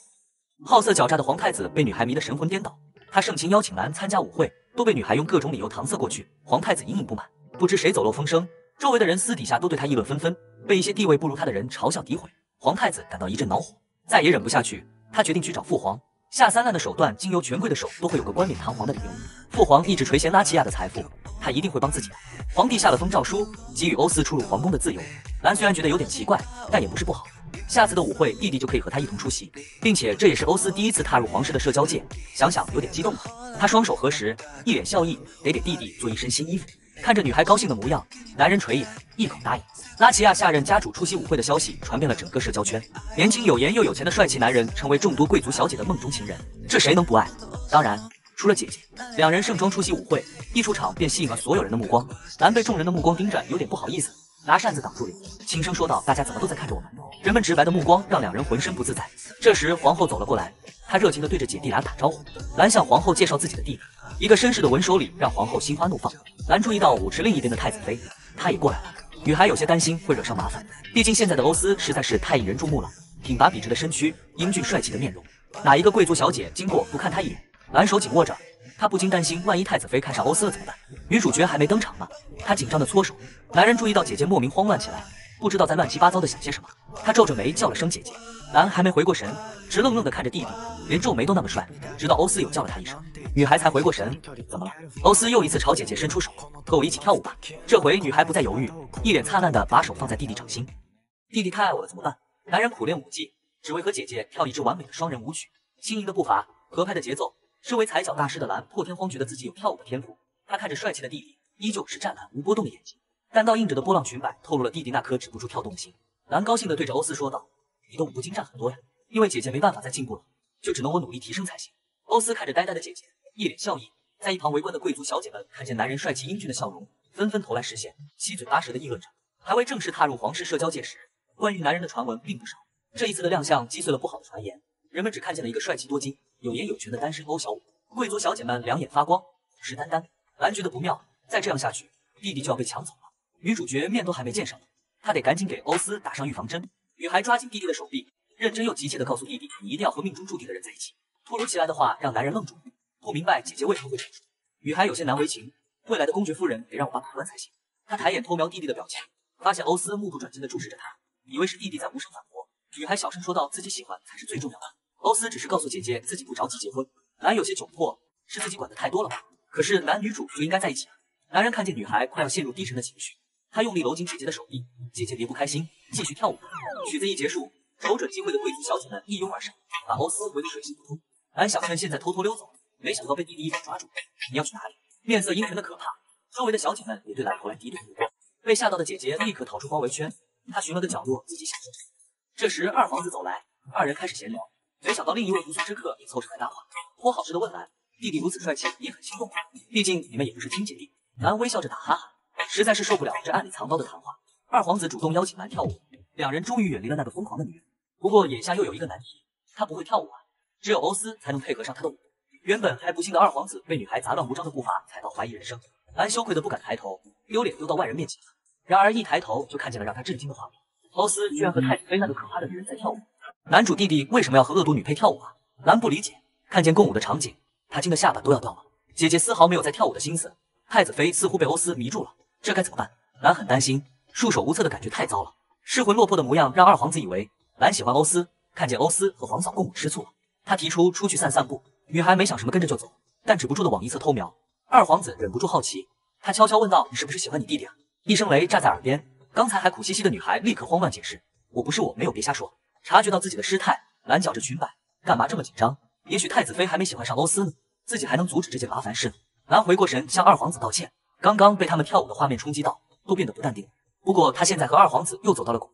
好色狡诈的皇太子被女孩迷得神魂颠倒，他盛情邀请兰参加舞会，都被女孩用各种理由搪塞过去。皇太子隐隐不满，不知谁走漏风声，周围的人私底下都对他议论纷纷，被一些地位不如他的人嘲笑诋毁。皇太子感到一阵恼火，再也忍不下去，他决定去找父皇。下三滥的手段，经由权贵的手都会有个冠冕堂皇的理由。父皇一直垂涎拉齐亚的财富，他一定会帮自己的。皇帝下了封诏书，给予欧斯出入皇宫的自由。兰虽然觉得有点奇怪，但也不是不好。下次的舞会，弟弟就可以和他一同出席，并且这也是欧斯第一次踏入皇室的社交界，想想有点激动了。他双手合十，一脸笑意，得给弟弟做一身新衣服。看着女孩高兴的模样，男人垂眼，一口答应。拉齐亚下任家主出席舞会的消息传遍了整个社交圈，年轻有颜又有钱的帅气男人成为众多贵族小姐的梦中情人，这谁能不爱？当然，除了姐姐，两人盛装出席舞会，一出场便吸引了所有人的目光。兰被众人的目光盯着，有点不好意思，拿扇子挡住脸，轻声说道：“大家怎么都在看着我们？”人们直白的目光让两人浑身不自在。这时，皇后走了过来，她热情地对着姐弟俩打招呼。兰向皇后介绍自己的弟弟，一个绅士的文手礼让皇后心花怒放。兰注意到舞池另一边的太子妃，她也过来了。女孩有些担心会惹上麻烦，毕竟现在的欧斯实在是太引人注目了，挺拔笔直的身躯，英俊帅气的面容，哪一个贵族小姐经过不看他一眼？兰手紧握着，他不禁担心，万一太子妃看上欧斯了怎么办？女主角还没登场呢，她紧张的搓手。男人注意到姐姐莫名慌乱起来，不知道在乱七八糟的想些什么，他皱着眉叫了声姐姐。兰还没回过神，直愣愣的看着弟弟，连皱眉都那么帅。直到欧斯有叫了他一声，女孩才回过神。怎么了？欧斯又一次朝姐姐伸出手，和我一起跳舞吧。这回女孩不再犹豫，一脸灿烂的把手放在弟弟掌心。弟弟太爱我了，怎么办？男人苦练舞技，只为和姐姐跳一支完美的双人舞曲。轻盈的步伐，合拍的节奏。身为踩脚大师的兰破天荒觉得自己有跳舞的天赋。他看着帅气的弟弟，依旧是湛蓝无波动的眼睛，但倒映着的波浪裙摆透露了弟弟那颗止不住跳动的心。兰高兴地对着欧斯说道。你的舞步精湛很多呀，因为姐姐没办法再进步了，就只能我努力提升才行。欧斯看着呆呆的姐姐，一脸笑意。在一旁围观的贵族小姐们看见男人帅气英俊的笑容，纷纷投来视线，七嘴八舌的议论着。还未正式踏入皇室社交界时，关于男人的传闻并不少。这一次的亮相击碎了不好的传言，人们只看见了一个帅气多金、有颜有权的单身欧小五。贵族小姐们两眼发光，虎视眈眈。兰觉得不妙，再这样下去，弟弟就要被抢走了。女主角面都还没见上呢，她得赶紧给欧斯打上预防针。女孩抓紧弟弟的手臂，认真又急切地告诉弟弟：“你一定要和命中注定的人在一起。”突如其来的话让男人愣住，不明白姐姐为何会这么说。女孩有些难为情：“未来的公爵夫人得让我爸把关才行。”她抬眼偷瞄弟弟的表情，发现欧斯目不转睛地注视着她，以为是弟弟在无声反驳。女孩小声说道：“自己喜欢才是最重要的。”欧斯只是告诉姐姐自己不着急结婚。男有些窘迫：“是自己管的太多了吧？可是男女主就应该在一起啊！”男人看见女孩快要陷入低沉的情绪，他用力搂紧姐姐的手臂，姐姐别不开心，继续跳舞。曲子一结束，瞅准机会的贵族小姐们一拥而上，把欧斯围得水泄不通。俺想趁现在偷偷溜走，没想到被弟弟一把抓住。你要去哪里？面色阴沉的可怕。周围的小姐们也对蓝投来敌对目光。被吓到的姐姐立刻逃出包围圈，她寻了个角落自己享受着。这时二皇子走来，二人开始闲聊。没想到另一位不速之客也凑上来搭话，颇好事的问蓝：弟弟如此帅气，你很心动吗？毕竟你们也不是亲姐弟。蓝微笑着打哈哈，实在是受不了这暗里藏刀的谈话。二皇子主动邀请蓝跳舞。两人终于远离了那个疯狂的女人。不过眼下又有一个难题，他不会跳舞啊，只有欧斯才能配合上他的舞。原本还不幸的二皇子被女孩杂乱无章的步伐踩到怀疑人生，蓝羞愧的不敢抬头，丢脸丢到外人面前。然而一抬头就看见了让他震惊的画面，欧斯居然和太子妃那个可怕的女人在跳舞。男主弟弟为什么要和恶毒女配跳舞啊？蓝不理解。看见共舞的场景，他惊得下巴都要掉了。姐姐丝毫没有在跳舞的心思，太子妃似乎被欧斯迷住了，这该怎么办？蓝很担心，束手无策的感觉太糟了。失魂落魄的模样让二皇子以为蓝喜欢欧斯，看见欧斯和皇嫂共舞吃醋了，他提出出去散散步。女孩没想什么跟着就走，但止不住的往一侧偷瞄。二皇子忍不住好奇，他悄悄问道：“你是不是喜欢你弟弟啊？”一声雷炸在耳边，刚才还苦兮兮的女孩立刻慌乱解释：“我不是我，没有别瞎说。”察觉到自己的失态，蓝绞着裙摆，干嘛这么紧张？也许太子妃还没喜欢上欧斯呢，自己还能阻止这件麻烦事呢。蓝回过神向二皇子道歉，刚刚被他们跳舞的画面冲击到，都变得不淡定。不过他现在和二皇子又走到了谷，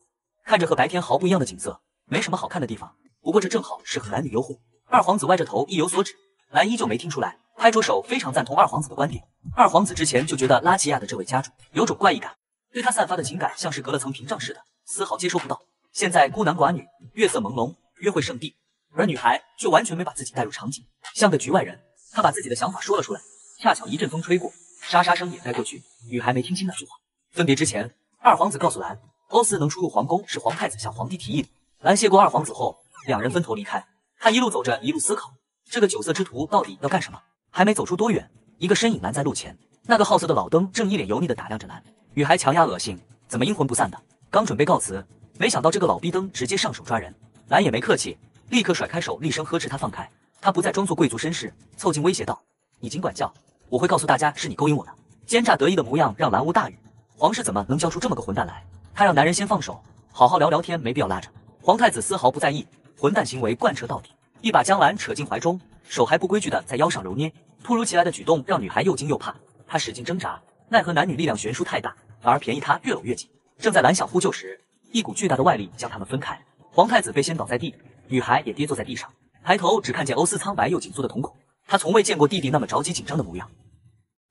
看着和白天毫不一样的景色，没什么好看的地方。不过这正好适合男女幽会。二皇子歪着头意有所指，蓝依旧没听出来，拍着手非常赞同二皇子的观点。二皇子之前就觉得拉齐亚的这位家主有种怪异感，对他散发的情感像是隔了层屏障似的，丝毫接收不到。现在孤男寡女，月色朦胧，约会圣地，而女孩却完全没把自己带入场景，像个局外人。她把自己的想法说了出来，恰巧一阵风吹过，沙沙声也带过去，女孩没听清那句话。分别之前，二皇子告诉兰，欧斯能出入皇宫是皇太子向皇帝提议的。兰谢过二皇子后，两人分头离开。他一路走着，一路思考，这个酒色之徒到底要干什么？还没走出多远，一个身影拦在路前。那个好色的老登正一脸油腻的打量着兰，女孩强压恶心，怎么阴魂不散的？刚准备告辞，没想到这个老逼登直接上手抓人。蓝也没客气，立刻甩开手，厉声呵斥他放开。他不再装作贵族绅士，凑近威胁道：“你尽管叫，我会告诉大家是你勾引我的。”奸诈得意的模样让蓝无大语。皇室怎么能教出这么个混蛋来？他让男人先放手，好好聊聊天，没必要拉着。皇太子丝毫不在意，混蛋行为贯彻到底，一把将蓝扯进怀中，手还不规矩的在腰上揉捏。突如其来的举动让女孩又惊又怕，她使劲挣扎，奈何男女力量悬殊太大，反而便宜她越搂越紧。正在蓝想呼救时，一股巨大的外力将他们分开。皇太子被掀倒在地，女孩也跌坐在地上，抬头只看见欧斯苍白又紧缩的瞳孔。他从未见过弟弟那么着急紧张的模样。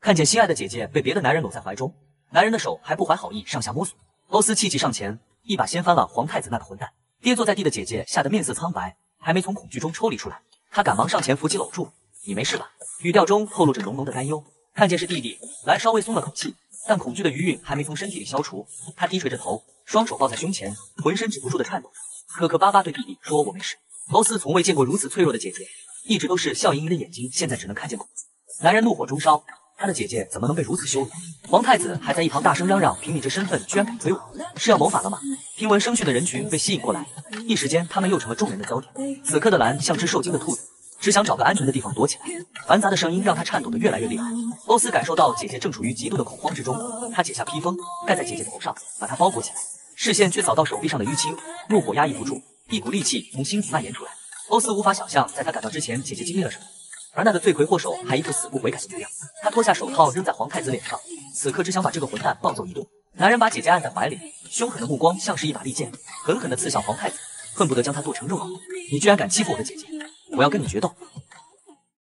看见心爱的姐姐被别的男人搂在怀中，男人的手还不怀好意上下摸索。欧斯气急上前，一把掀翻了皇太子那个混蛋。跌坐在地的姐姐吓得面色苍白，还没从恐惧中抽离出来，她赶忙上前扶起搂住：“你没事吧？”语调中透露着浓浓的担忧。看见是弟弟，兰稍微松了口气，但恐惧的余韵还没从身体里消除。她低垂着头，双手抱在胸前，浑身止不住的颤抖着，磕磕巴巴对弟弟说：“我没事。”欧斯从未见过如此脆弱的姐姐，一直都是笑盈盈的眼睛，现在只能看见恐惧。男人怒火中烧，他的姐姐怎么能被如此羞辱？皇太子还在一旁大声嚷嚷：“凭你这身份，居然敢追我，是要谋反了吗？”听闻声讯的人群被吸引过来，一时间他们又成了众人的焦点。此刻的兰像只受惊的兔子，只想找个安全的地方躲起来。繁杂的声音让他颤抖得越来越厉害。欧斯感受到姐姐正处于极度的恐慌之中，他解下披风盖在姐姐头上，把她包裹起来，视线却扫到手臂上的淤青，怒火压抑不住，一股戾气从心底蔓延出来。欧斯无法想象在他赶到之前，姐姐经历了什么，而那个罪魁祸首还一副死不悔改的模样。他脱下手套扔在皇太子脸上，此刻只想把这个混蛋暴揍一顿。男人把姐姐按在怀里，凶狠的目光像是一把利剑，狠狠地刺向皇太子，恨不得将他剁成肉块。你居然敢欺负我的姐姐，我要跟你决斗！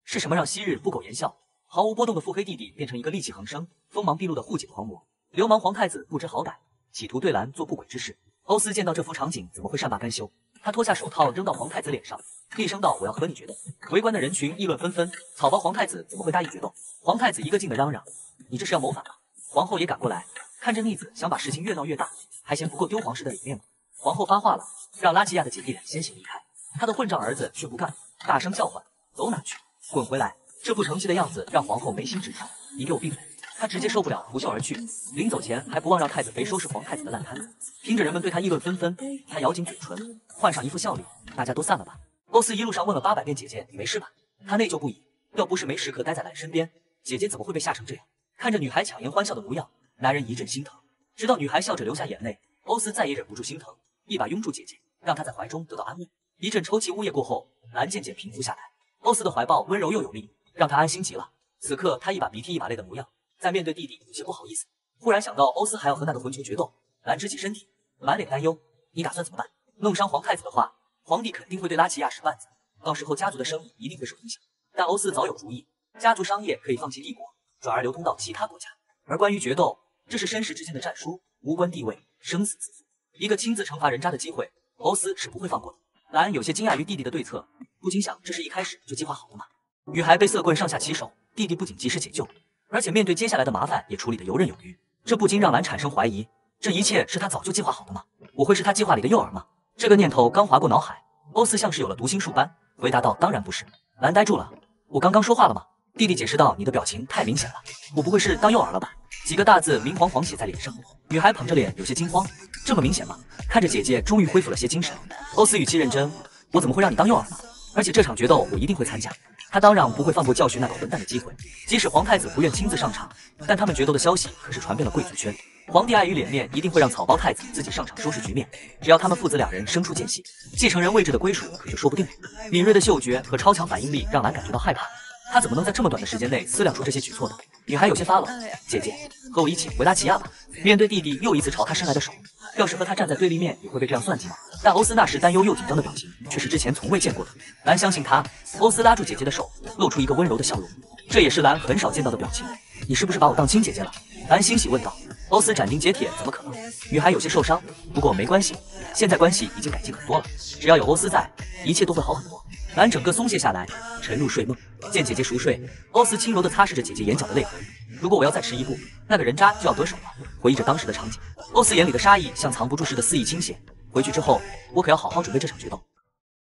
是什么让昔日不苟言笑、毫无波动的腹黑弟弟变成一个戾气横生、锋芒毕露的护姐狂魔？流氓皇太子不知好歹，企图对兰做不轨之事。欧斯见到这幅场景，怎么会善罢甘休？他脱下手套扔到皇太子脸上，厉声道：“我要和你决斗！”围观的人群议论纷纷，草包皇太子怎么会答应决斗？皇太子一个劲的嚷嚷：“你这是要谋反吗？”皇后也赶过来。看着逆子想把事情越闹越大，还嫌不够丢皇室的脸面吗？皇后发话了，让拉齐亚的姐弟俩先行离开。他的混账儿子却不干，大声叫唤：“走哪去？滚回来！”这不成器的样子让皇后眉心直跳。你给我闭嘴！她直接受不了，拂袖而去。临走前还不忘让太子妃收拾皇太子的烂摊子。听着人们对他议论纷纷，他咬紧嘴唇，换上一副笑脸：“大家都散了吧。”欧斯一路上问了八百遍：“姐姐，你没事吧？”他内疚不已，要不是没时刻待在兰身边，姐姐怎么会被吓成这样？看着女孩强颜欢笑的模样。男人一阵心疼，直到女孩笑着流下眼泪，欧斯再也忍不住心疼，一把拥住姐姐，让她在怀中得到安慰。一阵抽泣呜咽过后，兰渐渐平复下来。欧斯的怀抱温柔又有力，让她安心极了。此刻她一把鼻涕一把泪的模样，在面对弟弟有些不好意思。忽然想到欧斯还要和那个混球决斗，兰直起身体，满脸担忧：“你打算怎么办？弄伤皇太子的话，皇帝肯定会对拉齐亚使绊子，到时候家族的生意一定会受影响。”但欧斯早有主意，家族商业可以放弃帝国，转而流通到其他国家。而关于决斗，这是绅士之间的战书，无关地位，生死自负。一个亲自惩罚人渣的机会，欧斯是不会放过的。兰有些惊讶于弟弟的对策，不禁想：这是一开始就计划好了吗？女孩被色棍上下其手，弟弟不仅及时解救，而且面对接下来的麻烦也处理得游刃有余。这不禁让兰产生怀疑：这一切是他早就计划好的吗？我会是他计划里的诱饵吗？这个念头刚划过脑海，欧斯像是有了读心术般回答道：“当然不是。”兰呆住了：“我刚刚说话了吗？”弟弟解释道：“你的表情太明显了，我不会是当诱饵了吧？”几个大字明晃晃写在脸上，女孩捧着脸，有些惊慌。这么明显吗？看着姐姐终于恢复了些精神，欧斯语气认真：“我怎么会让你当诱饵呢？而且这场决斗我一定会参加。”他当然不会放过教训那个混蛋的机会。即使皇太子不愿亲自上场，但他们决斗的消息可是传遍了贵族圈。皇帝碍于脸面，一定会让草包太子自己上场收拾局面。只要他们父子两人生出间隙，继承人位置的归属可就说不定了。敏锐的嗅觉和超强反应力让兰感觉到害怕。他怎么能在这么短的时间内思量出这些举措呢？女孩有些发冷，姐姐，和我一起回拉齐亚吧。面对弟弟又一次朝他伸来的手，要是和他站在对立面，也会被这样算计吗？但欧斯那时担忧又紧张的表情，却是之前从未见过的。兰相信他。欧斯拉住姐姐的手，露出一个温柔的笑容，这也是兰很少见到的表情。你是不是把我当亲姐姐了？兰欣喜问道。欧斯斩钉截铁，怎么可能？女孩有些受伤，不过没关系，现在关系已经改进很多了。只要有欧斯在，一切都会好很多。蓝整个松懈下来，沉入睡梦。见姐姐熟睡，欧斯轻柔地擦拭着姐姐眼角的泪痕。如果我要再迟一步，那个人渣就要得手了。回忆着当时的场景，欧斯眼里的杀意像藏不住似的肆意倾泻。回去之后，我可要好好准备这场决斗。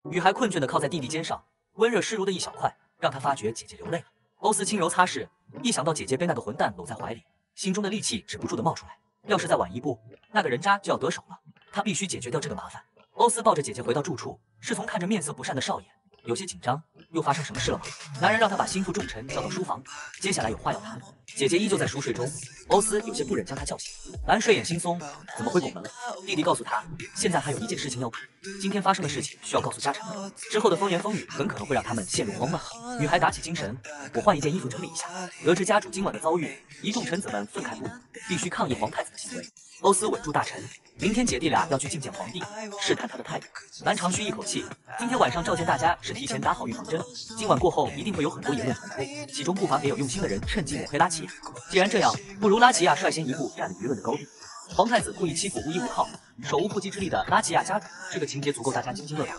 女孩困倦地靠在弟弟肩上，温热湿如的一小块，让他发觉姐姐流泪了。欧斯轻柔擦拭，一想到姐姐被那个混蛋搂在怀里，心中的戾气止不住的冒出来。要是再晚一步，那个人渣就要得手了。他必须解决掉这个麻烦。欧斯抱着姐姐回到住处，侍从看着面色不善的少爷，有些紧张。又发生什么事了吗？男人让他把心腹重臣叫到书房，接下来有话要谈。姐姐依旧在熟睡中，欧斯有些不忍将她叫醒。蓝睡眼惺忪，怎么会拱门了？弟弟告诉他，现在还有一件事情要办，今天发生的事情需要告诉家臣们，之后的风言风语很可能会让他们陷入慌乱。女孩打起精神，我换一件衣服整理一下。得知家主今晚的遭遇，一众臣子们愤慨不已，必须抗议皇太子的行为。欧斯稳住大臣。明天姐弟俩要去觐见皇帝，试探他的态度。南长吁一口气，今天晚上召见大家是提前打好预防针，今晚过后一定会有很多言论传播，其中不乏别有用心的人趁机抹黑拉齐亚。既然这样，不如拉齐亚率先一步占领舆论的高地。皇太子故意欺负无依无靠、手无缚鸡之力的拉齐亚家主，这个情节足够大家津津乐道。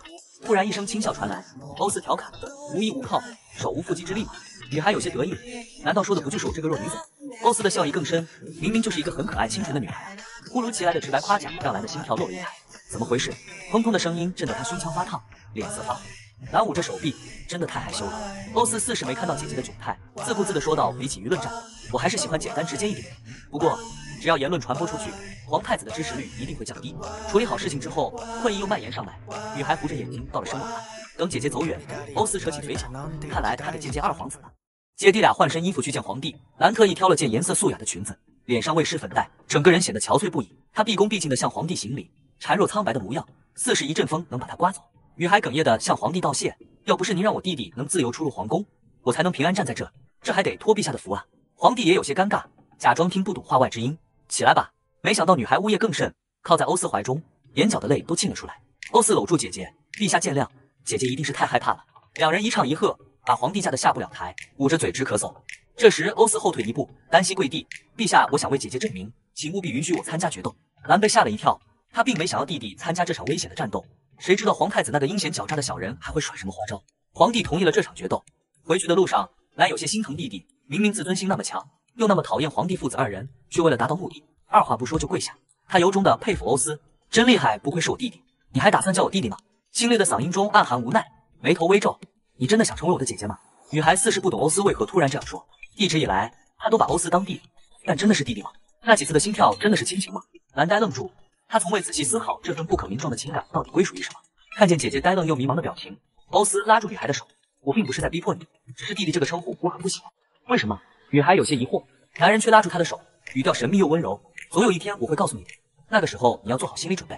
突然一声轻笑传来，欧斯调侃：无依无靠、手无缚鸡之力吗？女孩有些得意，难道说的不就是我这个弱女子？欧斯的笑意更深，明明就是一个很可爱清纯的女孩。突如其来的直白夸奖让蓝的心跳漏了一拍，怎么回事？砰砰的声音震得他胸腔发烫，脸色发红。蓝捂着手臂，真的太害羞了。欧斯似是没看到姐姐的窘态，自顾自的说道：“比起舆论战，我还是喜欢简单直接一点。不过，只要言论传播出去，皇太子的支持率一定会降低。处理好事情之后，困意又蔓延上来。”女孩糊着眼睛到了声晚安。等姐姐走远，欧斯扯起嘴角，看来他得见见二皇子了。姐弟俩换身衣服去见皇帝，兰特意挑了件颜色素雅的裙子。脸上未施粉黛，整个人显得憔悴不已。她毕恭毕敬地向皇帝行礼，孱弱苍白的模样，似是一阵风能把她刮走。女孩哽咽地向皇帝道谢：“要不是您让我弟弟能自由出入皇宫，我才能平安站在这，这还得托陛下的福啊。”皇帝也有些尴尬，假装听不懂话外之音：“起来吧。”没想到女孩呜咽更甚，靠在欧斯怀中，眼角的泪都沁了出来。欧斯搂住姐姐：“陛下见谅，姐姐一定是太害怕了。”两人一唱一和，把皇帝吓得下不了台，捂着嘴直咳嗽。这时，欧斯后退一步，单膝跪地：“陛下，我想为姐姐证明，请务必允许我参加决斗。”兰被吓了一跳，他并没想要弟弟参加这场危险的战斗，谁知道皇太子那个阴险狡诈的小人还会耍什么花招？皇帝同意了这场决斗。回去的路上，兰有些心疼弟弟，明明自尊心那么强，又那么讨厌皇帝父子二人，却为了达到目的，二话不说就跪下。他由衷的佩服欧斯，真厉害，不愧是我弟弟。你还打算叫我弟弟吗？清冽的嗓音中暗含无奈，眉头微皱。你真的想成为我的姐姐吗？女孩似是不懂欧斯为何突然这样说。一直以来，他都把欧斯当弟弟，但真的是弟弟吗？那几次的心跳真的是亲情吗？蓝呆愣住，他从未仔细思考这份不可名状的情感到底归属于什么。看见姐姐呆愣又迷茫的表情，欧斯拉住女孩的手：“我并不是在逼迫你，只是弟弟这个称呼我很不喜欢。”为什么？女孩有些疑惑，男人却拉住她的手，语调神秘又温柔：“总有一天我会告诉你的，那个时候你要做好心理准备。”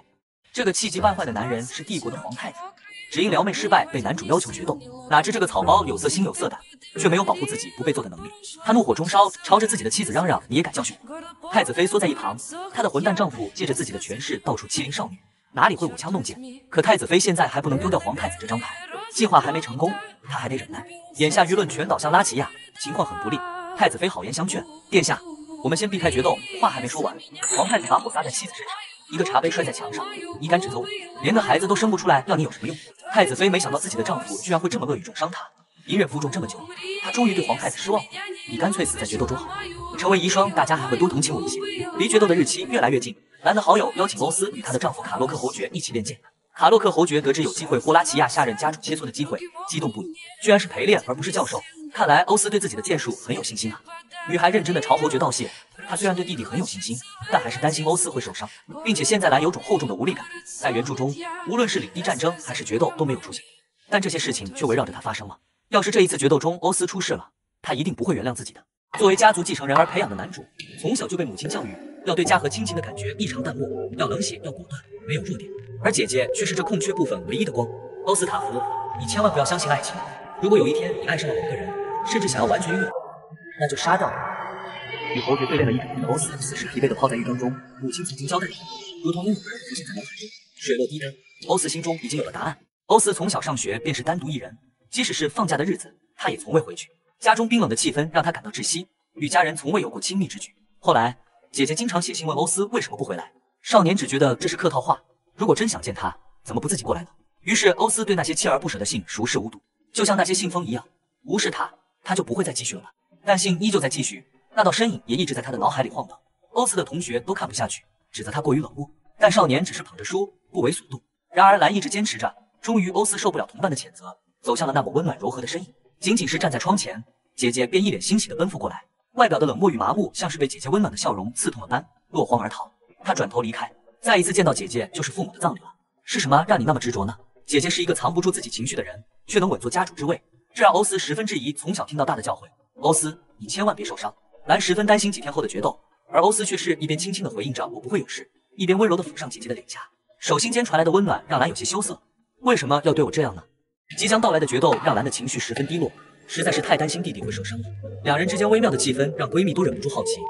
这个气急败坏的男人是帝国的皇太子。只因撩妹失败被男主要求决斗，哪知这个草包有色心有色胆，却没有保护自己不被揍的能力。他怒火中烧，朝着自己的妻子嚷嚷：“你也敢教训我？”太子妃缩在一旁，她的混蛋丈夫借着自己的权势到处欺凌少女，哪里会舞枪弄剑？可太子妃现在还不能丢掉皇太子这张牌，计划还没成功，她还得忍耐。眼下舆论全倒向拉齐亚，情况很不利。太子妃好言相劝：“殿下，我们先避开决斗。”话还没说完，皇太子把火撒在妻子身上，一个茶杯摔在墙上：“你敢指责我？连个孩子都生不出来，要你有什么用？”太子妃没想到自己的丈夫居然会这么恶语重伤她，隐忍负重这么久，她终于对皇太子失望了。你干脆死在决斗中好了，成为遗孀，大家还会多同情我一些。离决斗的日期越来越近，兰的好友邀请欧斯与她的丈夫卡洛克侯爵一起练剑。卡洛克侯爵得知有机会霍拉齐亚下任家主切磋的机会，激动不已，居然是陪练而不是教授。看来欧斯对自己的剑术很有信心啊。女孩认真的朝侯爵道谢，她虽然对弟弟很有信心，但还是担心欧斯会受伤，并且现在来有种厚重的无力感。在原著中，无论是领地战争还是决斗都没有出现，但这些事情却围绕着他发生了。要是这一次决斗中欧斯出事了，他一定不会原谅自己的。作为家族继承人而培养的男主，从小就被母亲教育要对家和亲情的感觉异常淡漠，要冷血，要果断，没有弱点。而姐姐却是这空缺部分唯一的光。欧斯塔夫，你千万不要相信爱情。如果有一天你爱上了某个人，甚至想要完全拥有，那就杀掉他。与侯爵对练了一整天的欧斯，此时疲惫的泡在浴缸中。母亲曾经交代过，如同拥有人浮现在脑海中，水落滴灯。欧斯心中已经有了答案。欧斯从小上学便是单独一人，即使是放假的日子，他也从未回去。家中冰冷的气氛让他感到窒息，与家人从未有过亲密之举。后来，姐姐经常写信问欧斯为什么不回来，少年只觉得这是客套话。如果真想见他，怎么不自己过来呢？于是欧斯对那些锲而不舍的信熟视无睹，就像那些信封一样，无视他，他就不会再继续了吧。但信依旧在继续，那道身影也一直在他的脑海里晃荡。欧斯的同学都看不下去，指责他过于冷漠，但少年只是捧着书不为所动。然而兰一直坚持着，终于欧斯受不了同伴的谴责，走向了那抹温暖柔和的身影。仅仅是站在窗前，姐姐便一脸欣喜地奔赴过来，外表的冷漠与麻木像是被姐姐温暖的笑容刺痛了般，落荒而逃。他转头离开，再一次见到姐姐就是父母的葬礼了。是什么让你那么执着呢？姐姐是一个藏不住自己情绪的人，却能稳坐家主之位，这让欧斯十分质疑从小听到大的教诲。欧斯，你千万别受伤。兰十分担心几天后的决斗。而欧斯却是一边轻轻的回应着“我不会有事”，一边温柔的抚上姐姐的脸颊，手心间传来的温暖让兰有些羞涩。为什么要对我这样呢？即将到来的决斗让兰的情绪十分低落，实在是太担心弟弟会受伤了。两人之间微妙的气氛让闺蜜都忍不住好奇：“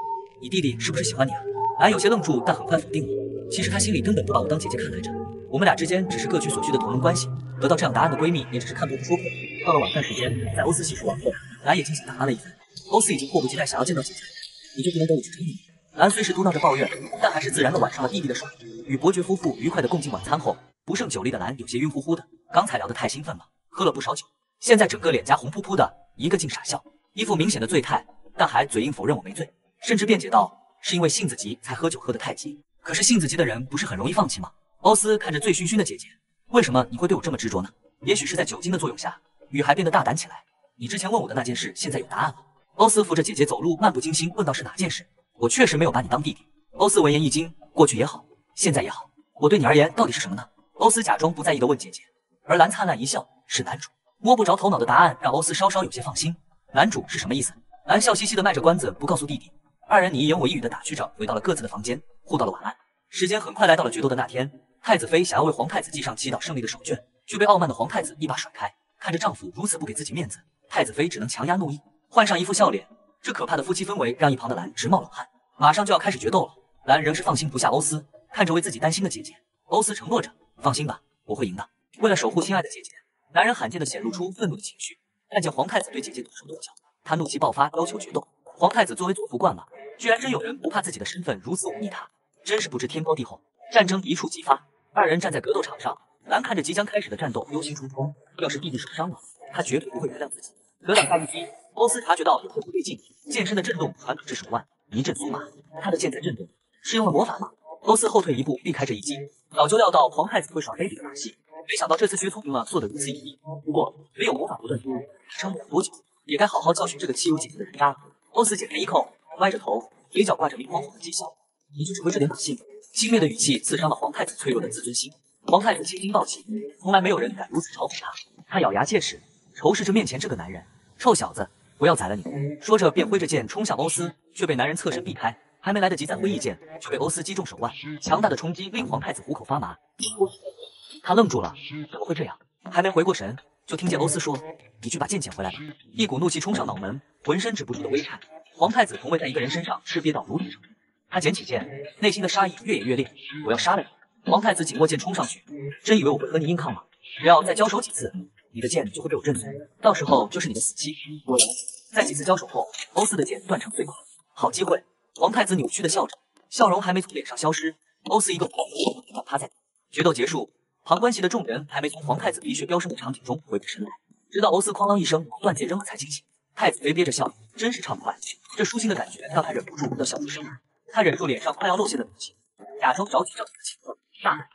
你弟弟是不是喜欢你啊？”兰有些愣住，但很快否定了。其实她心里根本不把我当姐姐看来着，我们俩之间只是各取所需的同门关系。得到这样答案的闺蜜也只是看破不说破。到了晚饭时间，在欧斯洗漱完后，兰也精心打扮了一番。欧斯已经迫不及待想要见到姐姐了，你就不能等我去整你？兰虽是嘟囔着抱怨，但还是自然的挽上了弟弟的手。与伯爵夫妇愉快的共进晚餐后，不胜酒力的兰有些晕乎乎的。刚才聊得太兴奋了，喝了不少酒，现在整个脸颊红扑扑的，一个劲傻笑，一副明显的醉态，但还嘴硬否认我没醉，甚至辩解道是因为性子急才喝酒喝得太急。可是性子急的人不是很容易放弃吗？欧斯看着醉醺醺的姐姐，为什么你会对我这么执着呢？也许是在酒精的作用下，女孩变得大胆起来。你之前问我的那件事，现在有答案了。欧斯扶着姐姐走路，漫不经心问道是哪件事？我确实没有把你当弟弟。欧斯闻言一惊，过去也好，现在也好，我对你而言到底是什么呢？欧斯假装不在意的问姐姐，而蓝灿烂一笑，是男主。摸不着头脑的答案让欧斯稍稍有些放心。男主是什么意思？蓝笑嘻嘻的卖着关子，不告诉弟弟。二人你一言我一语的打趣着，回到了各自的房间，互道了晚安。时间很快来到了决斗的那天，太子妃想要为皇太子系上祈祷胜利的手绢，却被傲慢的皇太子一把甩开。看着丈夫如此不给自己面子，太子妃只能强压怒意，换上一副笑脸。这可怕的夫妻氛围让一旁的兰直冒冷汗。马上就要开始决斗了，兰仍是放心不下欧斯，看着为自己担心的姐姐，欧斯承诺着：“放心吧，我会赢的。”为了守护心爱的姐姐，男人罕见的显露出愤怒的情绪。看见皇太子对姐姐动手动脚，他怒气爆发，要求决斗。皇太子作威作福惯了，居然真有人不怕自己的身份如此忤逆他，真是不知天高地厚。战争一触即发，二人站在格斗场上，蓝看着即将开始的战斗，忧心忡忡。要是弟弟受伤了，他绝对不会原谅自己。格挡下一击。欧斯察觉到有些不对劲，剑身的震动传至手腕，一阵酥麻。他的剑在震动，是用了魔法吗？欧斯后退一步，避开这一击。早就料到皇太子会耍卑鄙的把戏，没想到这次却聪明了，做得如此隐秘。不过没有魔法不断突，他撑不了多久，也该好好教训这个欺辱姐姐的人渣了。欧斯解开衣扣，歪着头，嘴角挂着明晃晃的讥笑。你就是会这点把戏？轻蔑的语气刺伤了皇太子脆弱的自尊心。皇太子青筋暴起，从来没有人敢如此嘲讽他。他咬牙切齿，仇视着面前这个男人。臭小子！不要宰了你！说着便挥着剑冲向欧斯，却被男人侧身避开。还没来得及再挥一剑，就被欧斯击中手腕。强大的冲击令皇太子虎口发麻，他愣住了，怎么会这样？还没回过神，就听见欧斯说：“你去把剑捡回来吧。”一股怒气冲上脑门，浑身止不住的微颤。皇太子从未在一个人身上吃憋到如此程度。他捡起剑，内心的杀意越演越烈。我要杀了你！皇太子紧握剑冲上去，真以为我会和你硬抗吗？只要再交手几次。你的剑就会被我震碎，到时候就是你的死期。果然，在几次交手后，欧斯的剑断成碎块。好机会！皇太子扭曲的笑着，笑容还没从脸上消失，欧斯一个倒趴在地。决斗结束，旁观席的众人还没从皇太子鼻血飙升的场景中回过神来，直到欧斯哐啷一声断剑扔了才惊醒。太子妃憋着笑，真是畅快。这舒心的感觉让他忍不住要笑出声来。他忍住脸上快要露馅的怒气，假装着急着急的情况，大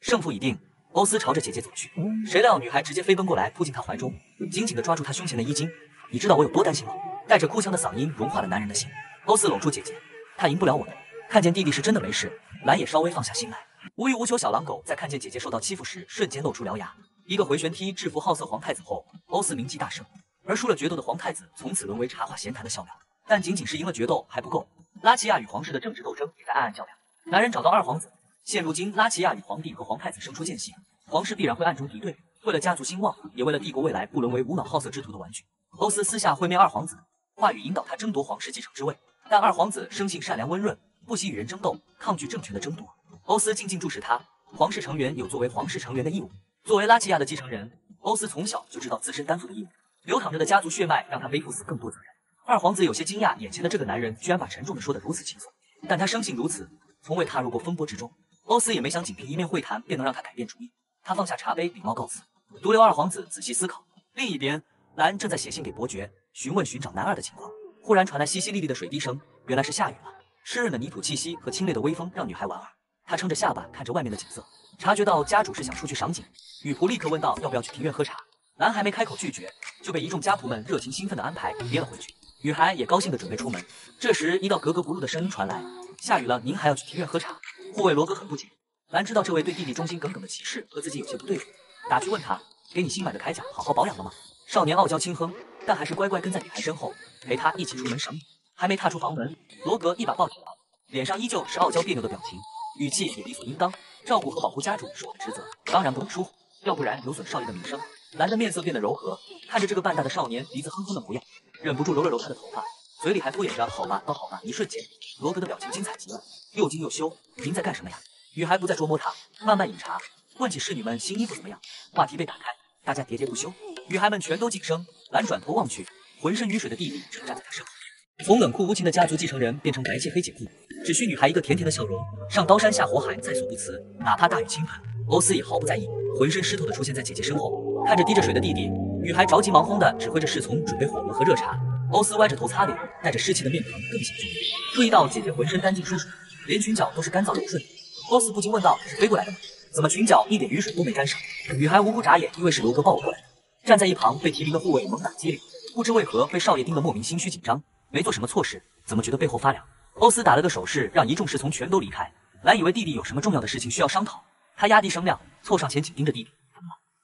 胜负已定。欧斯朝着姐姐走去，谁料女孩直接飞奔过来，扑进他怀中，紧紧地抓住他胸前的衣襟。你知道我有多担心吗？带着哭腔的嗓音融化了男人的心。欧斯搂住姐姐，他赢不了我的。看见弟弟是真的没事，兰也稍微放下心来。无欲无求小狼狗在看见姐姐受到欺负时，瞬间露出獠牙。一个回旋踢制服好色皇太子后，欧斯名气大盛。而输了决斗的皇太子从此沦为茶话闲谈的笑料。但仅仅是赢了决斗还不够，拉齐亚与皇室的政治斗争也在暗暗较量。男人找到二皇子。现如今，拉齐亚与皇帝和皇太子生出间隙，皇室必然会暗中敌对。为了家族兴旺，也为了帝国未来不沦为无脑好色之徒的玩具，欧斯私下会面二皇子，话语引导他争夺皇室继承之位。但二皇子生性善良温润，不喜与人争斗，抗拒政权的争夺。欧斯静静注视他。皇室成员有作为皇室成员的义务。作为拉齐亚的继承人，欧斯从小就知道自身担负的义务。流淌着的家族血脉让他背负死更多责任。二皇子有些惊讶，眼前的这个男人居然把沉重的说得如此轻松。但他生性如此，从未踏入过风波之中。欧斯也没想仅凭一面会谈便能让他改变主意。他放下茶杯，礼貌告辞。独留二皇子仔细思考。另一边，兰正在写信给伯爵，询问寻找男二的情况。忽然传来淅淅沥沥的水滴声，原来是下雨了。湿润的泥土气息和清冽的微风让女孩莞尔。她撑着下巴看着外面的景色，察觉到家主是想出去赏景。女仆立刻问道：“要不要去庭院喝茶？”兰还没开口拒绝，就被一众家仆们热情兴奋的安排憋了回去。女孩也高兴的准备出门。这时，一道格格不入的声音传来：“下雨了，您还要去庭院喝茶？”护卫罗格很不解。兰知道这位对弟弟忠心耿耿的骑士和自己有些不对付，打趣问他：“给你新买的铠甲好好保养了吗？”少年傲娇轻哼，但还是乖乖跟在女孩身后，陪她一起出门赏景。还没踏出房门，罗格一把抱起来，脸上依旧是傲娇别扭的表情，语气也理所应当：“照顾和保护家主是我的职责，当然不能疏忽，要不然有损少爷的名声。”兰的面色变得柔和，看着这个半大的少年鼻子哼哼的模样，忍不住揉了揉他的头发，嘴里还敷衍着：“好吧，倒好吧。”一瞬间，罗格的表情精彩极了，又惊又羞：“您在干什么呀？”女孩不再捉摸他，慢慢饮茶，问起侍女们新衣服怎么样。话题被打开，大家喋喋不休，女孩们全都噤声。兰转头望去，浑身雨水的弟弟正站在她身后。从冷酷无情的家族继承人变成白切黑姐夫，只需女孩一个甜甜的笑容，上刀山下火海在所不辞。哪怕大雨倾盆，欧斯也毫不在意，浑身湿透的出现在姐姐身后，看着滴着水的弟弟，女孩着急忙慌的指挥着侍从准备火炉和热茶。欧斯歪着头擦脸，带着湿气的面庞更显俊美。注意到姐姐浑身干净舒爽，连裙角都是干燥柔顺。欧斯不禁问道：“是飞过来的吗？怎么裙角一点雨水都没沾上？”女孩无辜眨眼，因为是刘哥抱我过来的。站在一旁被提名的护卫猛打激灵，不知为何被少爷盯得莫名心虚紧张，没做什么错事，怎么觉得背后发凉？欧斯打了个手势，让一众侍从全都离开。兰以为弟弟有什么重要的事情需要商讨，他压低声量，凑上前紧盯着弟弟：“？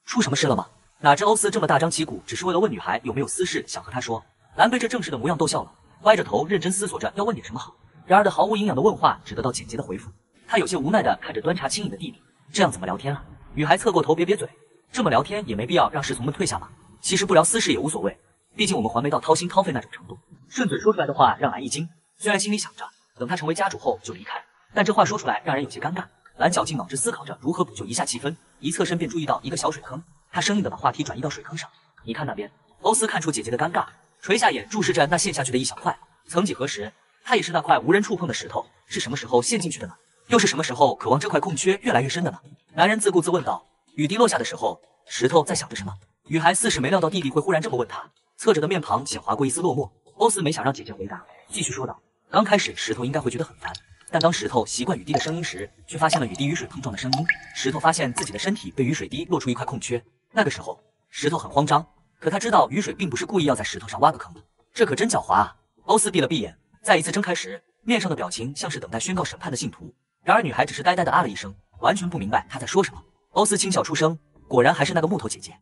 出什么事了吗？”哪知欧斯这么大张旗鼓，只是为了问女孩有没有私事想和他说。兰被这正式的模样逗笑了，歪着头认真思索着要问点什么好。然而的毫无营养的问话只得到简洁的回复。他有些无奈的看着端茶轻饮的弟弟，这样怎么聊天啊？女孩侧过头瘪瘪嘴，这么聊天也没必要让侍从们退下吧。其实不聊私事也无所谓，毕竟我们还没到掏心掏肺那种程度。顺嘴说出来的话让兰一惊，虽然心里想着等他成为家主后就离开，但这话说出来让人有些尴尬。兰绞尽脑汁思考着如何补救一下气氛，一侧身便注意到一个小水坑，他生硬的把话题转移到水坑上。你看那边，欧斯看出姐姐的尴尬，垂下眼注视着那陷下去的一小块。曾几何时，他也是那块无人触碰的石头，是什么时候陷进去的呢？又是什么时候渴望这块空缺越来越深的呢？男人自顾自问道。雨滴落下的时候，石头在想着什么？女孩似是没料到弟弟会忽然这么问他，侧着的面庞显划过一丝落寞。欧斯没想让姐姐回答，继续说道：刚开始石头应该会觉得很烦，但当石头习惯雨滴的声音时，却发现了雨滴雨水碰撞的声音。石头发现自己的身体被雨水滴落出一块空缺，那个时候石头很慌张，可他知道雨水并不是故意要在石头上挖个坑的，这可真狡猾啊！欧斯闭了闭眼，再一次睁开时，面上的表情像是等待宣告审判的信徒。然而女孩只是呆呆的啊了一声，完全不明白他在说什么。欧斯轻笑出声，果然还是那个木头姐姐。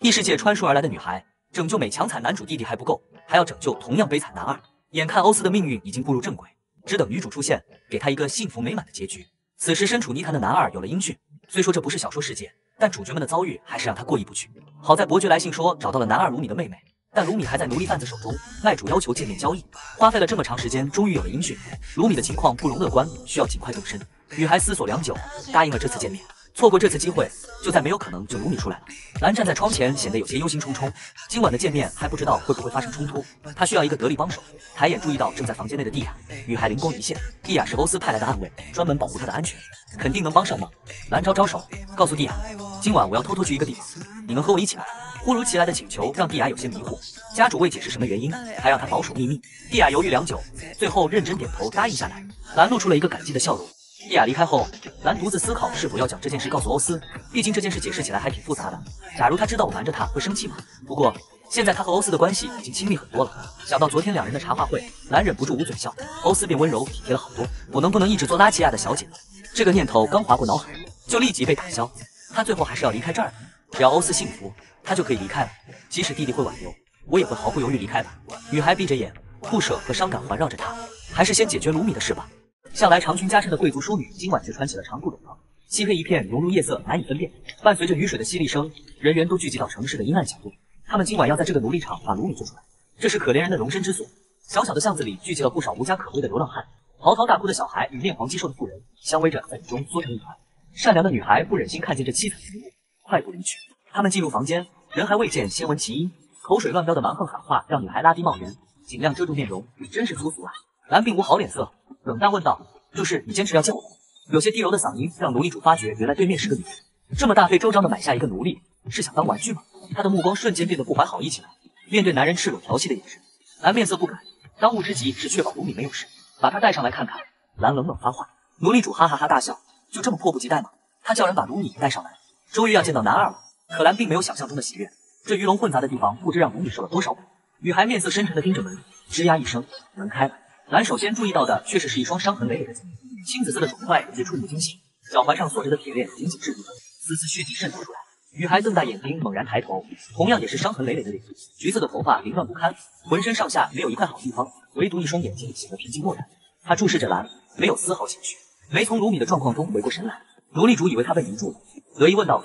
异世界穿书而来的女孩，拯救美强惨男主弟弟还不够，还要拯救同样悲惨男二。眼看欧斯的命运已经步入正轨，只等女主出现，给他一个幸福美满的结局。此时身处泥潭的男二有了音讯，虽说这不是小说世界，但主角们的遭遇还是让他过意不去。好在伯爵来信说找到了男二卢米的妹妹。但卢米还在奴隶贩子手中，卖主要求见面交易，花费了这么长时间，终于有了音讯。卢米的情况不容乐观，需要尽快动身。女孩思索良久，答应了这次见面。错过这次机会，就再没有可能救卢米出来了。兰站在窗前，显得有些忧心忡忡。今晚的见面还不知道会不会发生冲突，她需要一个得力帮手。抬眼注意到正在房间内的蒂亚，女孩灵光一现，蒂亚是欧斯派来的暗卫，专门保护她的安全，肯定能帮上忙。兰招招手，告诉蒂亚，今晚我要偷偷去一个地方，你能和我一起来？突如其来的请求让蒂亚有些迷惑，家主未解释什么原因，还让他保守秘密。蒂亚犹豫良久，最后认真点头答应下来。兰露出了一个感激的笑容。蒂亚离开后，兰独自思考是否要将这件事告诉欧斯，毕竟这件事解释起来还挺复杂的。假如他知道我瞒着他，会生气吗？不过现在他和欧斯的关系已经亲密很多了。想到昨天两人的茶话会，兰忍不住捂嘴笑，欧斯变温柔体贴了好多。我能不能一直做拉齐亚的小姐呢？这个念头刚划过脑海，就立即被打消。他最后还是要离开这儿，只要欧斯幸福。他就可以离开了，即使弟弟会挽留，我也会毫不犹豫离开的。女孩闭着眼，不舍和伤感环绕着她，还是先解决卢米的事吧。向来长裙加身的贵族淑女，今晚却穿起了长裤斗篷，漆黑一片，融入夜色，难以分辨。伴随着雨水的淅沥声，人员都聚集到城市的阴暗角落。他们今晚要在这个奴隶场把卢米救出来，这是可怜人的容身之所。小小的巷子里聚集了不少无家可归的流浪汉，嚎啕大哭的小孩与面黄肌瘦的妇人相偎着在雨中缩成一团。善良的女孩不忍心看见这凄惨的一幕，快步离去。他们进入房间。人还未见，先闻其音。口水乱飙的蛮横喊话，让女孩拉低帽檐，尽量遮住面容。真是粗俗啊！蓝并无好脸色，冷淡问道：“就是你坚持要见我？”有些低柔的嗓音让奴隶主发觉，原来对面是个女人。这么大费周章的买下一个奴隶，是想当玩具吗？他的目光瞬间变得不怀好意起来。面对男人赤裸调戏的眼神，蓝面色不改。当务之急是确保卢米没有事，把他带上来看看。蓝冷冷发话。奴隶主哈哈哈大笑，就这么迫不及待吗？他叫人把卢米带上来，终于要见到男二了。可兰并没有想象中的喜悦，这鱼龙混杂的地方，不知让卢米受了多少苦。女孩面色深沉的盯着门，吱呀一声，门开了。兰首先注意到的，却是是一双伤痕累累的脚，青紫色的肿块已触目惊心，脚踝上锁着的铁链紧紧制住，丝丝血迹渗透出来。女孩瞪大眼睛，猛然抬头，同样也是伤痕累累的脸，橘色的头发凌乱不堪，浑身上下没有一块好地方，唯独一双眼睛显得平静漠然。她注视着兰，没有丝毫情绪，没从卢米的状况中回过神来。奴隶主以为他被迷住了，得意问道：“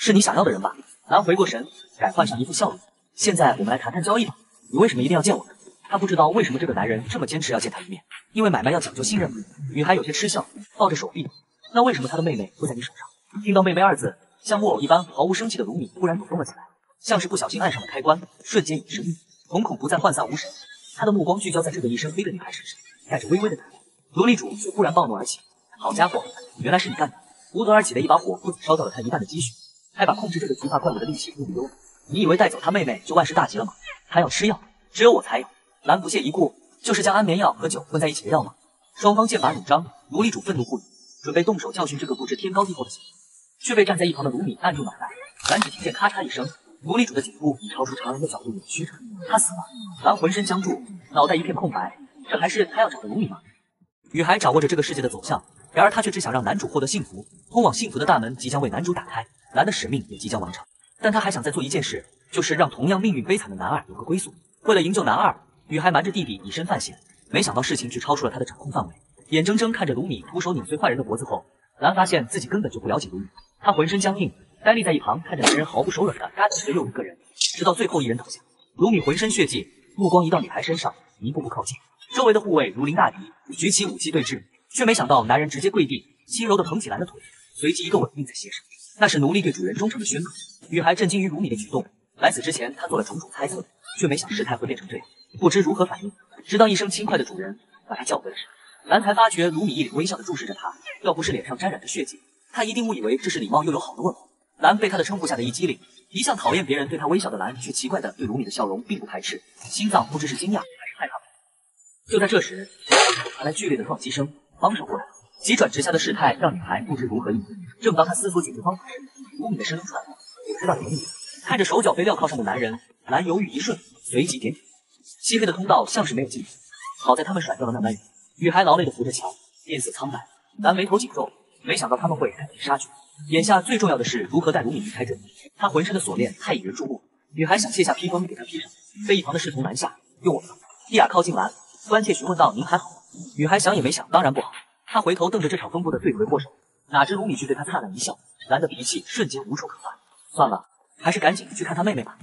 是你想要的人吧？”蓝回过神，改换上一副笑容：“现在我们来谈谈交易吧。你为什么一定要见我呢？”他不知道为什么这个男人这么坚持要见他一面，因为买卖要讲究信任。女孩有些嗤笑，抱着手臂：“那为什么他的妹妹会在你手上？”听到“妹妹”二字，像木偶一般毫无生气的卢米突然抖动了起来，像是不小心按上了开关，瞬间隐身，瞳孔不再涣散无神。他的目光聚焦在这个一身黑的女孩身上，带着微微的胆怯。奴隶主却忽然暴怒而起：“好家伙，原来是你干的！”无端而起的一把火不仅烧掉了他一半的积蓄，还把控制这个菊花怪物的力气用丢了。你以为带走他妹妹就万事大吉了吗？他要吃药，只有我才有。蓝不屑一顾，就是将安眠药和酒混在一起的药吗？双方剑拔弩张，奴隶主愤怒不已，准备动手教训这个不知天高地厚的小子，却被站在一旁的卢米按住脑袋。蓝只听见咔嚓一声，奴隶主的颈部已超出常人的角度扭曲着，他死了。蓝浑身僵住，脑袋一片空白，这还是他要找的卢米吗？女孩掌握着这个世界的走向。然而，她却只想让男主获得幸福，通往幸福的大门即将为男主打开，兰的使命也即将完成。但他还想再做一件事，就是让同样命运悲惨的男二有个归宿。为了营救男二，女孩瞒着弟弟以身犯险，没想到事情却超出了他的掌控范围。眼睁睁看着卢米徒手拧碎坏人的脖子后，兰发现自己根本就不了解卢米，他浑身僵硬，呆立在一旁，看着男人毫不手软的嘎击着又一个人，直到最后一人倒下。卢米浑身血迹，目光移到女孩身上，一步步靠近，周围的护卫如临大敌，举起武器对峙。却没想到，男人直接跪地，轻柔的捧起蓝的腿，随即一个吻印在鞋上。那是奴隶对主人忠诚的宣告。女孩震惊于卢米的举动，来此之前她做了种种猜测，却没想事态会变成这样，不知如何反应。直到一声轻快的“主人”把她叫回了神，蓝才发觉卢米一脸微笑的注视着她，要不是脸上沾染着血迹，她一定误以为这是礼貌又友好的问候。蓝被他的称呼吓得一激灵，一向讨厌别人对他微笑的蓝，却奇怪的对卢米的笑容并不排斥，心脏不知是惊讶还是害怕。就在这时，传来剧烈的撞击声。帮手过来，急转直下的事态让女孩不知如何应对。正当她思索解决方法时，卢米的声音传来：“我知道有你。”看着手脚被镣铐上的男人，蓝犹豫一瞬，随即点点。漆黑的通道像是没有尽头。好在他们甩掉了那蛮人。女孩劳累的扶着墙，面色苍白。蓝眉头紧皱，没想到他们会赶尽杀绝。眼下最重要的是如何带卢米离开这里。他浑身的锁链太引人注目。女孩想卸下披风给他披上，被一旁的侍从拦下，用我的。蒂雅靠近蓝，关切询问道：“您还好吗？”女孩想也没想，当然不好。他回头瞪着这场风波的罪魁祸首，哪知卢米却对他灿烂一笑。蓝的脾气瞬间无处可发。算了，还是赶紧去看他妹妹吧。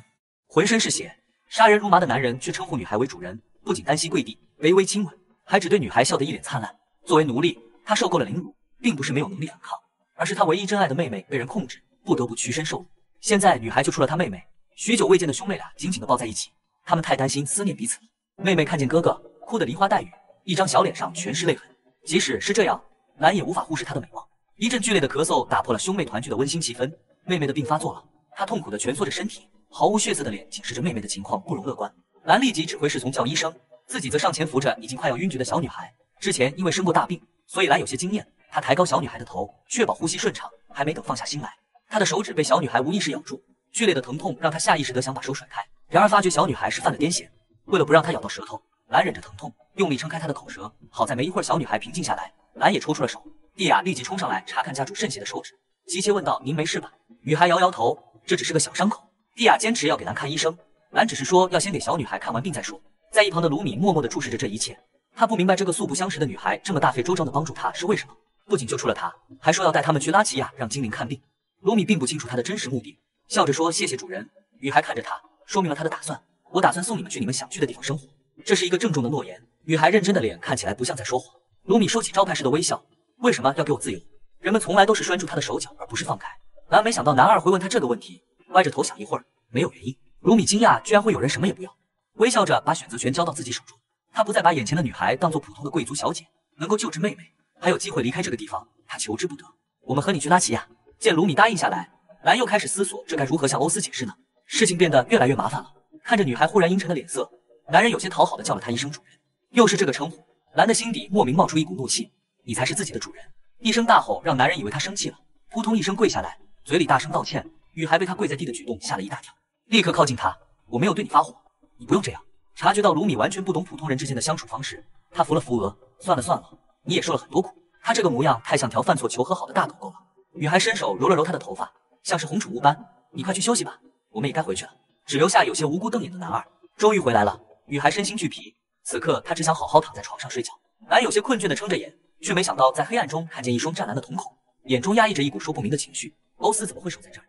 浑身是血、杀人如麻的男人却称呼女孩为主人，不仅单膝跪地卑微亲吻，还只对女孩笑得一脸灿烂。作为奴隶，他受够了凌辱，并不是没有能力反抗，而是他唯一真爱的妹妹被人控制，不得不屈身受辱。现在女孩救出了他妹妹，许久未见的兄妹俩紧紧地抱在一起，他们太担心、思念彼此。妹妹看见哥哥，哭得梨花带雨。一张小脸上全是泪痕，即使是这样，蓝也无法忽视她的美貌。一阵剧烈的咳嗽打破了兄妹团聚的温馨气氛。妹妹的病发作了，她痛苦的蜷缩着身体，毫无血色的脸警示着妹妹的情况不容乐观。蓝立即指挥侍从叫医生，自己则上前扶着已经快要晕厥的小女孩。之前因为生过大病，所以蓝有些经验。他抬高小女孩的头，确保呼吸顺畅。还没等放下心来，他的手指被小女孩无意识咬住，剧烈的疼痛让他下意识的想把手甩开，然而发觉小女孩是犯了癫痫，为了不让她咬到舌头。蓝忍着疼痛，用力撑开她的口舌。好在没一会儿，小女孩平静下来，蓝也抽出了手。蒂亚立即冲上来查看家主渗血的手指，急切问道：“您没事吧？”女孩摇摇头：“这只是个小伤口。”蒂亚坚持要给蓝看医生，蓝只是说要先给小女孩看完病再说。在一旁的卢米默默地注视着这一切，他不明白这个素不相识的女孩这么大费周章地帮助他是为什么。不仅救出了他，还说要带他们去拉齐亚让精灵看病。卢米并不清楚他的真实目的，笑着说：“谢谢主人。”女孩看着他，说明了他的打算：“我打算送你们去你们想去的地方生活。”这是一个郑重的诺言。女孩认真的脸看起来不像在说谎。卢米收起招牌式的微笑。为什么要给我自由？人们从来都是拴住他的手脚，而不是放开。蓝没想到男二会问他这个问题，歪着头想一会儿，没有原因。卢米惊讶，居然会有人什么也不要，微笑着把选择权交到自己手中。他不再把眼前的女孩当做普通的贵族小姐，能够救治妹妹，还有机会离开这个地方，他求之不得。我们和你去拉齐亚。见卢米答应下来，兰又开始思索这该如何向欧斯解释呢？事情变得越来越麻烦了。看着女孩忽然阴沉的脸色，男人有些讨好的叫了她一声主人，又是这个称呼，兰的心底莫名冒出一股怒气。你才是自己的主人！一声大吼让男人以为他生气了，扑通一声跪下来，嘴里大声道歉。雨还被他跪在地的举动吓了一大跳，立刻靠近他。我没有对你发火，你不用这样。察觉到卢米完全不懂普通人之间的相处方式，他扶了扶额，算了算了，你也受了很多苦。他这个模样太像条犯错求和好的大狗狗了。女孩伸手揉了揉他的头发，像是哄宠物般。你快去休息吧，我们也该回去了。只留下有些无辜瞪眼的男二。终于回来了，女孩身心俱疲，此刻她只想好好躺在床上睡觉。男有些困倦的撑着眼。却没想到，在黑暗中看见一双湛蓝的瞳孔，眼中压抑着一股说不明的情绪。欧斯怎么会守在这儿？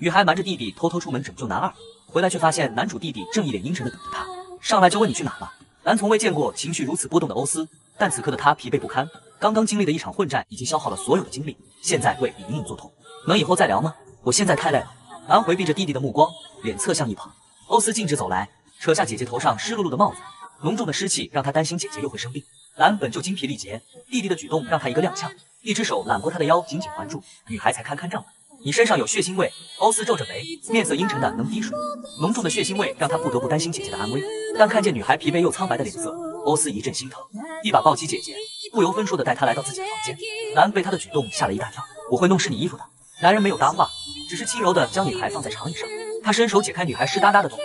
雨孩瞒着弟弟偷偷出门拯救男二，回来却发现男主弟弟正一脸阴沉的等着他。上来就问你去哪了。男从未见过情绪如此波动的欧斯，但此刻的他疲惫不堪，刚刚经历的一场混战已经消耗了所有的精力，现在为隐隐作痛。能以后再聊吗？我现在太累了。男回避着弟弟的目光，脸侧向一旁。欧斯径直走来，扯下姐姐头上湿漉漉的帽子，浓重的湿气让他担心姐姐又会生病。蓝本就精疲力竭，弟弟的举动让他一个踉跄，一只手揽过他的腰，紧紧环住。女孩才堪堪站稳。你身上有血腥味，欧斯皱着眉，面色阴沉的能滴水。浓重的血腥味让他不得不担心姐姐的安危。但看见女孩疲惫又苍白的脸色，欧斯一阵心疼，一把抱起姐姐，不由分说的带她来到自己的房间。蓝被他的举动吓了一大跳。我会弄湿你衣服的。男人没有搭话，只是轻柔的将女孩放在长椅上。他伸手解开女孩湿哒哒的斗篷。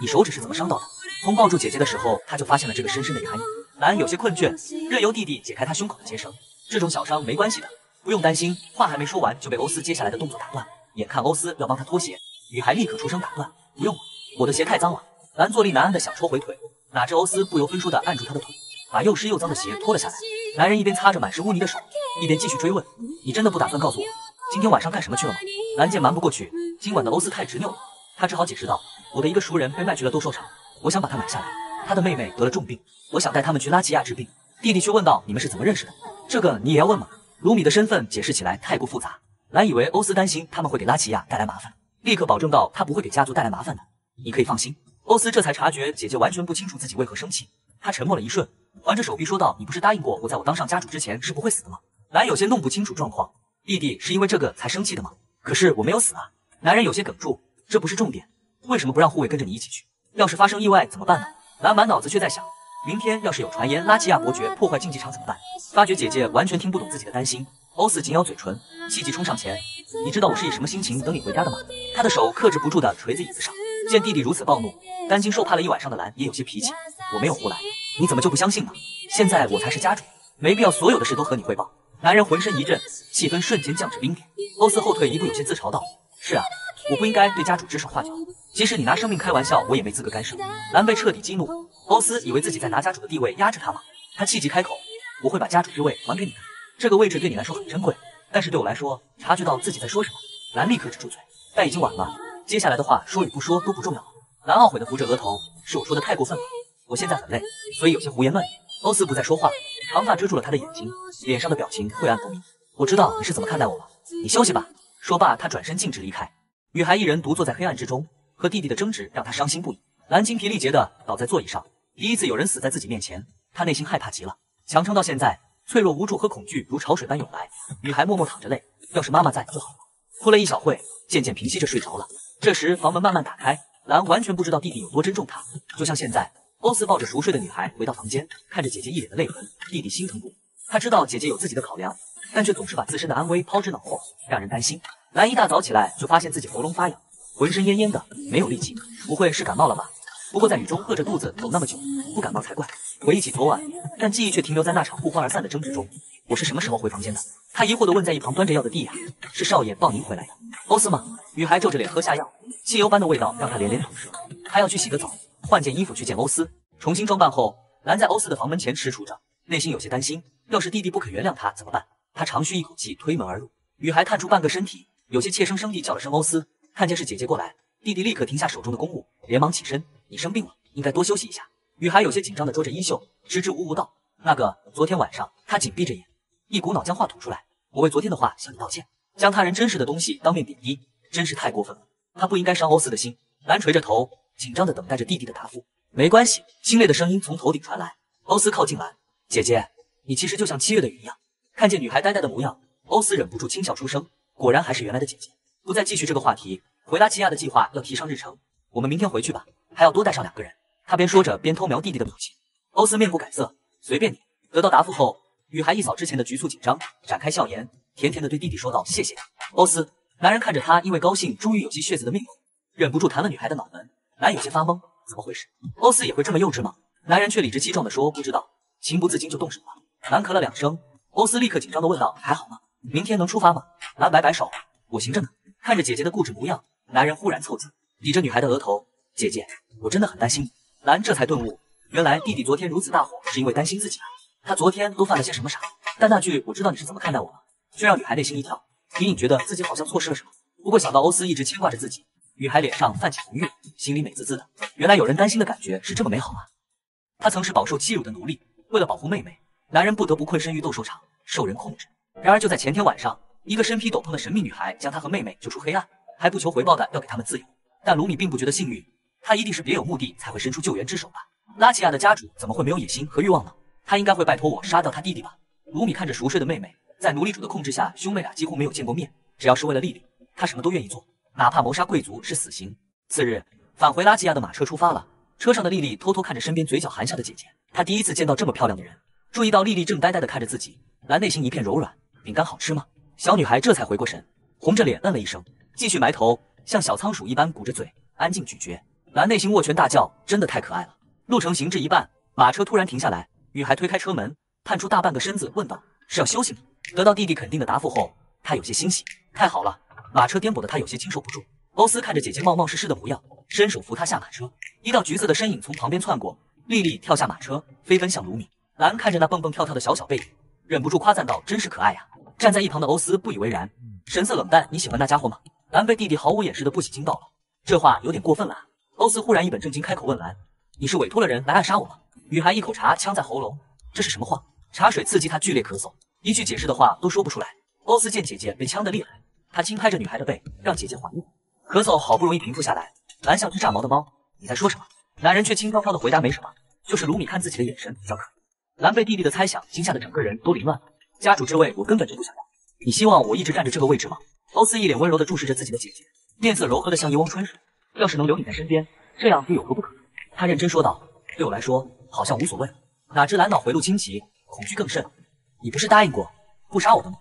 你手指是怎么伤到的？从抱住姐姐的时候，他就发现了这个深深的牙印。兰有些困倦，任由弟弟解开他胸口的结绳。这种小伤没关系的，不用担心。话还没说完，就被欧斯接下来的动作打断。眼看欧斯要帮他脱鞋，女孩立刻出声打断：“不用了，我的鞋太脏了。”兰坐立难安的想抽回腿，哪知欧斯不由分说的按住他的腿，把又湿又脏的鞋脱了下来。男人一边擦着满是污泥的手，一边继续追问：“你真的不打算告诉我，今天晚上干什么去了吗？”兰见瞒不过去，今晚的欧斯太执拗了，他只好解释道：“我的一个熟人被卖去了斗兽场，我想把他买下来。他的妹妹得了重病。”我想带他们去拉齐亚治病，弟弟却问道：“你们是怎么认识的？这个你也要问吗？”卢米的身份解释起来太过复杂，兰以为欧斯担心他们会给拉齐亚带来麻烦，立刻保证道：“他不会给家族带来麻烦的，你可以放心。”欧斯这才察觉姐姐完全不清楚自己为何生气，他沉默了一瞬，环着手臂说道：“你不是答应过我在我当上家主之前是不会死的吗？”兰有些弄不清楚状况，弟弟是因为这个才生气的吗？可是我没有死啊！男人有些哽住，这不是重点，为什么不让护卫跟着你一起去？要是发生意外怎么办呢？蓝满脑子却在想。明天要是有传言拉齐亚伯爵破坏竞技场怎么办？发觉姐姐完全听不懂自己的担心，欧斯紧咬嘴唇，气急冲上前。你知道我是以什么心情等你回家的吗？他的手克制不住的捶在椅子上。见弟弟如此暴怒，担惊受怕了一晚上的蓝也有些脾气。我没有胡来，你怎么就不相信呢？现在我才是家主，没必要所有的事都和你汇报。男人浑身一震，气氛瞬间降至冰点。欧斯后退一步，有些自嘲道：“是啊，我不应该对家主指手画脚。即使你拿生命开玩笑，我也没资格干涉。”兰被彻底激怒。欧斯以为自己在拿家主的地位压制他吗？他气急开口：“我会把家主之位还给你的，这个位置对你来说很珍贵，但是对我来说，察觉到自己在说什么，兰立刻止住嘴，但已经晚了，接下来的话说与不说都不重要了。兰懊悔的扶着额头，是我说的太过分了，我现在很累，所以有些胡言乱语。欧斯不再说话，长发遮住了他的眼睛，脸上的表情晦暗不明。我知道你是怎么看待我了，你休息吧。说罢，他转身径直离开。女孩一人独坐在黑暗之中，和弟弟的争执让她伤心不已。兰精疲力竭的倒在座椅上。第一次有人死在自己面前，他内心害怕极了，强撑到现在，脆弱无助和恐惧如潮水般涌来。女孩默默淌着泪，要是妈妈在就好了。哭了一小会，渐渐平息着睡着了。这时房门慢慢打开，兰完全不知道弟弟有多珍重她，就像现在，欧斯抱着熟睡的女孩回到房间，看着姐姐一脸的泪痕，弟弟心疼不已。他知道姐姐有自己的考量，但却总是把自身的安危抛之脑后，让人担心。兰一大早起来就发现自己喉咙发痒，浑身恹恹的，没有力气，不会是感冒了吧？不过在雨中饿着肚子走那么久，不感冒才怪。回忆起昨晚，但记忆却停留在那场不欢而散的争执中。我是什么时候回房间的？他疑惑地问在一旁端着药的蒂亚。是少爷抱您回来的。欧斯吗？女孩皱着脸喝下药，汽油般的味道让她连连吐舌。她要去洗个澡，换件衣服去见欧斯。重新装扮后，拦在欧斯的房门前踟蹰着，内心有些担心。要是弟弟不肯原谅她怎么办？她长吁一口气，推门而入。女孩探出半个身体，有些怯生生地叫了声欧斯。看见是姐姐过来，弟弟立刻停下手中的公务，连忙起身。你生病了，应该多休息一下。雨涵有些紧张的捉着衣袖，支支吾吾道：“那个，昨天晚上……”他紧闭着眼，一股脑将话吐出来：“我为昨天的话向你道歉，将他人真实的东西当面贬低，真是太过分了。他不应该伤欧斯的心。”蓝垂着头，紧张的等待着弟弟的答复。没关系，清冽的声音从头顶传来。欧斯靠近蓝姐姐，你其实就像七月的雨一样。看见女孩呆呆的模样，欧斯忍不住轻笑出声：“果然还是原来的姐姐。不再继续这个话题，回拉齐亚的计划要提上日程。我们明天回去吧，还要多带上两个人。他边说着边偷瞄弟弟的表情。欧斯面不改色，随便你。得到答复后，雨涵一扫之前的局促紧张，展开笑颜，甜甜的对弟弟说道：“谢谢。”欧斯，男人看着他因为高兴终于有些血色的面孔，忍不住弹了女孩的脑门。男有些发懵，怎么回事？欧斯也会这么幼稚吗？男人却理直气壮的说：“不知道。”情不自禁就动手了。男咳了两声，欧斯立刻紧张的问道：“还好吗？明天能出发吗？”蓝摆摆手：“我行着呢。”看着姐姐的固执模样，男人忽然凑近，抵着女孩的额头：“姐姐，我真的很担心你。”兰这才顿悟，原来弟弟昨天如此大火，是因为担心自己啊。他昨天都犯了些什么傻？但那句“我知道你是怎么看待我了”，却让女孩内心一跳，隐隐觉得自己好像错失了什么。不过想到欧斯一直牵挂着自己，女孩脸上泛起红晕，心里美滋滋的。原来有人担心的感觉是这么美好啊！她曾是饱受欺辱的奴隶，为了保护妹妹。男人不得不困身于斗兽场，受人控制。然而就在前天晚上，一个身披斗篷的神秘女孩将他和妹妹救出黑暗，还不求回报的要给他们自由。但卢米并不觉得幸运，他一定是别有目的才会伸出救援之手吧？拉齐亚的家主怎么会没有野心和欲望呢？他应该会拜托我杀掉他弟弟吧？卢米看着熟睡的妹妹，在奴隶主的控制下，兄妹俩几乎没有见过面。只要是为了莉莉，他什么都愿意做，哪怕谋杀贵族是死刑。次日，返回拉齐亚的马车出发了。车上的莉莉偷偷看着身边嘴角含笑的姐姐，她第一次见到这么漂亮的人。注意到丽丽正呆呆的看着自己，蓝内心一片柔软。饼干好吃吗？小女孩这才回过神，红着脸嗯了一声，继续埋头，像小仓鼠一般鼓着嘴，安静咀嚼。蓝内心握拳大叫，真的太可爱了。路程行至一半，马车突然停下来，女孩推开车门，探出大半个身子，问道：“是要休息吗？”得到弟弟肯定的答复后，她有些欣喜。太好了，马车颠簸的她有些经受不住。欧斯看着姐姐冒冒失失的模样，伸手扶她下马车。一道橘色的身影从旁边窜过，莉莉跳下马车，飞奔向卢米。蓝看着那蹦蹦跳跳的小小背影，忍不住夸赞道：“真是可爱呀！”站在一旁的欧斯不以为然，神色冷淡：“你喜欢那家伙吗？”蓝被弟弟毫无掩饰的不喜惊到了，这话有点过分了。欧斯忽然一本正经开口问蓝：“你是委托了人来暗杀我吗？”女孩一口茶呛在喉咙，这是什么话？茶水刺激她剧烈咳嗽，一句解释的话都说不出来。欧斯见姐姐被呛得厉害，他轻拍着女孩的背，让姐姐缓一咳嗽好不容易平复下来，蓝像只炸毛的猫：“你在说什么？”男人却轻飘飘的回答：“没什么，就是卢米看自己的眼神比较可疑。”蓝被弟弟的猜想惊吓的整个人都凌乱了。家主之位我根本就不想要，你希望我一直占着这个位置吗？欧斯一脸温柔的注视着自己的姐姐，面色柔和的像一汪春水。要是能留你在身边，这样又有何不可？他认真说道。对我来说好像无所谓。哪知蓝脑回路清奇，恐惧更甚。你不是答应过不杀我的吗？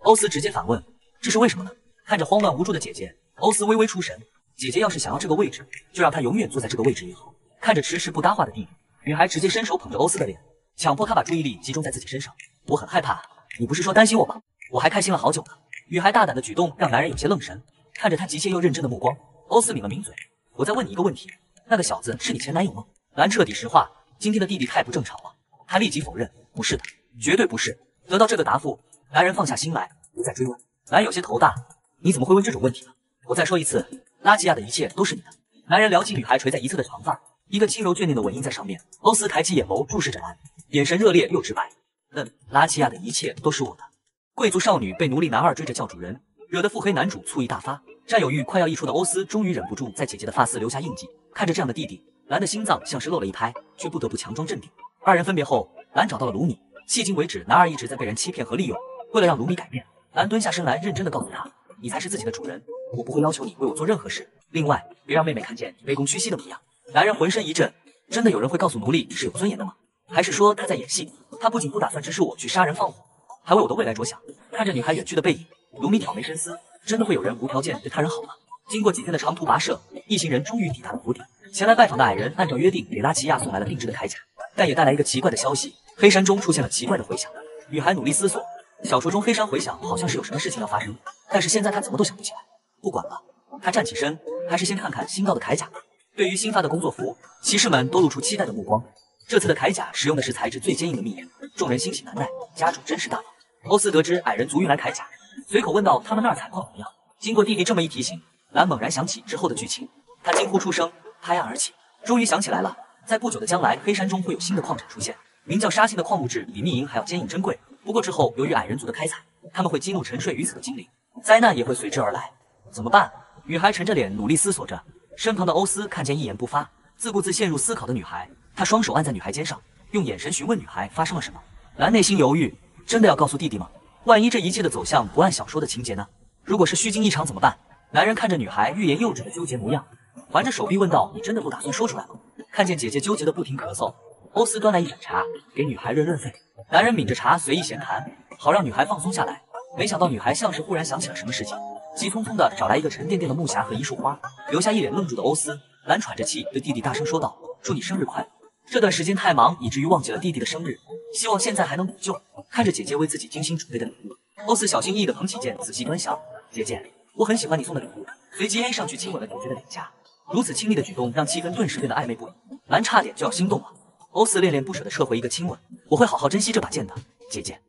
欧斯直接反问，这是为什么呢？看着慌乱无助的姐姐，欧斯微微出神。姐姐要是想要这个位置，就让她永远坐在这个位置也好。看着迟迟不搭话的弟弟，女孩直接伸手捧着欧斯的脸。强迫他把注意力集中在自己身上，我很害怕。你不是说担心我吗？我还开心了好久呢。女孩大胆的举动让男人有些愣神，看着她急切又认真的目光，欧斯抿了抿嘴。我再问你一个问题，那个小子是你前男友吗？蓝彻底石化，今天的弟弟太不正常了。他立即否认，不是的，绝对不是。得到这个答复，男人放下心来，不再追问。兰有些头大，你怎么会问这种问题呢？我再说一次，拉吉亚的一切都是你的。男人撩起女孩垂在一侧的长发，一个轻柔眷恋的吻印在上面。欧斯抬起眼眸注视着蓝。眼神热烈又直白。嗯，拉齐亚的一切都是我的。贵族少女被奴隶男二追着叫主人，惹得腹黑男主醋意大发，占有欲快要溢出的欧斯终于忍不住在姐姐的发丝留下印记。看着这样的弟弟，蓝的心脏像是漏了一拍，却不得不强装镇定。二人分别后，蓝找到了卢米。迄今为止，男二一直在被人欺骗和利用。为了让卢米改变，蓝蹲下身来，认真的告诉他：“你才是自己的主人，我不会要求你为我做任何事。另外，别让妹妹看见你卑躬屈膝的模样。”男人浑身一震，真的有人会告诉奴隶你是有尊严的吗？还是说他在演戏？他不仅不打算指使我去杀人放火，还为我的未来着想。看着女孩远去的背影，卢米挑眉深思：真的会有人无条件对他人好吗？经过几天的长途跋涉，一行人终于抵达了谷底。前来拜访的矮人按照约定给拉齐亚送来了定制的铠甲，但也带来一个奇怪的消息：黑山中出现了奇怪的回响。女孩努力思索，小说中黑山回响好像是有什么事情要发生，但是现在她怎么都想不起来。不管了，她站起身，还是先看看新到的铠甲吧。对于新发的工作服，骑士们都露出期待的目光。这次的铠甲使用的是材质最坚硬的密岩，众人欣喜难耐。家主真是大方。欧斯得知矮人族运来铠甲，随口问道：“他们那儿采矿怎么样？”经过弟弟这么一提醒，蓝猛然想起之后的剧情，他惊呼出声，拍案而起，终于想起来了，在不久的将来，黑山中会有新的矿产出现，名叫沙星的矿物质比密银还要坚硬珍贵。不过之后由于矮人族的开采，他们会激怒沉睡于此的精灵，灾难也会随之而来。怎么办？女孩沉着脸努力思索着，身旁的欧斯看见一言不发，自顾自陷入思考的女孩。他双手按在女孩肩上，用眼神询问女孩发生了什么。蓝内心犹豫，真的要告诉弟弟吗？万一这一切的走向不按小说的情节呢？如果是虚惊一场怎么办？男人看着女孩欲言又止的纠结模样，环着手臂问道：“你真的不打算说出来吗？”看见姐姐纠结的不停咳嗽，欧斯端来一盏茶给女孩润润肺。男人抿着茶随意闲谈，好让女孩放松下来。没想到女孩像是忽然想起了什么事情，急匆匆的找来一个沉甸甸的木匣和一束花，留下一脸愣住的欧斯，懒喘着气对弟弟大声说道：“祝你生日快乐！这段时间太忙，以至于忘记了弟弟的生日，希望现在还能补救。”看着姐姐为自己精心准备的礼物，欧斯小心翼翼的捧起剑，仔细端详。姐姐，我很喜欢你送的礼物，随即 A 上去亲吻了姐姐的脸颊。如此亲密的举动让气氛顿时变得暧昧不已，蓝差点就要心动了。欧四恋恋不舍地撤回一个亲吻，我会好好珍惜这把剑的，姐姐。